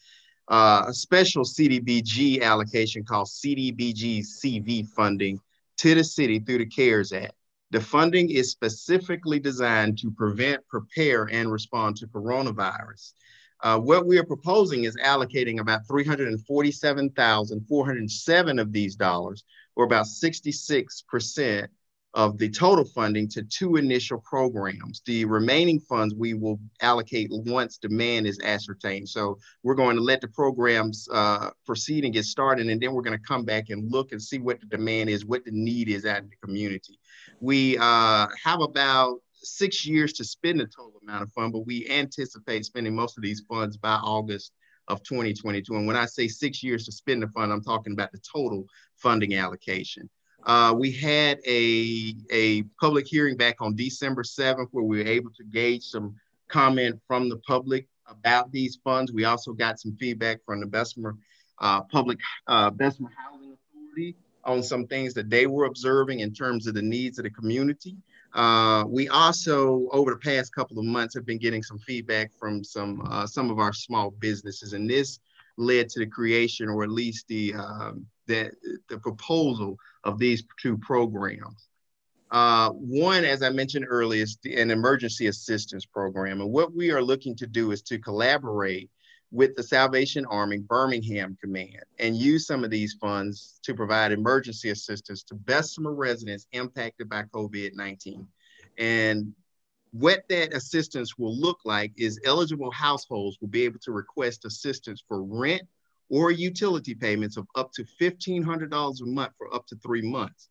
uh, a special CDBG allocation called CDBG CV funding to the city through the CARES Act. The funding is specifically designed to prevent, prepare, and respond to coronavirus. Uh, what we are proposing is allocating about 347,407 of these dollars, or about 66% of the total funding to two initial programs. The remaining funds we will allocate once demand is ascertained. So we're going to let the programs uh, proceed and get started, and then we're going to come back and look and see what the demand is, what the need is out in the community. We uh, have about six years to spend the total amount of fund, but we anticipate spending most of these funds by August of 2022. And when I say six years to spend the fund, I'm talking about the total funding allocation. Uh, we had a, a public hearing back on December 7th where we were able to gauge some comment from the public about these funds. We also got some feedback from the Bessemer uh, Public uh, Bessemer Housing Authority on some things that they were observing in terms of the needs of the community. Uh, we also, over the past couple of months, have been getting some feedback from some uh, some of our small businesses, and this led to the creation, or at least the um, the, the proposal of these two programs. Uh, one, as I mentioned earlier, is the, an emergency assistance program, and what we are looking to do is to collaborate with the Salvation Army Birmingham Command and use some of these funds to provide emergency assistance to Bessemer residents impacted by COVID 19. And what that assistance will look like is eligible households will be able to request assistance for rent or utility payments of up to $1,500 a month for up to three months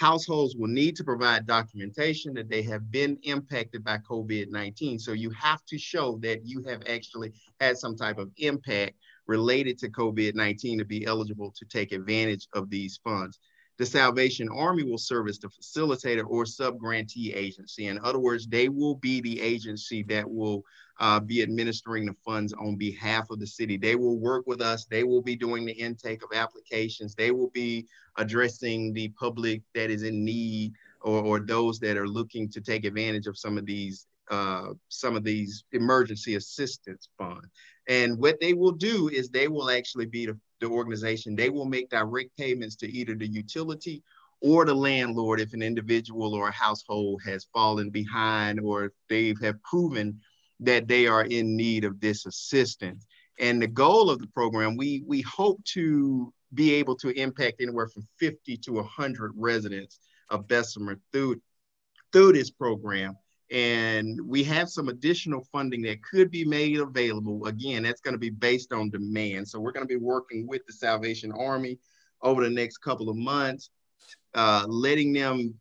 households will need to provide documentation that they have been impacted by COVID-19. So you have to show that you have actually had some type of impact related to COVID-19 to be eligible to take advantage of these funds. The Salvation Army will serve as the facilitator or sub-grantee agency. In other words, they will be the agency that will uh, be administering the funds on behalf of the city. They will work with us. They will be doing the intake of applications. They will be addressing the public that is in need or, or those that are looking to take advantage of some of these uh, some of these emergency assistance funds. And what they will do is they will actually be the, the organization. They will make direct payments to either the utility or the landlord if an individual or a household has fallen behind or they have proven that they are in need of this assistance. And the goal of the program, we, we hope to be able to impact anywhere from 50 to 100 residents of Bessemer through, through this program. And we have some additional funding that could be made available. Again, that's going to be based on demand. So we're going to be working with the Salvation Army over the next couple of months, uh, letting them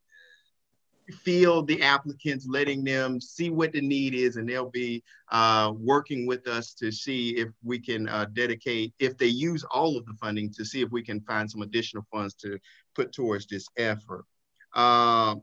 field the applicants, letting them see what the need is, and they'll be uh, working with us to see if we can uh, dedicate, if they use all of the funding, to see if we can find some additional funds to put towards this effort. Uh,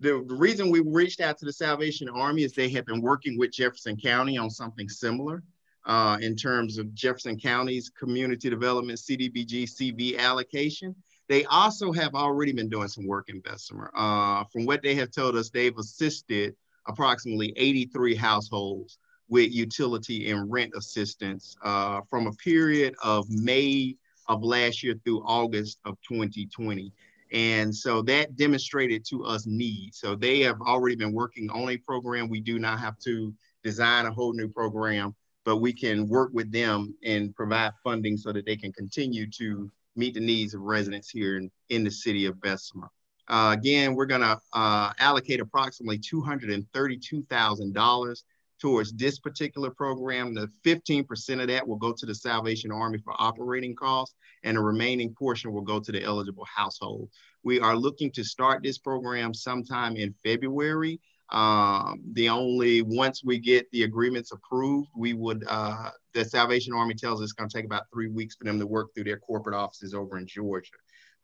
the, the reason we reached out to the Salvation Army is they have been working with Jefferson County on something similar. Uh, in terms of Jefferson County's community development CDBG CV allocation. They also have already been doing some work in Bessemer. Uh, from what they have told us, they've assisted approximately 83 households with utility and rent assistance uh, from a period of May of last year through August of 2020. And so that demonstrated to us need. So they have already been working on a program. We do not have to design a whole new program, but we can work with them and provide funding so that they can continue to meet the needs of residents here in, in the city of Bessemer. Uh, again, we're going to uh, allocate approximately $232,000 towards this particular program. The 15% of that will go to the Salvation Army for operating costs, and the remaining portion will go to the eligible household. We are looking to start this program sometime in February. Um, the only, once we get the agreements approved, we would, uh, the Salvation Army tells us it's going to take about three weeks for them to work through their corporate offices over in Georgia.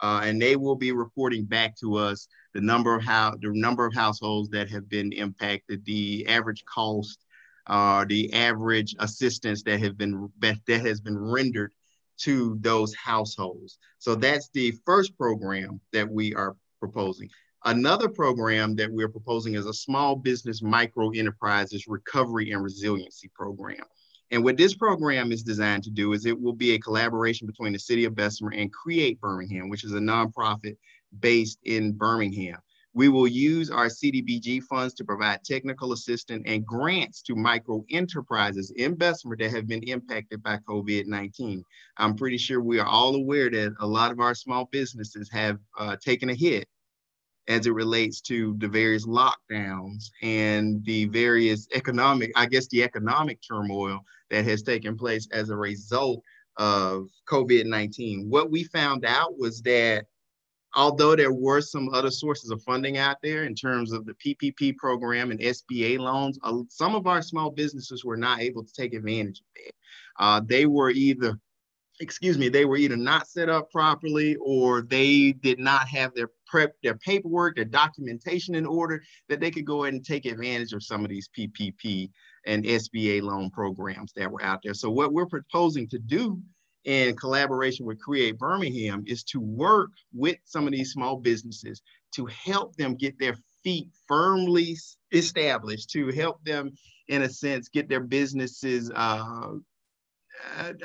Uh, and they will be reporting back to us the number of how the number of households that have been impacted, the average cost, uh, the average assistance that have been that has been rendered to those households. So that's the first program that we are proposing. Another program that we're proposing is a small business micro enterprises recovery and resiliency program. And what this program is designed to do is it will be a collaboration between the city of Bessemer and Create Birmingham, which is a nonprofit based in Birmingham. We will use our CDBG funds to provide technical assistance and grants to micro enterprises in Bessemer that have been impacted by COVID-19. I'm pretty sure we are all aware that a lot of our small businesses have uh, taken a hit as it relates to the various lockdowns and the various economic, I guess, the economic turmoil that has taken place as a result of COVID 19. What we found out was that although there were some other sources of funding out there in terms of the PPP program and SBA loans, uh, some of our small businesses were not able to take advantage of that. Uh, they were either excuse me, they were either not set up properly or they did not have their prep, their paperwork, their documentation in order that they could go ahead and take advantage of some of these PPP and SBA loan programs that were out there. So what we're proposing to do in collaboration with Create Birmingham is to work with some of these small businesses to help them get their feet firmly established, to help them, in a sense, get their businesses uh,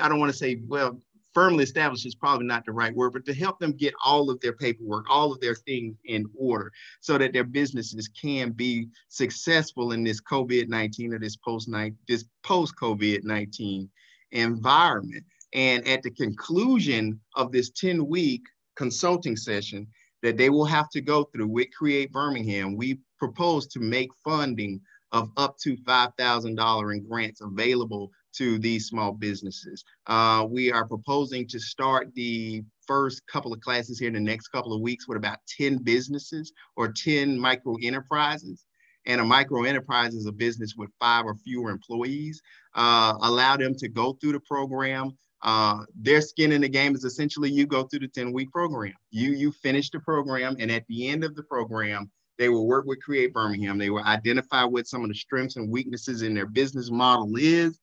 I don't want to say, well, firmly established is probably not the right word, but to help them get all of their paperwork, all of their things in order so that their businesses can be successful in this COVID-19 or this post this post COVID-19 environment. And at the conclusion of this 10 week consulting session that they will have to go through with Create Birmingham, we propose to make funding of up to $5,000 in grants available to these small businesses. Uh, we are proposing to start the first couple of classes here in the next couple of weeks with about 10 businesses or 10 micro enterprises. And a micro enterprise is a business with five or fewer employees. Uh, allow them to go through the program, Uh, their skin in the game is essentially you go through the 10 week program. You you finish the program, and at the end of the program, they will work with Create Birmingham. They will identify what some of the strengths and weaknesses in their business model is.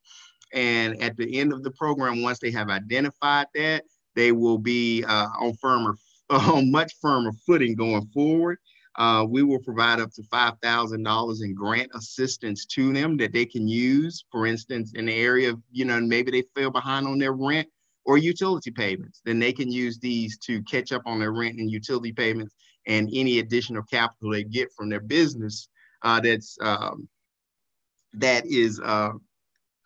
And at the end of the program, once they have identified that, they will be uh, on firmer, on much firmer footing going forward. Uh, we will provide up to $5,000 in grant assistance to them that they can use, for instance, in the area of, you know, maybe they fell behind on their rent or utility payments. Then they can use these to catch up on their rent and utility payments and any additional capital they get from their business uh, that's um, that is uh,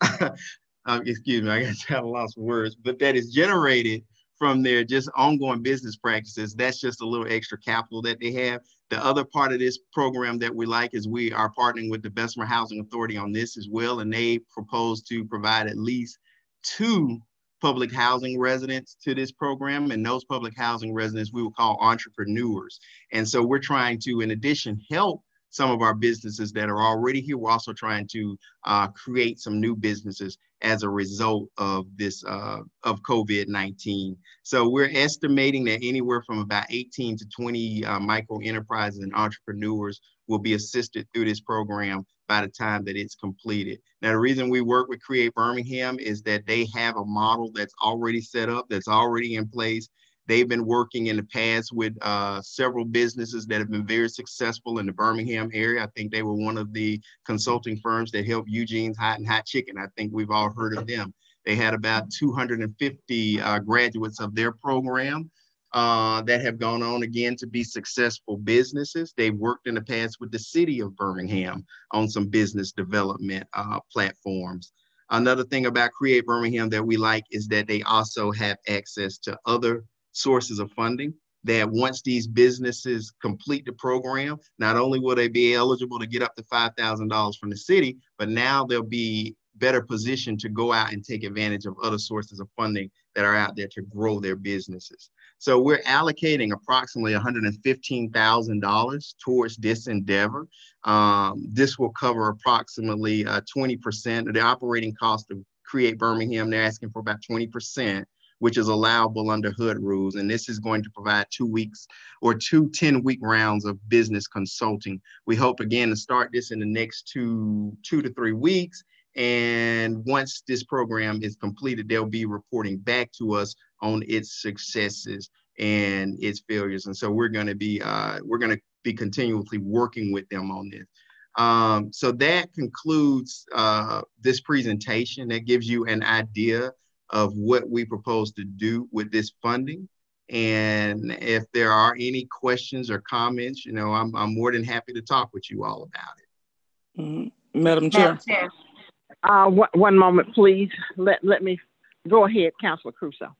uh, excuse me, I got of words, but that is generated from their just ongoing business practices. That's just a little extra capital that they have. The other part of this program that we like is we are partnering with the Bessemer Housing Authority on this as well, and they propose to provide at least two public housing residents to this program. And those public housing residents we will call entrepreneurs. And so we're trying to, in addition, help some of our businesses that are already here. We're also trying to uh, create some new businesses as a result of this uh, of COVID-19. So we're estimating that anywhere from about 18 to 20 uh, micro enterprises and entrepreneurs will be assisted through this program by the time that it's completed. Now, the reason we work with Create Birmingham is that they have a model that's already set up, that's already in place, They've been working in the past with uh, several businesses that have been very successful in the Birmingham area. I think they were one of the consulting firms that helped Eugene's Hot and Hot Chicken. I think we've all heard of them. They had about 250 uh, graduates of their program uh, that have gone on again to be successful businesses. They've worked in the past with the city of Birmingham on some business development uh, platforms. Another thing about Create Birmingham that we like is that they also have access to other sources of funding that once these businesses complete the program, not only will they be eligible to get up to $5,000 from the city, but now they'll be better positioned to go out and take advantage of other sources of funding that are out there to grow their businesses. So we're allocating approximately $115,000 towards this endeavor. Um, this will cover approximately uh, 20% of the operating cost of Create Birmingham. They're asking for about 20% which is allowable under HUD rules. And this is going to provide two weeks or two 10 week rounds of business consulting. We hope again to start this in the next two, two to three weeks. And once this program is completed, they'll be reporting back to us on its successes and its failures. And so we're going to be uh, we're going to be continuously working with them on this. Um, so that concludes uh, this presentation. That gives you an idea of what we propose to do with this funding. And if there are any questions or comments, you know, I'm, I'm more than happy to talk with you all about it. Mm-hmm. Madam Chair. Chair. Uh, one moment, please. Let, let me go ahead, Councilor Crusoe.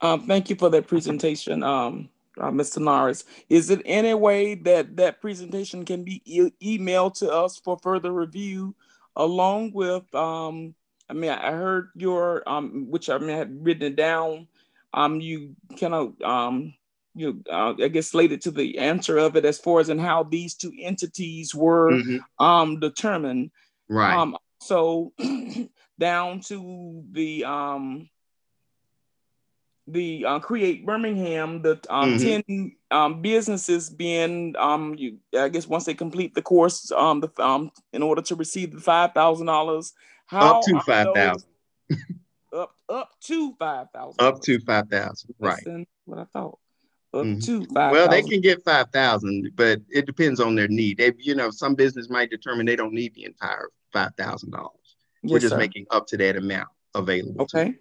Um, thank you for that presentation, um, uh, Mr. Norris. Is it any way that that presentation can be e emailed to us for further review along with um, I mean, I heard your um, which I mean, I had written it down. Um, you kind of um, you uh, I guess slated to the answer of it as far as in how these two entities were mm-hmm. um determined. Right. Um, so down to the um the uh, create Birmingham, the um, mm-hmm. ten um, businesses being um, you, I guess once they complete the course, um, the um, in order to receive the five thousand dollars, how up to five thousand. up up to five thousand. Up to five thousand. Right. What I thought. Up mm-hmm. to five. Well, 000. they can get five thousand, but it depends on their need. They, you know, some business might determine they don't need the entire five thousand dollars. Yes, We're just sir. making up to that amount available. Okay.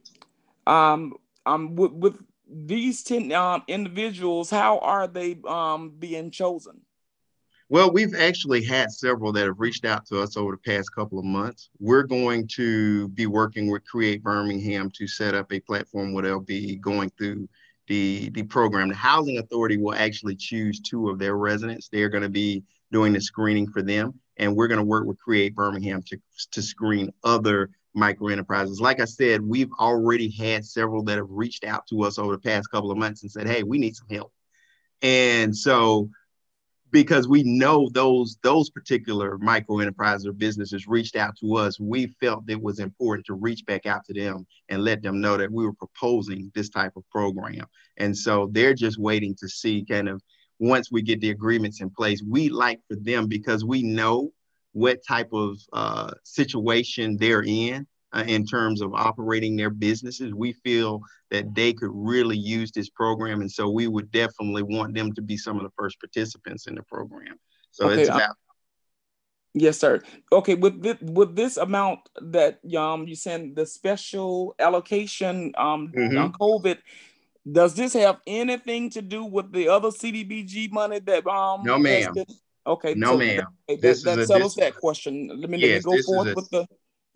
Um. Um. With, with these ten um individuals, how are they um being chosen? Well, we've actually had several that have reached out to us over the past couple of months. We're going to be working with Create Birmingham to set up a platform where they'll be going through the, the program. The Housing Authority will actually choose two of their residents. They're going to be doing the screening for them. And we're going to work with Create Birmingham to, to screen other micro enterprises. Like I said, we've already had several that have reached out to us over the past couple of months and said, hey, we need some help. And so because we know those those particular micro enterprises or businesses reached out to us. We felt it was important to reach back out to them and let them know that we were proposing this type of program. And so they're just waiting to see kind of once we get the agreements in place we like for them because we know what type of uh, situation they're in uh, in terms of operating their businesses. We feel that they could really use this program. And so we would definitely want them to be some of the first participants in the program. So okay, it's about. Yes, sir. Okay, with this, with this amount that um you send the special allocation um mm-hmm. on COVID, does this have anything to do with the other CDBG money that um? No, ma'am. Okay. No, so ma'am. That, that, that settles this, that question. Let me, yes, let me go forth a, with the.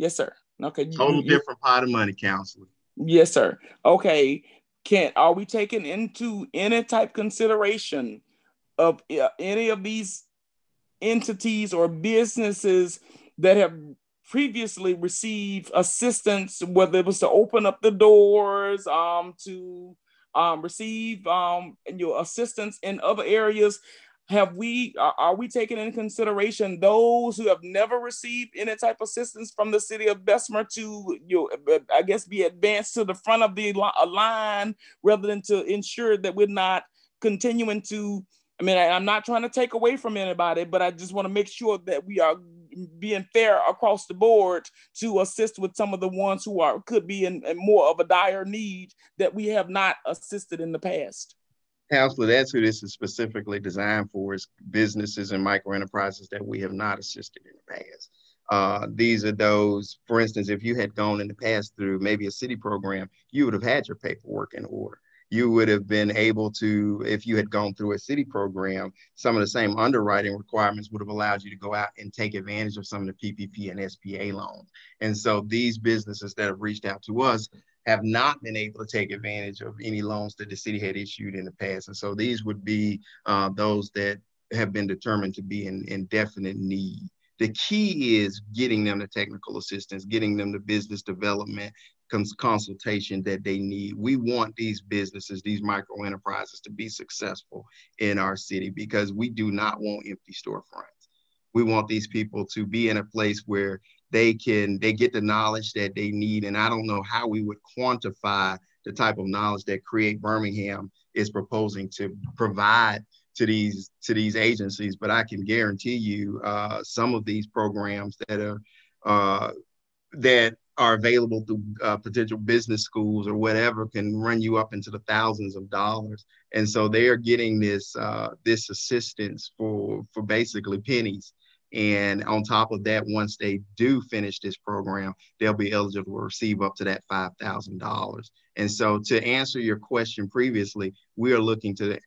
Yes, sir. Okay. Total you, different pot of money, counselor. Yes, sir. Okay. Can are we taking into any type consideration of uh, any of these entities or businesses that have previously received assistance, whether it was to open up the doors, um, to um, receive um, your assistance in other areas have we are, we taking in consideration those who have never received any type of assistance from the city of Bessemer to you know, uh, I guess be advanced to the front of the line rather than to ensure that we're not continuing to I mean I, I'm not trying to take away from anybody but I just want to make sure that we are being fair across the board to assist with some of the ones who are could be in, in more of a dire need that we have not assisted in the past. Counselor, that's who this is specifically designed for is businesses and micro enterprises that we have not assisted in the past. Uh, these are those, for instance, if you had gone in the past through maybe a city program, you would have had your paperwork in order. You would have been able to, if you had gone through a city program, some of the same underwriting requirements would have allowed you to go out and take advantage of some of the PPP and SBA loans. And so these businesses that have reached out to us have not been able to take advantage of any loans that the city had issued in the past. And so these would be uh, those that have been determined to be in, in definite need. The key is getting them the technical assistance, getting them the business development cons- consultation that they need. We want these businesses, these micro enterprises to be successful in our city because we do not want empty storefronts. We want these people to be in a place where they can they get the knowledge that they need. And i don't know how we would quantify the type of knowledge that create birmingham is proposing to provide to these to these agencies. But i can guarantee you uh, some of these programs that are uh, that are available through uh, potential business schools or whatever can run you up into the thousands of dollars. And so they are getting this uh, this assistance for for basically pennies and on top of that, once they do finish this program, they'll be eligible to receive up to that $5,000. And so, to answer your question previously, we are looking to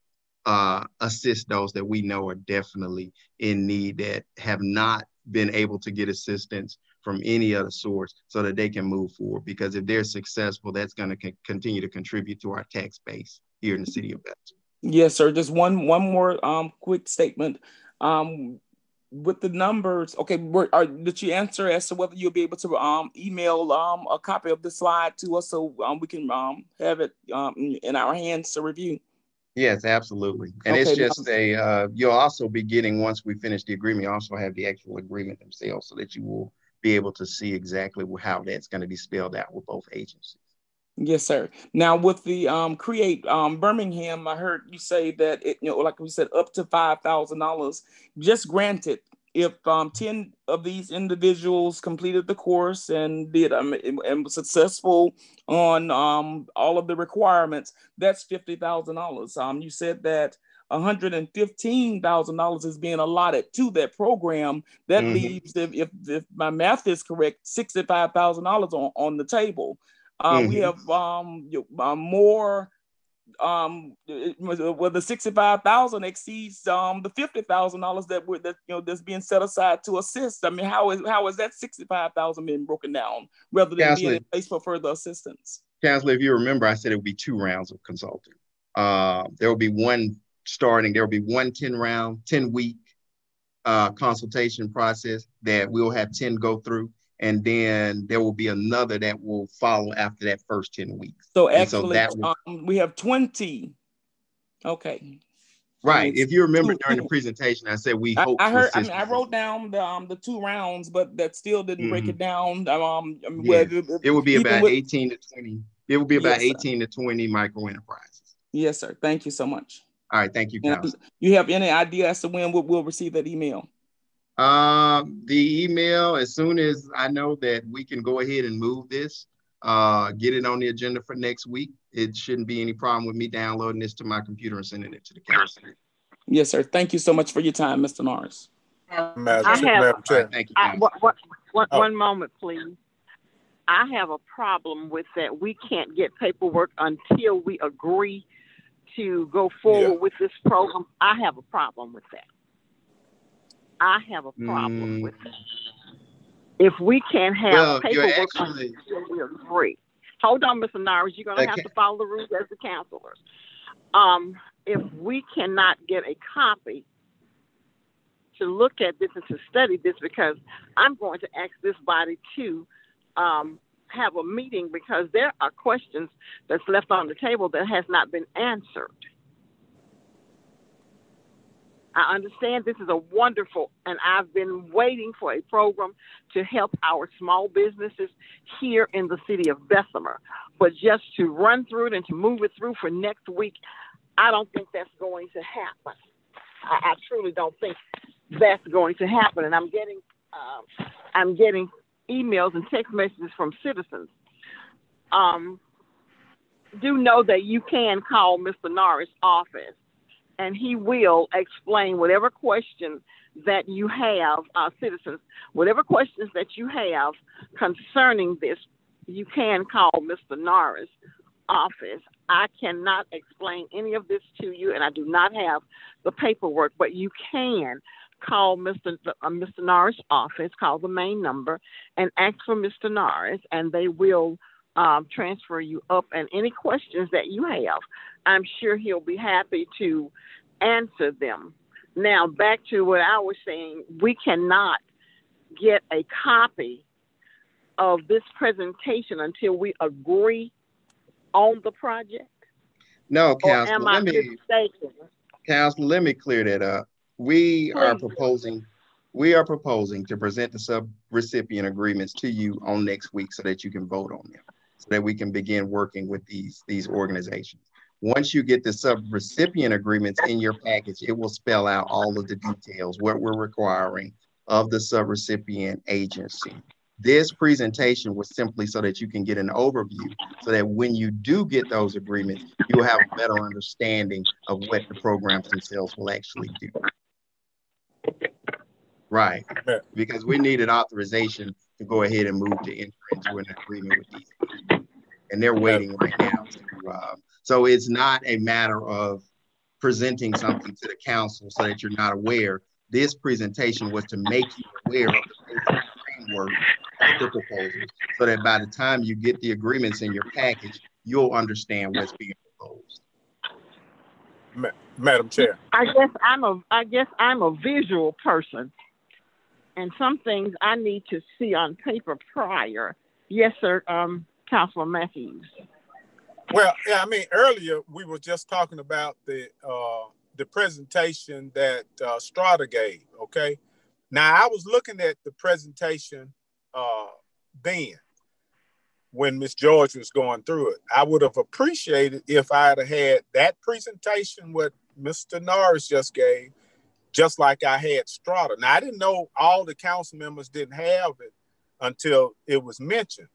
uh, assist those that we know are definitely in need that have not been able to get assistance from any other source so that they can move forward. Because if they're successful, that's going to co- continue to contribute to our tax base here in the city of Bethel. Yes, sir. Just one one more um, quick statement. Um, with the numbers, okay, were, are, did you answer as to whether you'll be able to um, email um, a copy of the slide to us so um, we can um, have it um, in our hands to review? Yes, absolutely. And okay, it's just a, uh, you'll also be getting, once we finish the agreement, you also have the actual agreement themselves so that you will be able to see exactly how that's going to be spelled out with both agencies. Yes, sir. Now with the um, create um, Birmingham, I heard you say that it, you know, like we said, up to five thousand dollars. Just granted, if um, ten of these individuals completed the course and did um, and was successful on um, all of the requirements, that's fifty thousand dollars. Um, you said that. $115,000 is being allotted to that program. That mm-hmm. leaves, if, if, if my math is correct, $65,000 on, on the table. Uh, mm-hmm. We have um, uh, more um well the 65,000 exceeds um the $50,000 that we're that you know that's being set aside to assist. I mean how is how is that 65,000 being broken down rather than Counselor, being in place for further assistance? Counselor, if you remember I said it would be two rounds of consulting. Uh there will be one starting there will be one 10 round 10 week uh consultation process that we'll have 10 go through and then there will be another that will follow after that first 10 weeks. So actually, so will, um, we have 20. Okay. Right. If you remember during the presentation, I said we I, hope. I heard. I mean, I wrote down the um the two rounds, but that still didn't break Mhm. it down. Um, I mean, whether- It would be about with- 18 to 20. It would be about Yes, sir. 18 to 20 micro enterprises. Yes, sir. Thank you so much. All right. Thank you, you have any idea as to when we'll, we'll receive that email? Um, the email, as soon as I know that we can go ahead and move this, uh, get it on the agenda for next week. It shouldn't be any problem with me downloading this to my computer and sending it to the council. Yes, sir. Thank you so much for your time, Mr. Norris. Madam, I Chair- have- Madam Thank you, I, Council. what, what, one, Oh. one moment, please. I have a problem with that. We can't get paperwork until we agree to go forward Yeah. with this program. I have a problem with that. I have a problem Mm. with that. If we can't have Well, paperwork actually- until we agree. Hold on, Mr. Norris. You're going to have to follow the rules as the counselors. Um, if we cannot get a copy to look at this and to study this because I'm going to ask this body to um, have a meeting because there are questions that's left on the table that has not been answered. I understand this is a wonderful, and I've been waiting for a program to help our small businesses here in the city of Bessemer. But just to run through it and to move it through for next week, I don't think that's going to happen. I, I truly don't think that's going to happen. And I'm getting, um, I'm getting emails and text messages from citizens. Um, do know that you can call Mr. Norris' office and he will explain whatever questions that you have, uh, citizens, whatever questions that you have concerning this, you can call Mr. Norris' office. I cannot explain any of this to you, and I do not have the paperwork, but you can call Mr. Uh, Mr. Norris' office, call the main number, and ask for Mr. Norris, and they will um, transfer you up. And any questions that you have, I'm sure he'll be happy to answer them. Now, back to what I was saying, we cannot get a copy of this presentation until we agree on the project. No, Council, let me? Council, let me clear that up. We are proposing, we are proposing to present the sub-recipient agreements to you on next week so that you can vote on them. So that we can begin working with these, these organizations. Once you get the sub-recipient agreements in your package, it will spell out all of the details, what we're requiring of the sub-recipient agency. This presentation was simply so that you can get an overview, so that when you do get those agreements, you'll have a better understanding of what the programs themselves will actually do. Right, because we needed authorization to go ahead and move to enter into an agreement with these. People. And they're waiting right now to, uh, so it's not a matter of presenting something to the council so that you're not aware. This presentation was to make you aware of the framework of the proposal, so that by the time you get the agreements in your package, you'll understand what's being proposed. Ma- Madam Chair. I guess I'm a I guess I'm a visual person. And some things I need to see on paper prior. Yes, sir, um, Councilor Matthews. Well, yeah, I mean, earlier we were just talking about the uh, the presentation that uh, Strata gave. Okay, now I was looking at the presentation uh, then when Miss George was going through it. I would have appreciated if I had had that presentation what Mr. Norris just gave, just like I had Strata. Now I didn't know all the council members didn't have it until it was mentioned.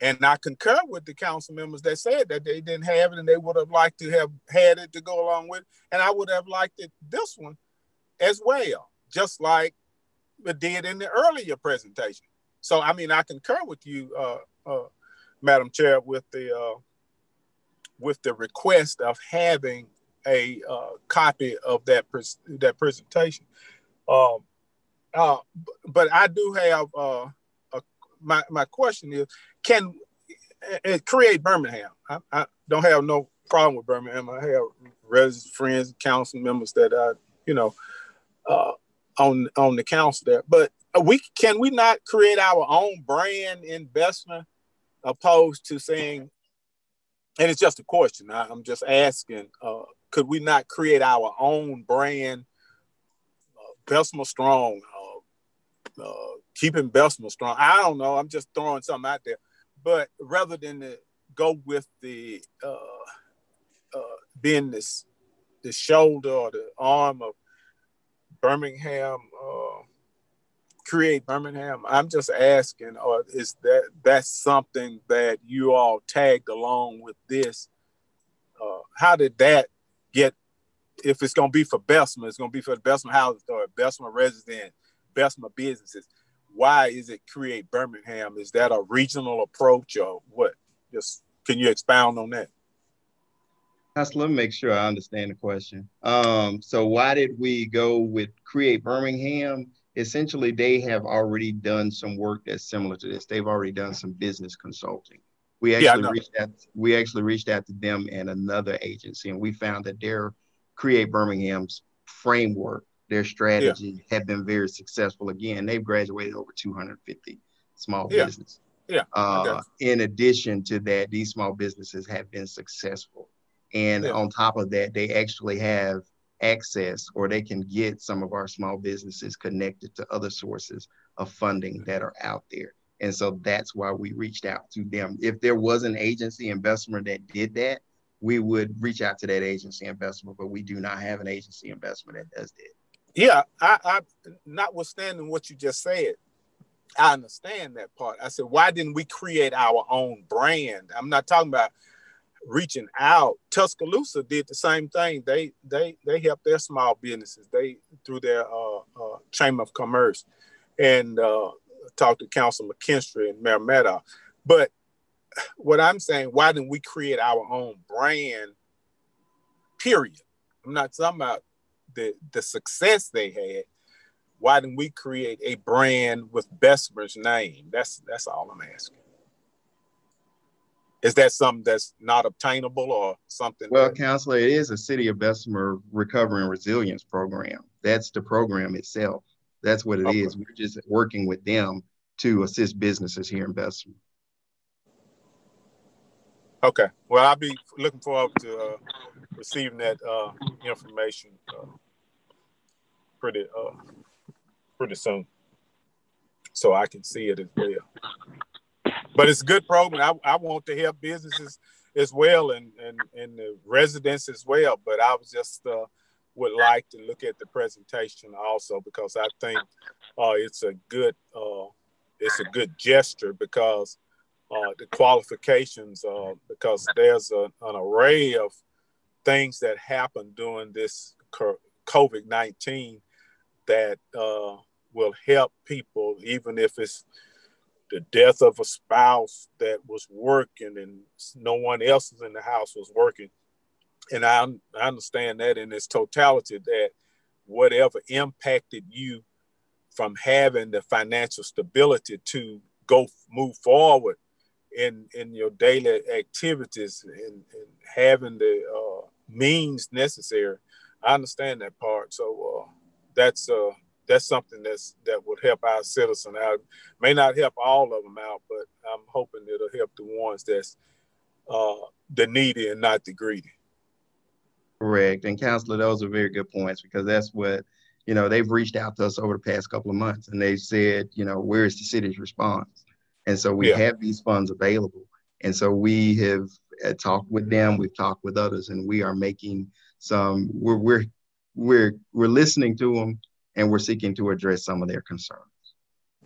And I concur with the council members that said that they didn't have it and they would have liked to have had it to go along with. And I would have liked it this one as well, just like it did in the earlier presentation. So I mean, I concur with you, uh, uh, Madam Chair, with the uh, with the request of having a uh, copy of that pres- that presentation. Um, uh, but I do have uh, my my question is, can it create Birmingham? I, I don't have no problem with Birmingham. I have residents, friends, council members that I, you know, uh, on on the council there. But we can we not create our own brand in Bessemer opposed to saying, and it's just a question. I, I'm just asking uh, could we not create our own brand, uh, Bessemer Strong, uh, uh, keeping Bessemer strong? I don't know. I'm just throwing something out there. But rather than go with the uh, uh, being this the shoulder or the arm of Birmingham, uh, create Birmingham. I'm just asking, or is that that's something that you all tagged along with this? Uh, how did that get? If it's going to be for Bessemer, it's going to be for the Bessemer houses or Bessemer resident, Bessemer businesses. Why is it create Birmingham? Is that a regional approach or what? Just can you expound on that? let me make sure I understand the question. Um, so why did we go with Create Birmingham? Essentially, they have already done some work that's similar to this. They've already done some business consulting. We actually yeah, reached out. We actually reached out to them and another agency, and we found that their Create Birmingham's framework, their strategy, yeah. have been very successful. Again, they've graduated over 250 small yeah. businesses. Yeah. Uh, in addition to that, these small businesses have been successful. And yeah. on top of that, they actually have access or they can get some of our small businesses connected to other sources of funding that are out there. And so that's why we reached out to them. If there was an agency in Bessemer that did that, we would reach out to that agency in Bessemer, but we do not have an agency in Bessemer that does that. Yeah, I, I notwithstanding what you just said, I understand that part. I said, why didn't we create our own brand? I'm not talking about reaching out. Tuscaloosa did the same thing. They they they helped their small businesses. They through their uh, uh, Chamber of Commerce and uh, talked to Council McKinstry and Mayor Maddox. But what I'm saying, why didn't we create our own brand? Period. I'm not talking about the the success they had. Why didn't we create a brand with Bessemer's name? That's that's all I'm asking is that something that's not obtainable or something? Well, that... counselor, it is a City of Bessemer Recovery and Resilience Program. That's the program itself. That's what it okay. is. We're just working with them to assist businesses here in Bessemer. Okay. Well, I'll be looking forward to uh, receiving that uh, information uh, pretty uh, pretty soon, so I can see it as well but it's a good program. I, I want to help businesses as well and, and, and the residents as well. But I was just uh, would like to look at the presentation also because I think uh, it's a good uh, it's a good gesture because uh, the qualifications uh, because there's a, an array of things that happen during this COVID nineteen that uh, will help people even if it's the death of a spouse that was working and no one else in the house was working. And I, I understand that in its totality that whatever impacted you from having the financial stability to go move forward in in your daily activities and, and having the uh, means necessary. I understand that part. So uh, that's uh, that's something that's that would help our citizen out. May not help all of them out, but I'm hoping it'll help the ones that's uh, the needy and not the greedy. Correct. And counselor, those are very good points because that's what, you know, they've reached out to us over the past couple of months and they've said, you know, where's the city's response? And so we yeah. have these funds available. And so we have uh, talked with them, we've talked with others, and we are making some, we're, we're, we're, we're listening to them and we're seeking to address some of their concerns.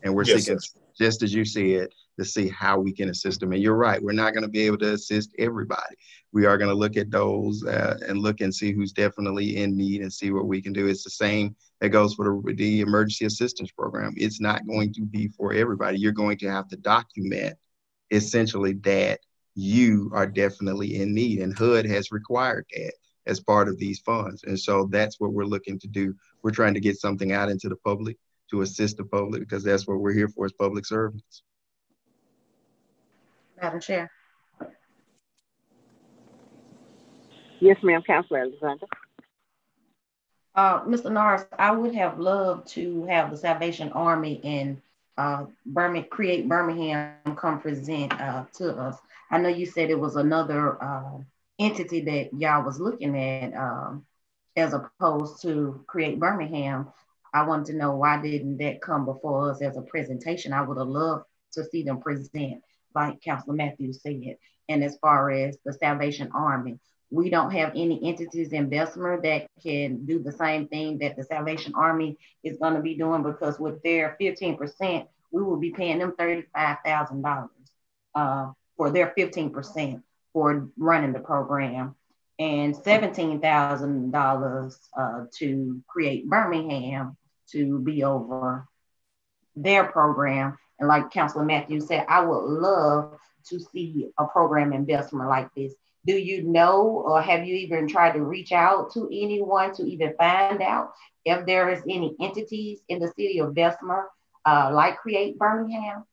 And we're yes, seeking, sir. just as you said, to see how we can assist them. And you're right, we're not going to be able to assist everybody. We are going to look at those uh, and look and see who's definitely in need and see what we can do. It's the same that goes for the, the emergency assistance program. It's not going to be for everybody. You're going to have to document essentially that you are definitely in need. And HUD has required that as part of these funds. And so that's what we're looking to do. We're trying to get something out into the public to assist the public because that's what we're here for as public servants. Madam Chair. Yes, ma'am, Councilor Alexander. Uh, Mr. Norris, I would have loved to have the Salvation Army and uh, Birmingham, Create Birmingham come present uh, to us. I know you said it was another uh, entity that y'all was looking at, um, as opposed to Create Birmingham, I wanted to know why didn't that come before us as a presentation? I would have loved to see them present, like Councilor Matthews said. And as far as the Salvation Army, we don't have any entities in Bessemer that can do the same thing that the Salvation Army is going to be doing because with their 15%, we will be paying them $35,000 uh, for their 15% for running the program and $17,000 uh, to create Birmingham to be over their program. And like Councilor Matthews said, I would love to see a program in Bessemer like this do you know or have you even tried to reach out to anyone to even find out if there is any entities in the city of Bessemer uh, like Create Birmingham?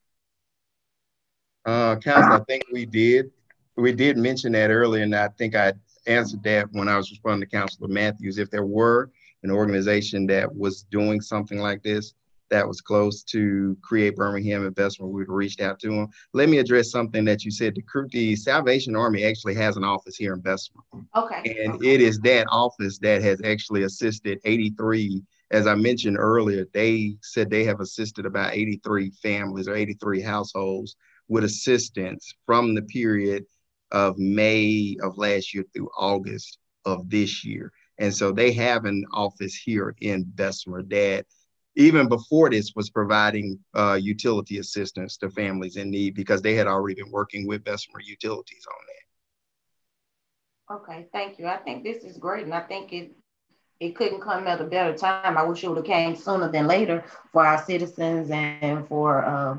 Uh, Council, I think we did. We did mention that earlier, and I think I answered that when I was responding to Councilor Matthews. If there were an organization that was doing something like this, that was close to create Birmingham investment, we would have reached out to them. Let me address something that you said. The, the Salvation Army actually has an office here in Bessemer. Okay. And it is that office that has actually assisted 83. As I mentioned earlier, they said they have assisted about 83 families or 83 households with assistance from the period of May of last year through August of this year. And so they have an office here in Bessemer that even before this was providing uh, utility assistance to families in need because they had already been working with Bessemer Utilities on that. Okay, thank you. I think this is great, and I think it it couldn't come at a better time. I wish it would have came sooner than later for our citizens and for uh,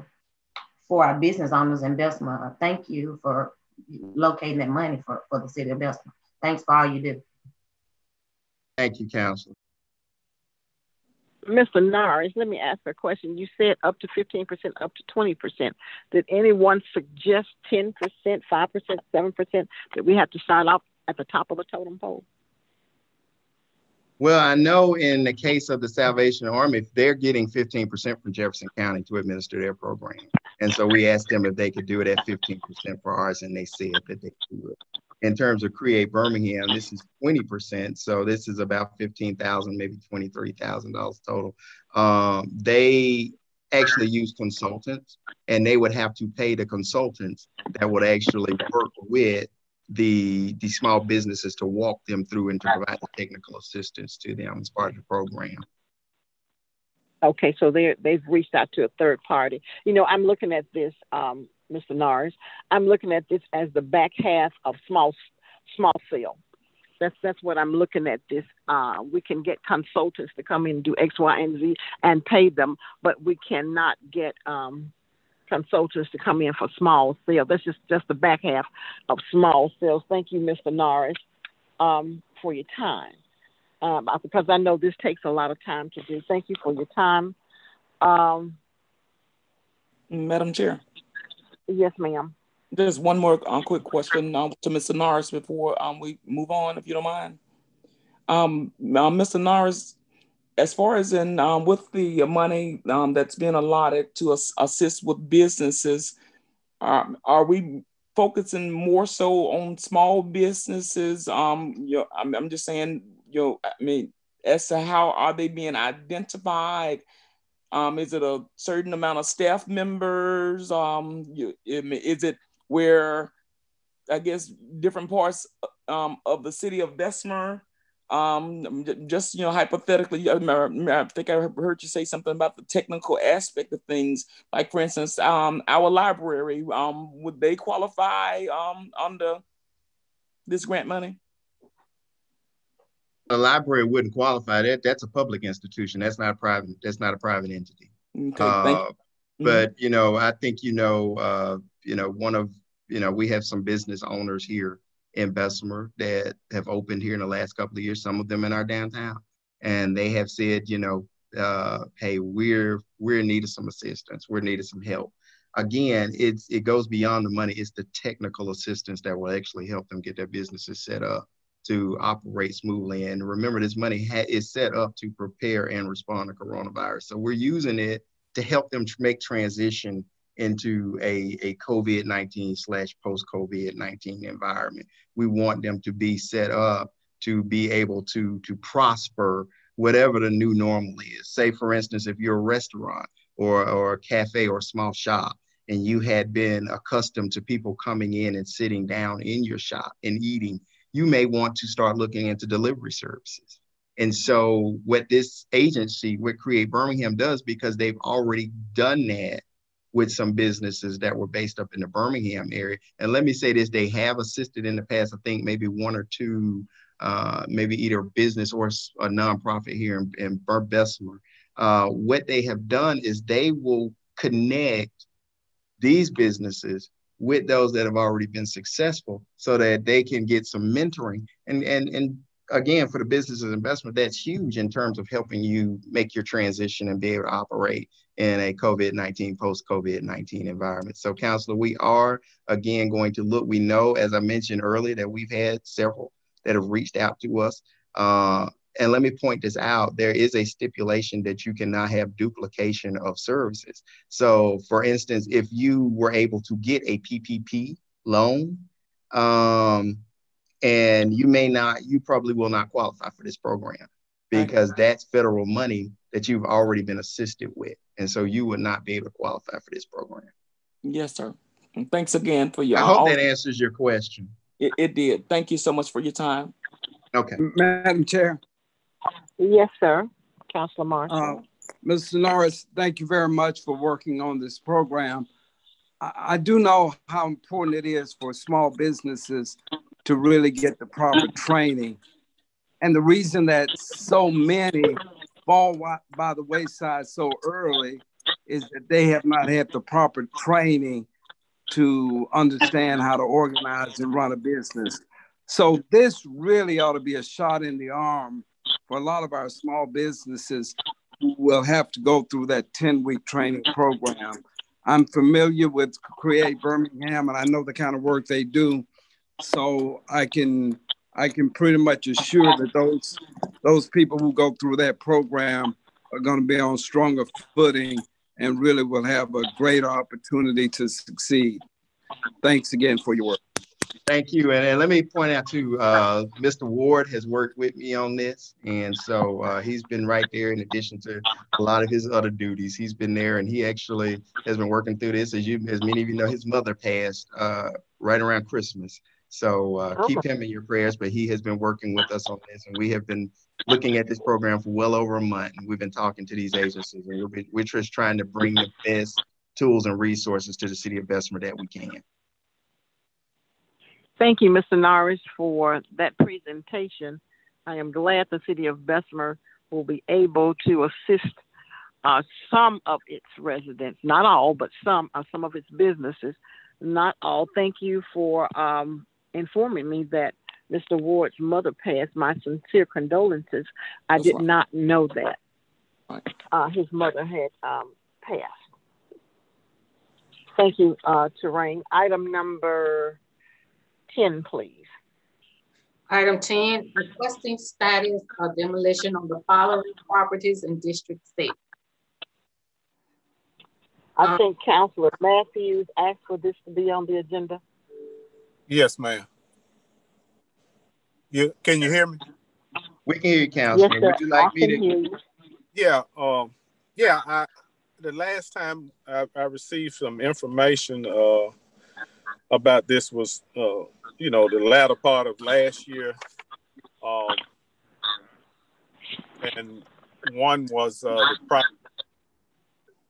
for our business owners in Bessemer. Thank you for locating that money for, for the city of Bessemer. Thanks for all you do. Thank you, Council. Mr. Norris, let me ask a question. You said up to 15%, up to 20%. Did anyone suggest 10%, 5%, 7% that we have to start off at the top of the totem pole? Well, I know in the case of the Salvation Army, they're getting 15% from Jefferson County to administer their program. And so we asked them if they could do it at 15% for ours, and they said that they could in terms of Create Birmingham, this is 20%. So this is about 15,000, maybe $23,000 total. Um, they actually use consultants and they would have to pay the consultants that would actually work with the, the small businesses to walk them through and to provide technical assistance to them as part of the program. Okay, so they they've reached out to a third party. You know, I'm looking at this um, Mr. Norris. I'm looking at this as the back half of small small cell. That's that's what I'm looking at. This uh, we can get consultants to come in and do X, Y, and Z and pay them, but we cannot get um, consultants to come in for small cells. That's just just the back half of small cells. Thank you, Mr. Norris, um, for your time. Um, because I know this takes a lot of time to do. Thank you for your time. Um, Madam Chair. Yes, ma'am. There's one more um, quick question um, to Mr. Norris before um, we move on, if you don't mind. Um, uh, Mr. Norris, as far as in um, with the money um, that's been allotted to us, assist with businesses, um, are we focusing more so on small businesses? Um, you know, I'm, I'm just saying, you know, I mean, as to how are they being identified? Um, is it a certain amount of staff members? Um, you, is it where I guess different parts um, of the city of Bessemer? Um, just you know, hypothetically, I, think I heard you say something about the technical aspect of things. Like for instance, um, our library, um, would they qualify um, under this grant money? a library wouldn't qualify. That that's a public institution. That's not a private. That's not a private entity. Okay, uh, you. Mm-hmm. But you know, I think you know, uh, you know, one of you know, we have some business owners here in Bessemer that have opened here in the last couple of years. Some of them in our downtown, and they have said, you know, uh, hey, we're we're in need of some assistance. We're needed some help. Again, it's it goes beyond the money. It's the technical assistance that will actually help them get their businesses set up to operate smoothly. And remember, this money ha- is set up to prepare and respond to coronavirus. So we're using it to help them tr- make transition into a, a COVID-19 slash post-COVID-19 environment. We want them to be set up to be able to, to prosper whatever the new normal is. Say, for instance, if you're a restaurant or, or a cafe or a small shop, and you had been accustomed to people coming in and sitting down in your shop and eating, you may want to start looking into delivery services. And so, what this agency, what Create Birmingham does, because they've already done that with some businesses that were based up in the Birmingham area. And let me say this they have assisted in the past, I think maybe one or two, uh, maybe either business or a nonprofit here in, in Bessemer. Uh, what they have done is they will connect these businesses with those that have already been successful so that they can get some mentoring and and and again for the businesses investment that's huge in terms of helping you make your transition and be able to operate in a covid-19 post covid-19 environment. So counselor we are again going to look. We know as i mentioned earlier that we've had several that have reached out to us. Uh, and let me point this out there is a stipulation that you cannot have duplication of services. So, for instance, if you were able to get a PPP loan, um, and you may not, you probably will not qualify for this program because that's federal money that you've already been assisted with. And so you would not be able to qualify for this program. Yes, sir. And thanks again for your. I hope that answers your question. It, it did. Thank you so much for your time. Okay. Madam Chair. Yes, sir. Councilor Marshall. Uh, Mr. Norris, thank you very much for working on this program. I, I do know how important it is for small businesses to really get the proper training. And the reason that so many fall by the wayside so early is that they have not had the proper training to understand how to organize and run a business. So this really ought to be a shot in the arm for a lot of our small businesses who will have to go through that 10 week training program. I'm familiar with Create Birmingham and I know the kind of work they do. So I can I can pretty much assure that those those people who go through that program are going to be on stronger footing and really will have a greater opportunity to succeed. Thanks again for your work. Thank you. And, and let me point out to uh, Mr. Ward has worked with me on this. And so uh, he's been right there in addition to a lot of his other duties. He's been there and he actually has been working through this. As you, as many of you know, his mother passed uh, right around Christmas. So uh, keep him in your prayers, but he has been working with us on this. And we have been looking at this program for well over a month. And we've been talking to these agencies and we're, we're just trying to bring the best tools and resources to the city of Bessemer that we can. Thank you, Mr. Norris, for that presentation. I am glad the city of Bessemer will be able to assist uh, some of its residents, not all, but some, uh, some of its businesses, not all. Thank you for um, informing me that Mr. Ward's mother passed. My sincere condolences. I That's did right. not know that uh, his mother had um, passed. Thank you, uh, Terrain. Item number 10, please. Item 10, requesting status of demolition on the following properties in District 6. I um, think Councilor Matthews asked for this to be on the agenda. Yes, ma'am. You can you hear me? We can hear you, Councilor. Yes, Would you like I me to? Yeah, um, yeah. I the last time I, I received some information uh, about this was uh, you know, the latter part of last year. Um, and one was uh, the pro-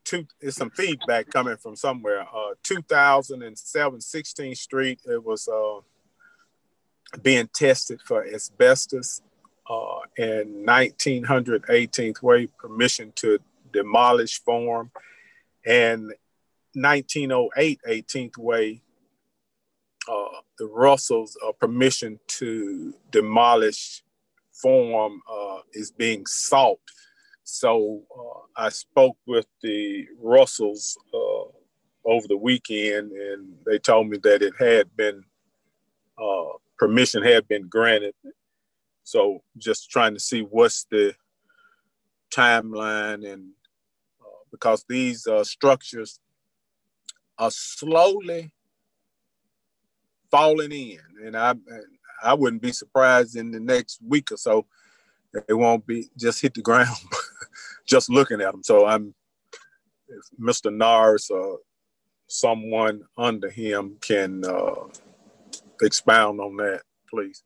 two. Some feedback coming from somewhere. Uh, 2007 16th Street. It was uh, being tested for asbestos. Uh, and 1900 18th Way permission to demolish form, and 1908 18th Way uh, the Russells uh, permission to demolish form uh, is being sought. So uh, I spoke with the Russells uh, over the weekend, and they told me that it had been uh, permission had been granted. So just trying to see what's the timeline and because these structures are slowly falling in, and I I wouldn't be surprised in the next week or so they won't be just hit the ground just looking at them. So I'm Mr. Norris or someone under him can uh, expound on that, please.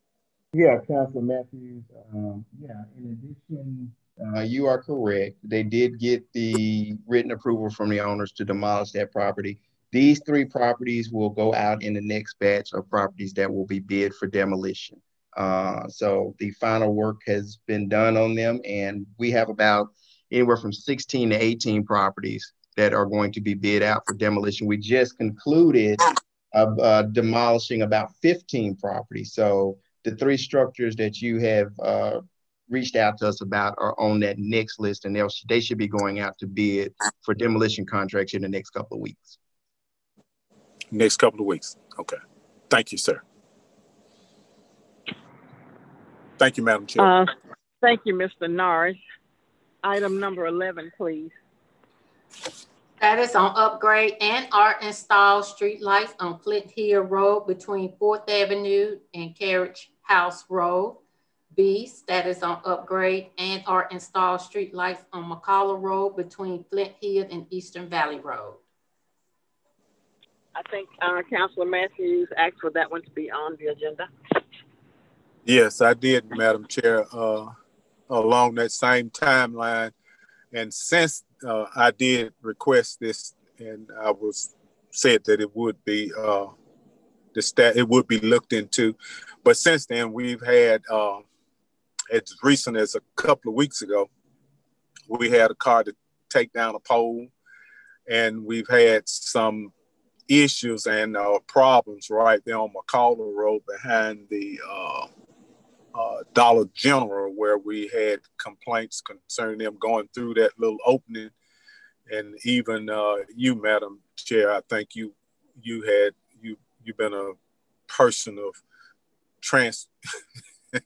Yeah, Councilor Matthews. Um, yeah, in addition, uh, you are correct. They did get the written approval from the owners to demolish that property. These three properties will go out in the next batch of properties that will be bid for demolition. Uh, so the final work has been done on them, and we have about anywhere from 16 to 18 properties that are going to be bid out for demolition. We just concluded of uh, demolishing about 15 properties. So the three structures that you have uh, reached out to us about are on that next list, and they should be going out to bid for demolition contracts in the next couple of weeks. Next couple of weeks. Okay. Thank you, sir. Thank you, Madam Chair. Uh, thank you, Mr. Norris. Item number 11, please. That is on upgrade and or install street lights on Flint Hill Road between 4th Avenue and Carriage House Road. B, status on upgrade and or install street lights on McCullough Road between Flint Hill and Eastern Valley Road. I think uh, Councilor Matthews asked for that one to be on the agenda. Yes, I did, Madam Chair, uh, along that same timeline. And since uh, I did request this, and I was said that it would be uh, the stat, it would be looked into. But since then, we've had uh, as recent as a couple of weeks ago, we had a car to take down a pole, and we've had some issues and uh, problems right there on McCullough Road behind the uh, Dollar General where we had complaints concerning them going through that little opening. And even uh, you, Madam Chair, I think you you had you you've been a person of trans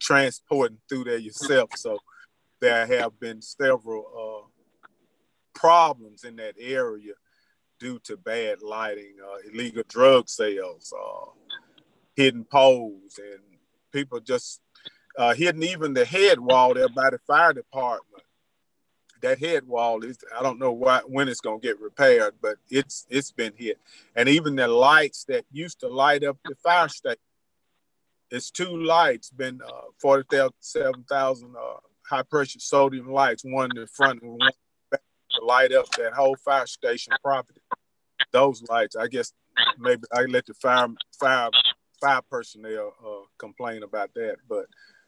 transporting through there yourself. So there have been several uh, problems in that area due to bad lighting, uh, illegal drug sales, uh, hidden poles, and people just uh, hitting even the head wall there by the fire department. That head wall is I don't know why, when it's gonna get repaired, but it's it's been hit. And even the lights that used to light up the fire station, it's two lights, been uh, 47,000 uh, high pressure sodium lights, one in the front and one back to light up that whole fire station property. Those lights, I guess maybe I let the fire fire fire personnel uh, complain about that, but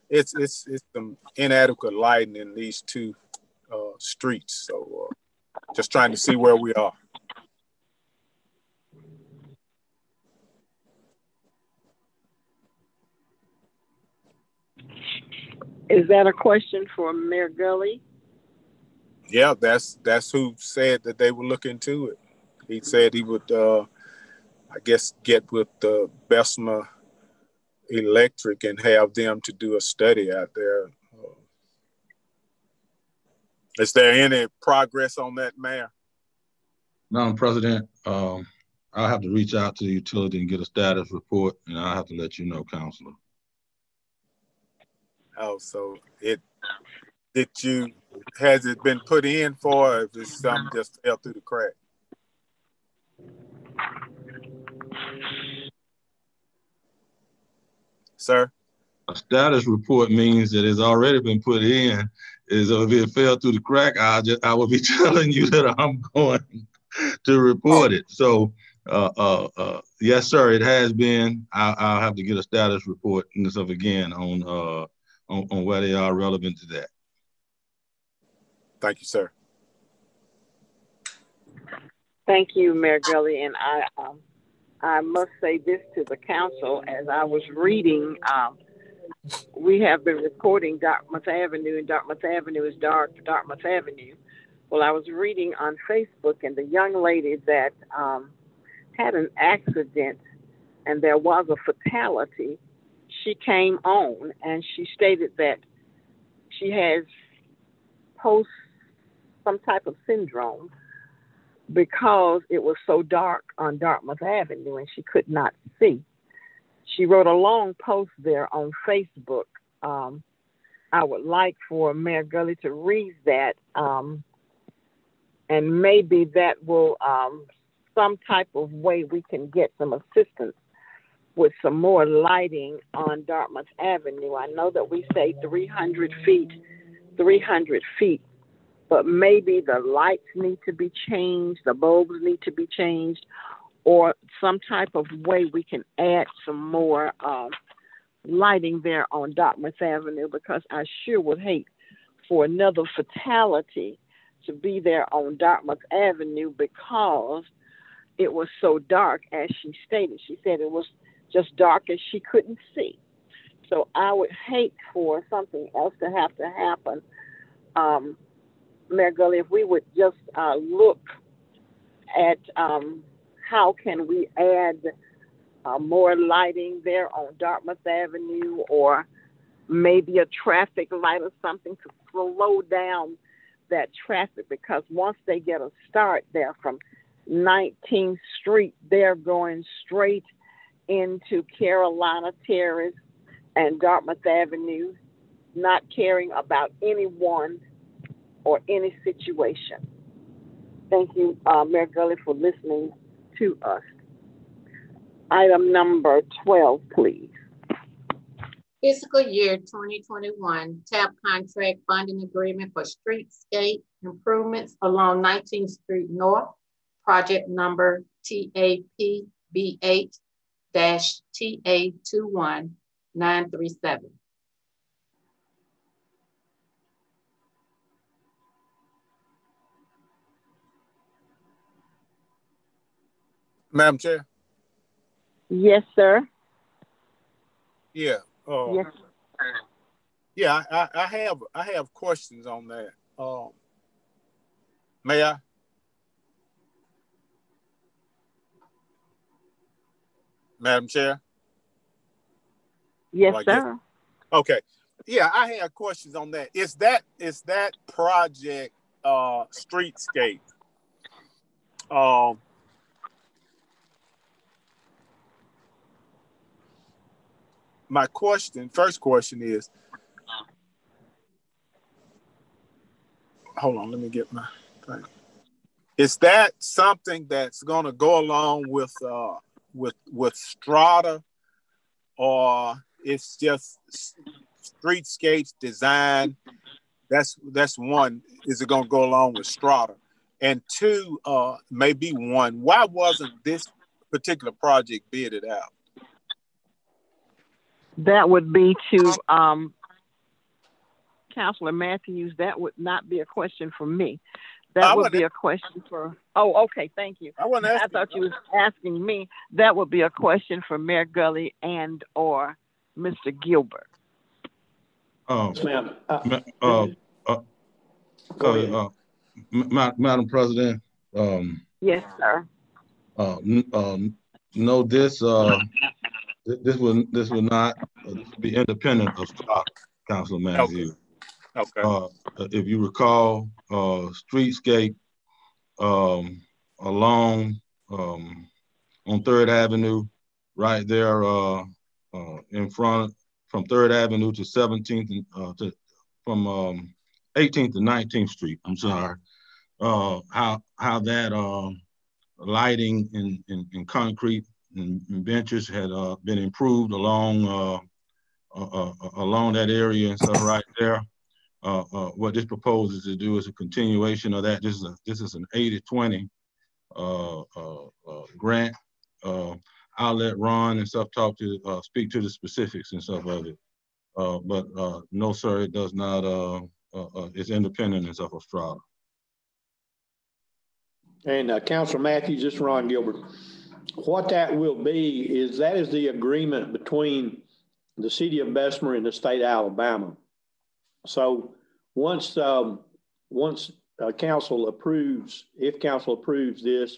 it's it's it's some inadequate lighting in these two uh, streets. So uh, just trying to see where we are. Is that a question for Mayor Gulley? Yeah, that's that's who said that they would look into it. He said he would uh, I guess, get with the Bessemer Electric and have them to do a study out there. Uh, there any progress on that, Mayor? Madam President, um, I'll have to reach out to the utility and get a status report, and I'll have to let you know, Counselor. Oh, so it did you has it been put in for, or is something just fell through the crack? Sir? A status report means that it's already been put in. Is if it fell through the crack, I just I will be telling you that I'm going to report it. So uh, uh, uh, yes, sir, it has been. I'll, I'll, have to get a status report and stuff again on, uh, on, on where they are relevant to that. Thank you, sir. Thank you, Mayor Gulley, and I um, I must say this to the council as I was reading. Um, we have been recording Dartmouth Avenue, and Dartmouth Avenue is dark, Dartmouth Avenue. Well, I was reading on Facebook, and the young lady that um, had an accident and there was a fatality, she came on and she stated that she has post some type of syndrome because it was so dark on Dartmouth Avenue and she could not see. She wrote a long post there on Facebook. Um, I would like for Mayor Gulley to read that, um, and maybe that will um, some type of way we can get some assistance with some more lighting on Dartmouth Avenue. I know that we say 300 feet, 300 feet, but maybe the lights need to be changed, the bulbs need to be changed, or some type of way we can add some more uh, lighting there on Dartmouth Avenue because I sure would hate for another fatality to be there on Dartmouth Avenue because it was so dark, as she stated. She said it was just dark and she couldn't see. So I would hate for something else to have to happen. Um, Mayor Gulley, if we would just uh, look at um, how can we add uh, more lighting there on Dartmouth Avenue or maybe a traffic light or something to slow down that traffic? Because once they get a start there from 19th Street, they're going straight into Carolina Terrace and Dartmouth Avenue, not caring about anyone or any situation. Thank you, uh, Mayor Gulley, for listening to us. Item number 12, please. Fiscal year 2021 TAP contract funding agreement for streetscape improvements along 19th Street North, project number TAPB8 Madam Chair? Yes, sir. Yeah. Uh, yes. Yeah, I, I have I have questions on that. Um, may I? Madam Chair? Yes, Like sir. Okay. Yeah, I have questions on that. Is that is that project uh streetscape? Um my question, first question is hold on, let me get my thing. Is that something that's gonna go along with uh with with Strata or it's just streetscapes design? That's that's one. Is it gonna go along with Strata? And two, uh maybe one, why wasn't this particular project bidded out? That would be to um, Councilor Matthews. That would not be a question for me. That I would be a question for. Oh, okay. Thank you. I wasn't I thought you was asking me. That would be a question for Mayor Gulley and or Mr. Gilbert. Um, ma'am. Uh, uh, uh, uh, uh, Ma- Madam President, um, Yes, sir. uh, n- um, no, this, uh, th- this will, this will not uh, be independent of stock, Councilor Matthews. Okay. Uh, if you recall, uh, streetscape, um, along, um, on Third Avenue, right there, uh, uh, in front, from Third Avenue to Seventeenth and, uh, to, from, um, Eighteenth to Nineteenth Street, I'm sorry. Uh, how, how that, lighting in, in, in concrete and, benches had, uh, been improved along, uh, uh, uh, along that area and stuff right there. Uh, uh, what this proposes to do is a continuation of that. This is a, this is an 80-20 uh, uh, uh, grant. Uh, I'll let Ron and stuff talk to, uh, speak to the specifics and stuff of it. Uh, but uh, no, sir, it does not. Uh, uh, uh, it's independent and stuff of Strata. And uh, Councilor Matthews, is Ron Gilbert. What that will be is that is the agreement between the city of Bessemer and the state of Alabama. So once um, once uh, council approves, if council approves this,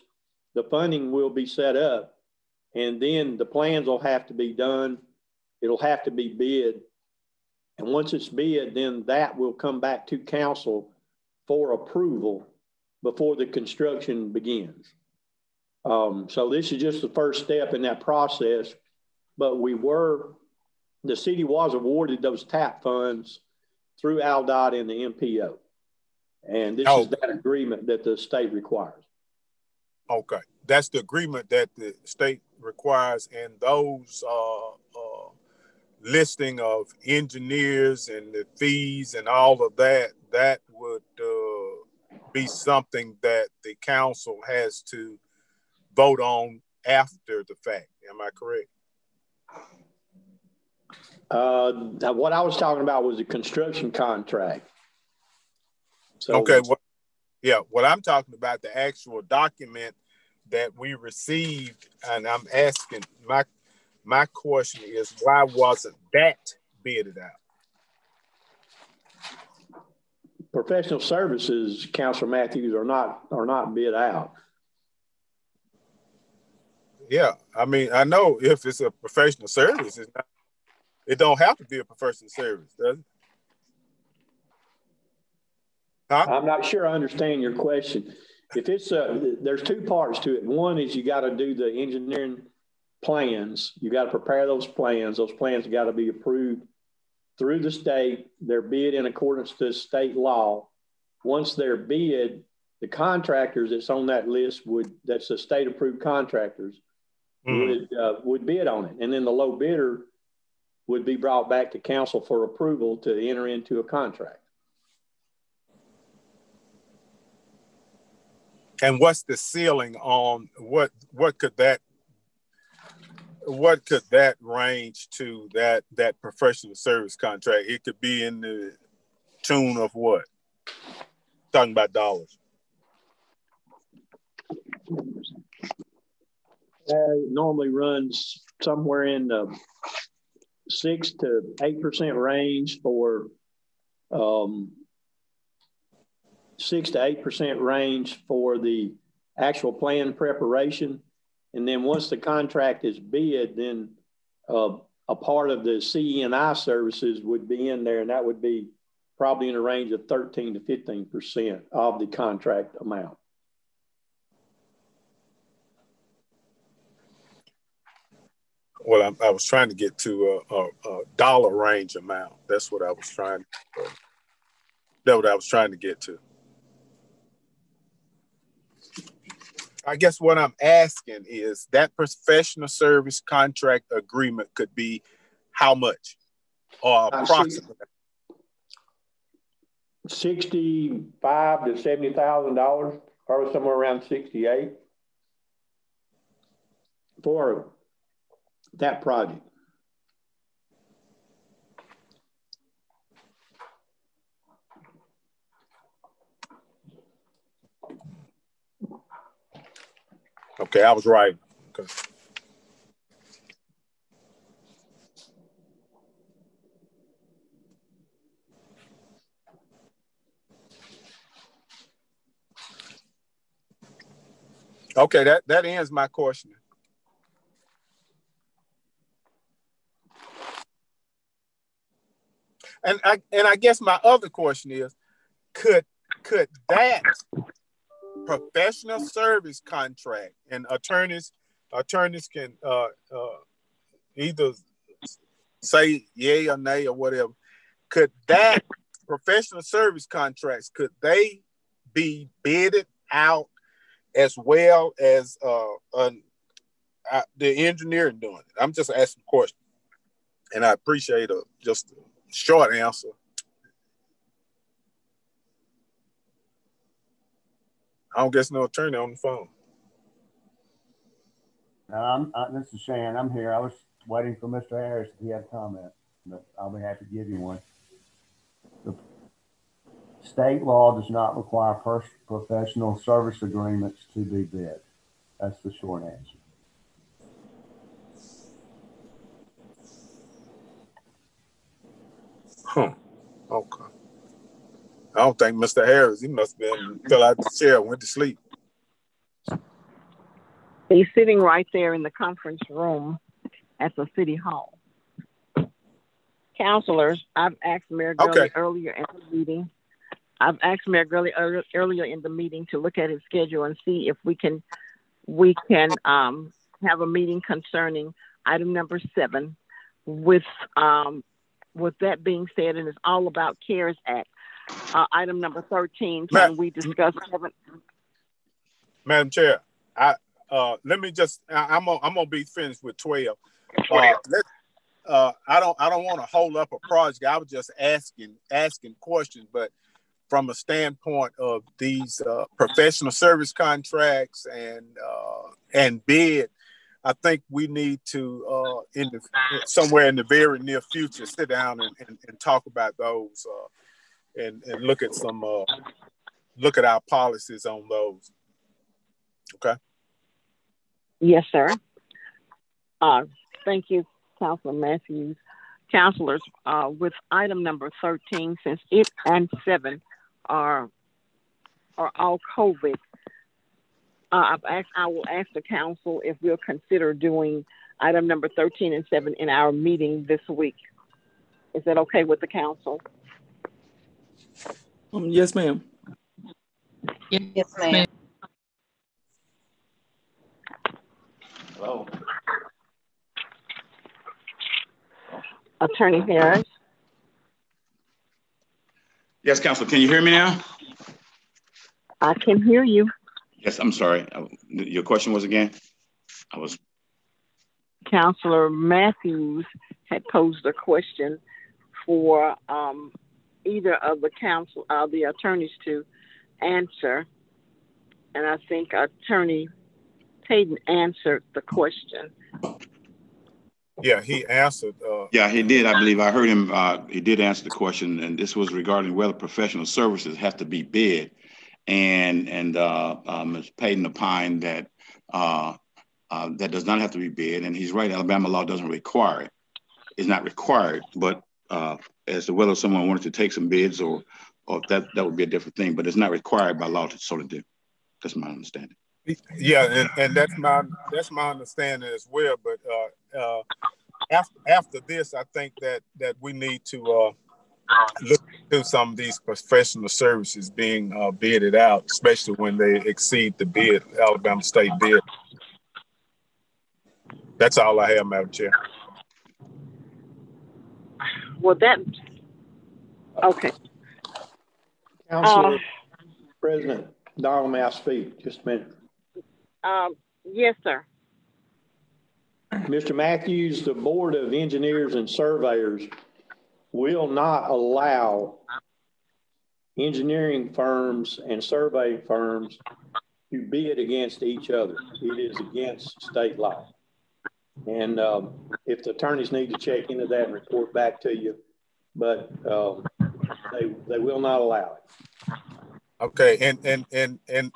the funding will be set up, and then the plans will have to be done. It'll have to be bid, and once it's bid, then that will come back to council for approval. before the construction begins. Um, so this is just the first step in that process, but we were, the city was awarded those TAP funds through ALDOT and the MPO. And this Oh. is that agreement that the state requires. Okay, that's the agreement that the state requires, and those uh, uh, listing of engineers and the fees and all of that. That would uh, be something that the council has to vote on after the fact. Am I correct? Uh, what I was talking about was the construction contract. So okay, what, yeah, what I'm talking about the actual document that we received, and I'm asking my my question is why wasn't that bidded out? professional services, Councilor Matthews, are not are not bid out. Yeah, I mean, I know if it's a professional service, it's not, it don't have to be a professional service, does it? I'm not sure I understand your question. If it's a, there's two parts to it. One is you got to do the engineering plans. You got to prepare those plans. Those plans got to be approved through the state. They're bid in accordance to state law. Once they're bid, the contractors that's on that list would that's the state approved contractors would uh, would bid on it, and then the low bidder would be brought back to council for approval to enter into a contract. And what's the ceiling on what what could that what could that range to that that professional service contract? It could be in the tune of what? Talking about dollars. It normally runs somewhere in the six to eight percent range for um, six to eight percent range for the actual plan preparation, and then once the contract is bid, then uh, a part of the CE&I services would be in there, and that would be probably in a range of thirteen to fifteen percent of the contract amount. Well, I, I was trying to get to a, a, a dollar range amount. That's what I was trying. Uh, that's what I was trying to get to. I guess what I'm asking is that professional service contract agreement could be how much or see. approximately. Sixty-five to seventy thousand dollars, probably somewhere around sixty-eight for that project. Okay, I was right. Okay. Okay, that, that ends my question. And I and I guess my other question is, could could that professional service contract and attorneys attorneys can uh, uh, either say yay or nay or whatever. Could that professional service contracts could they be bidded out as well as uh, uh, the engineering doing it? I'm just asking a question, and I appreciate a just short answer. I don't guess no attorney on the phone. No, I'm, uh, this is Shan. I'm here. I was waiting for Mr. Harris if he had a comment, but I'll be happy to give you one. The state law does not require professional service agreements to be bid. That's the short answer. Huh. Okay. I don't think Mr. Harris, he must have been fell out the chair, went to sleep. He's sitting right there in the conference room at the city hall. Counselors, I've asked Mayor Gurley Okay. earlier in the meeting I've asked Mayor Gurley earlier in the meeting to look at his schedule and see if we can we can um, have a meeting concerning item number seven. With um, with that being said, and it's all about CARES Act. Uh, item number thirteen. Can Ma- we discuss seven? Madam Chair, I uh, let me just I, am gonna, I'm gonna be finished with twelve. Uh, let uh, I don't I don't want to hold up a project. I was just asking asking questions, but from a standpoint of these uh, professional service contracts and uh, and bid, I think we need to uh, in the somewhere in the very near future sit down and, and, and talk about those uh, and and look at some uh, look at our policies on those. Okay. Yes, sir. Uh, thank you, Councilor Matthews. Councilors, uh, with item number 13, since it and seven are are all COVID, uh, I've asked, I will ask the council if we'll consider doing item number 13 and 7 in our meeting this week. Is that okay with the council? Um, yes, ma'am. Yes, ma'am. Hello. Attorney Harris. Yes, Council, can you hear me now? I can hear you. Yes, I'm sorry. Uh, your question was again? I was. Councilor Matthews had posed a question for um, either of the council, uh, the attorneys to answer. And I think Attorney Payton answered the question. Yeah, he answered. Uh, yeah, he did. I believe I heard him. Uh, he did answer the question, and this was regarding whether professional services have to be bid. And and uh, uh, Ms. Payton opined that uh, uh, that does not have to be bid, and he's right. Alabama law doesn't require it. It's not required, but uh, as to whether someone wanted to take some bids or or that that would be a different thing. But it's not required by law to sort of do. That's my understanding. Yeah, and, and that's my that's my understanding as well. But uh, uh, after after this, I think that that we need to uh, look to some of these professional services being uh, bidded out, especially when they exceed the bid Alabama State bid. That's all I have, Madam Chair. Well, that okay. Council uh, President Donald, may I speak? Just a minute. Um, yes, sir. Mr. Matthews, the Board of Engineers and Surveyors will not allow engineering firms and survey firms to bid against each other. It is against state law. And um, if the attorneys need to check into that and report back to you, but um, they, they will not allow it. Okay, and and and and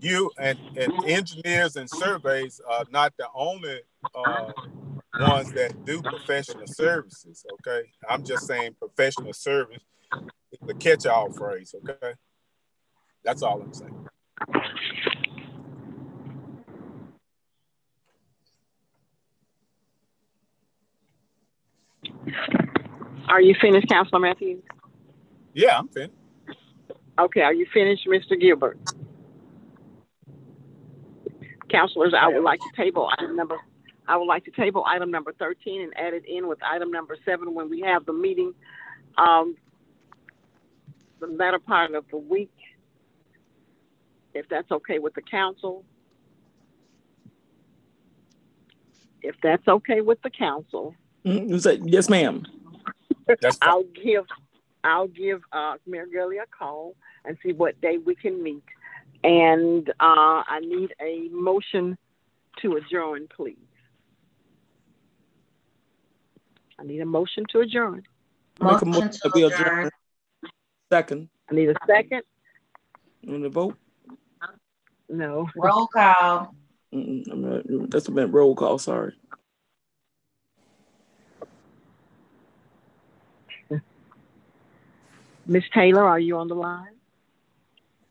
you and, and engineers and surveys are not the only uh, ones that do professional services. Okay, I'm just saying professional service is the catch-all phrase. Okay, that's all I'm saying. Are you finished, Councilor Matthews? Yeah, I'm finished. Okay, are you finished, Mr. Gilbert? Councilors, I would like to table item number I would like to table item number 13 and add it in with item number seven when we have the meeting um, the latter part of the week, if that's okay with the council. If that's okay with the council. Mm-hmm. Yes, ma'am. I'll give I'll give uh, Mayor Gurley a call and see what day we can meet. And uh, I need a motion to adjourn, please. I need a motion to adjourn. Motion, a motion to adjourn. adjourn. Second. I need a second. On the vote? No. Roll call. Mm-mm, that's a bit roll call. Sorry. Miss Taylor, are you on the line?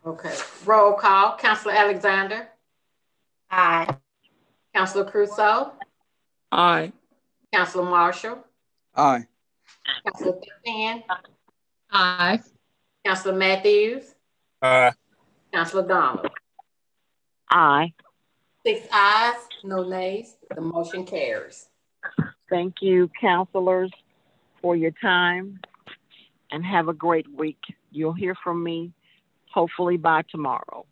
Okay. Roll call. Councillor Alexander. Aye. Councillor Crusoe. Aye. Councilor Matthews, Aye. Councilor Donald. Aye. Six ayes, no nays. The motion carries. Thank you, counselors, for your time and have a great week. You'll hear from me hopefully by tomorrow.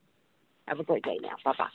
Have a great day now. Bye bye.